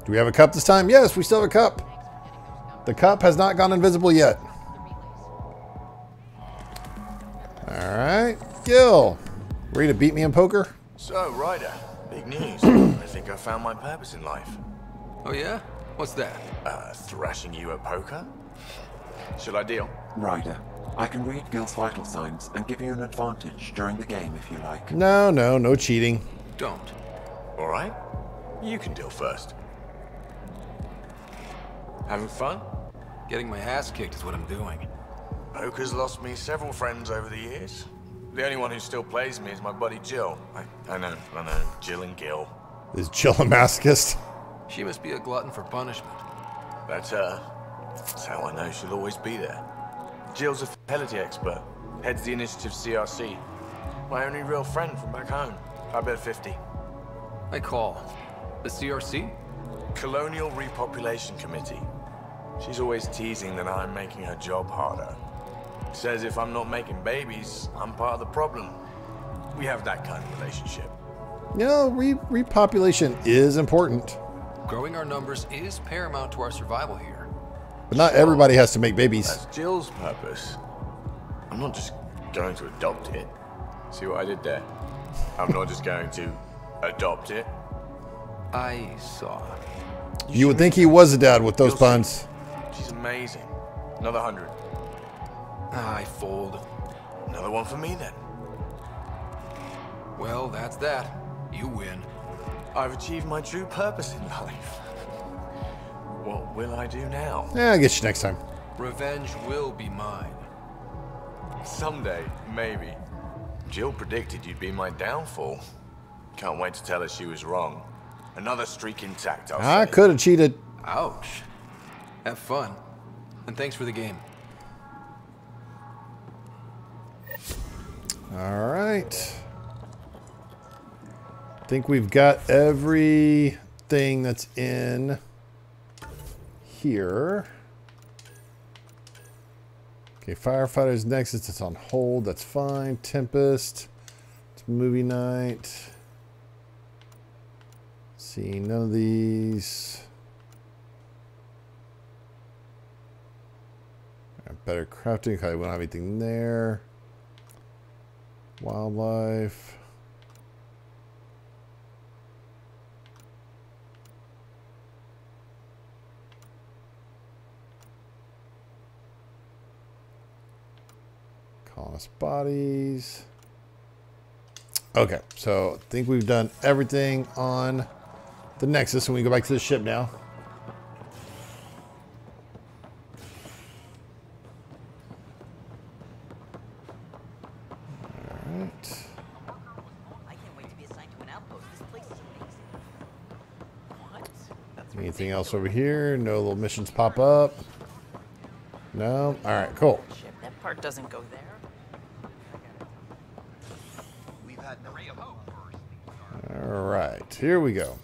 do we have a cup this time? Yes, we still have a cup. The cup has not gone invisible yet. All right, Gil. Ready to beat me in poker? So, Ryder, big news. I think I found my purpose in life. Oh yeah? What's that? Uh, thrashing you at poker? Shall I deal? Ryder, I can read Gil's vital signs and give you an advantage during the game if you like. No, no, no cheating. Don't. All right. You can deal first. Having fun? Getting my ass kicked is what I'm doing. Poker's lost me several friends over the years. The only one who still plays me is my buddy Jill. I, I know, I know. Jill and Gil. Is Jill a masochist? She must be a glutton for punishment. That's uh, her. That's how I know she'll always be there. Jill's a fidelity expert. Heads the initiative CRC. My only real friend from back home. I bet 50. I call. The CRC? Colonial Repopulation Committee. She's always teasing that I'm making her job harder. Says if I'm not making babies, I'm part of the problem. We have that kind of relationship. You know, re- repopulation is important, Growing our numbers is paramount to our survival here. but not everybody has to make babies. That's Jill's purpose. I'm not just going to adopt it. See what I did there? I'm not just going to adopt it. I saw. You would think he was a dad with those puns. She's amazing. Another hundred. I fold. Another one for me then. Well, that's that. You win. I've achieved my true purpose in life. What will I do now? Yeah, I'll get you next time. Revenge will be mine. Someday, maybe. Jill predicted you'd be my downfall. Can't wait to tell her she was wrong. Another streak intact, I'll I could have cheated. Ouch. Have fun. And thanks for the game. All right. I think we've got everything that's in here. Okay, firefighters nexus. It's on hold. That's fine. Tempest. It's movie night. See none of these. Better crafting. I we don't have anything there. Wildlife. Colonist bodies. Okay, so I think we've done everything on the Nexus, and we go back to the ship now. Anything else over here? No little missions pop up. No? Alright, cool. That part doesn't go there. Alright, here we go.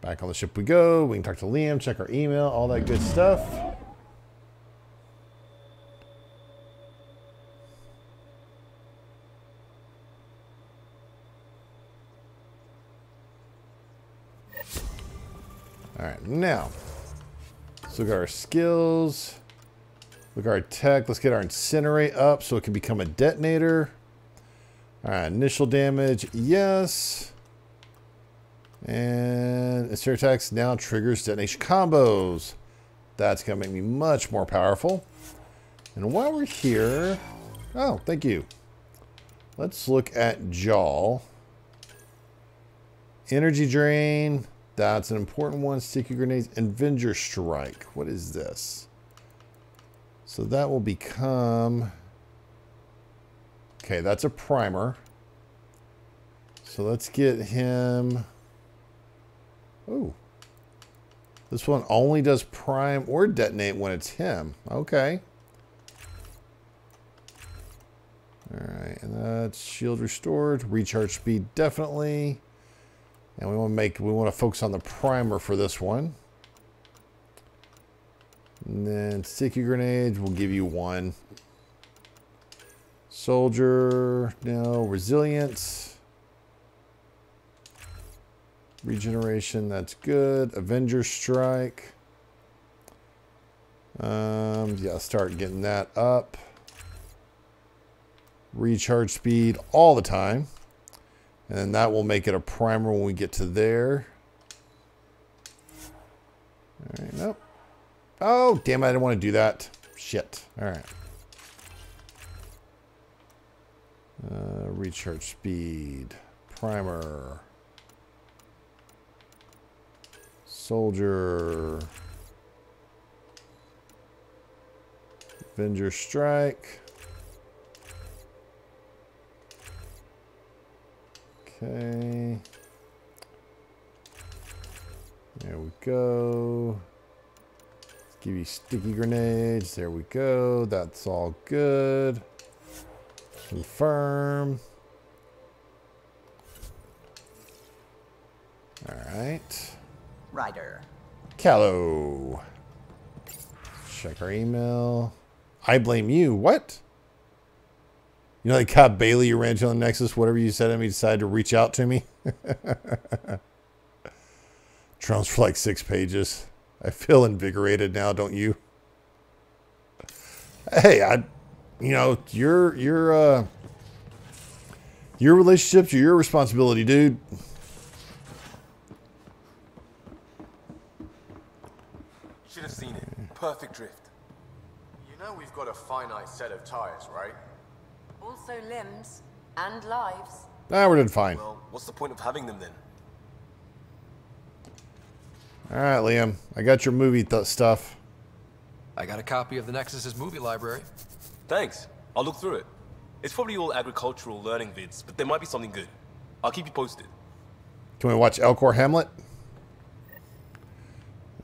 Back on the ship we go. We can talk to Liam, check our email, all that good stuff. Alright, now. Let's look at our skills. Look at our tech. Let's get our incinerate up so it can become a detonator. Alright, initial damage, yes. And insert attacks now triggers detonation combos. That's going to make me much more powerful. And while we're here... Oh, thank you. Let's look at Jaal. Energy Drain. That's an important one. Sticky Grenades. Avenger Strike. What is this? So that will become... Okay, that's a primer. So let's get him... Oh. This one only does prime or detonate when it's him. Okay. Alright, and that's shield restored. Recharge speed definitely. And we want to make we want to focus on the primer for this one. And then sticky grenades will give you one. Soldier, no. Resilience. Regeneration, that's good. Avenger Strike. Um, yeah, start getting that up. Recharge speed all the time. And then that will make it a primer when we get to there. All right, nope. Oh, damn I didn't want to do that. Shit. All right. Uh, recharge speed. Primer. Soldier. Avenger Strike. Okay. There we go. Give you sticky grenades. There we go. That's all good. Confirm. All right. Ryder. Kallo. Check our email. I blame you. What? You know, like Cobb Bailey, you ran on Nexus, whatever you said to me, decided to reach out to me. Trumps for like six pages. I feel invigorated now, don't you? Hey, I, you know, your your uh, your relationships are your responsibility, dude. Should have seen it. Perfect drift. You know we've got a finite set of tires, right? Also limbs and lives. Ah, we're doing fine. Well, what's the point of having them then? All right, Liam. I got your movie th stuff. I got a copy of the Nexus's movie library. Thanks. I'll look through it. It's probably all agricultural learning vids, but there might be something good. I'll keep you posted. Can we watch Elcor Hamlet?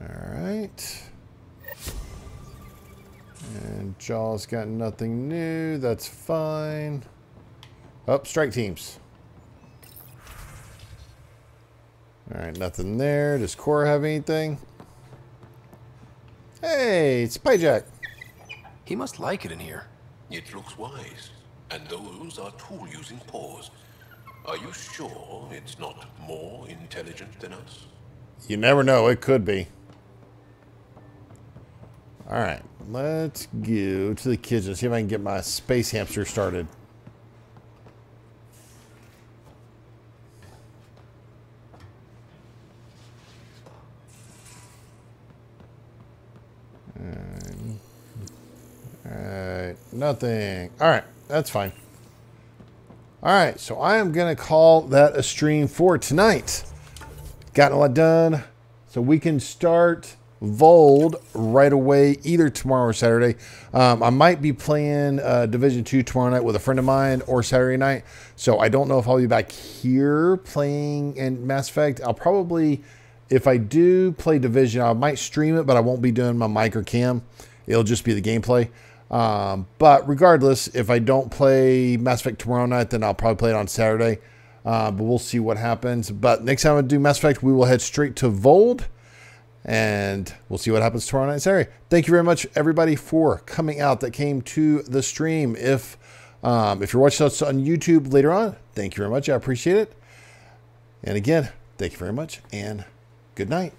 All right. And Jaal's got nothing new. That's fine. Up, oh, strike teams. All right, nothing there. Does Cora have anything? Hey, it's Pyjak. He must like it in here. It looks wise. And those are tool-using paws. Are you sure it's not more intelligent than us? You never know. It could be. All right, let's go to the kitchen. See if I can get my space hamster started. Alright, nothing. Alright, that's fine. All right, so I am going to call that a stream for tonight. Got a lot done, so we can start Voeld right away, either tomorrow or Saturday. Um, I might be playing uh, Division 2 tomorrow night with a friend of mine or Saturday night, so I don't know if I'll be back here playing in Mass Effect. I'll probably, if I do play Division, I might stream it, but I won't be doing my mic or cam. It'll just be the gameplay. Um, but regardless, if I don't play Mass Effect tomorrow night, then I'll probably play it on Saturday. Uh, but we'll see what happens. But next time I do Mass Effect, we will head straight to Voeld. And we'll see what happens tomorrow night Saturday. Thank you very much, everybody, for coming out that came to the stream. If um, if you're watching us on YouTube later on, thank you very much. I appreciate it. And again, thank you very much and good night.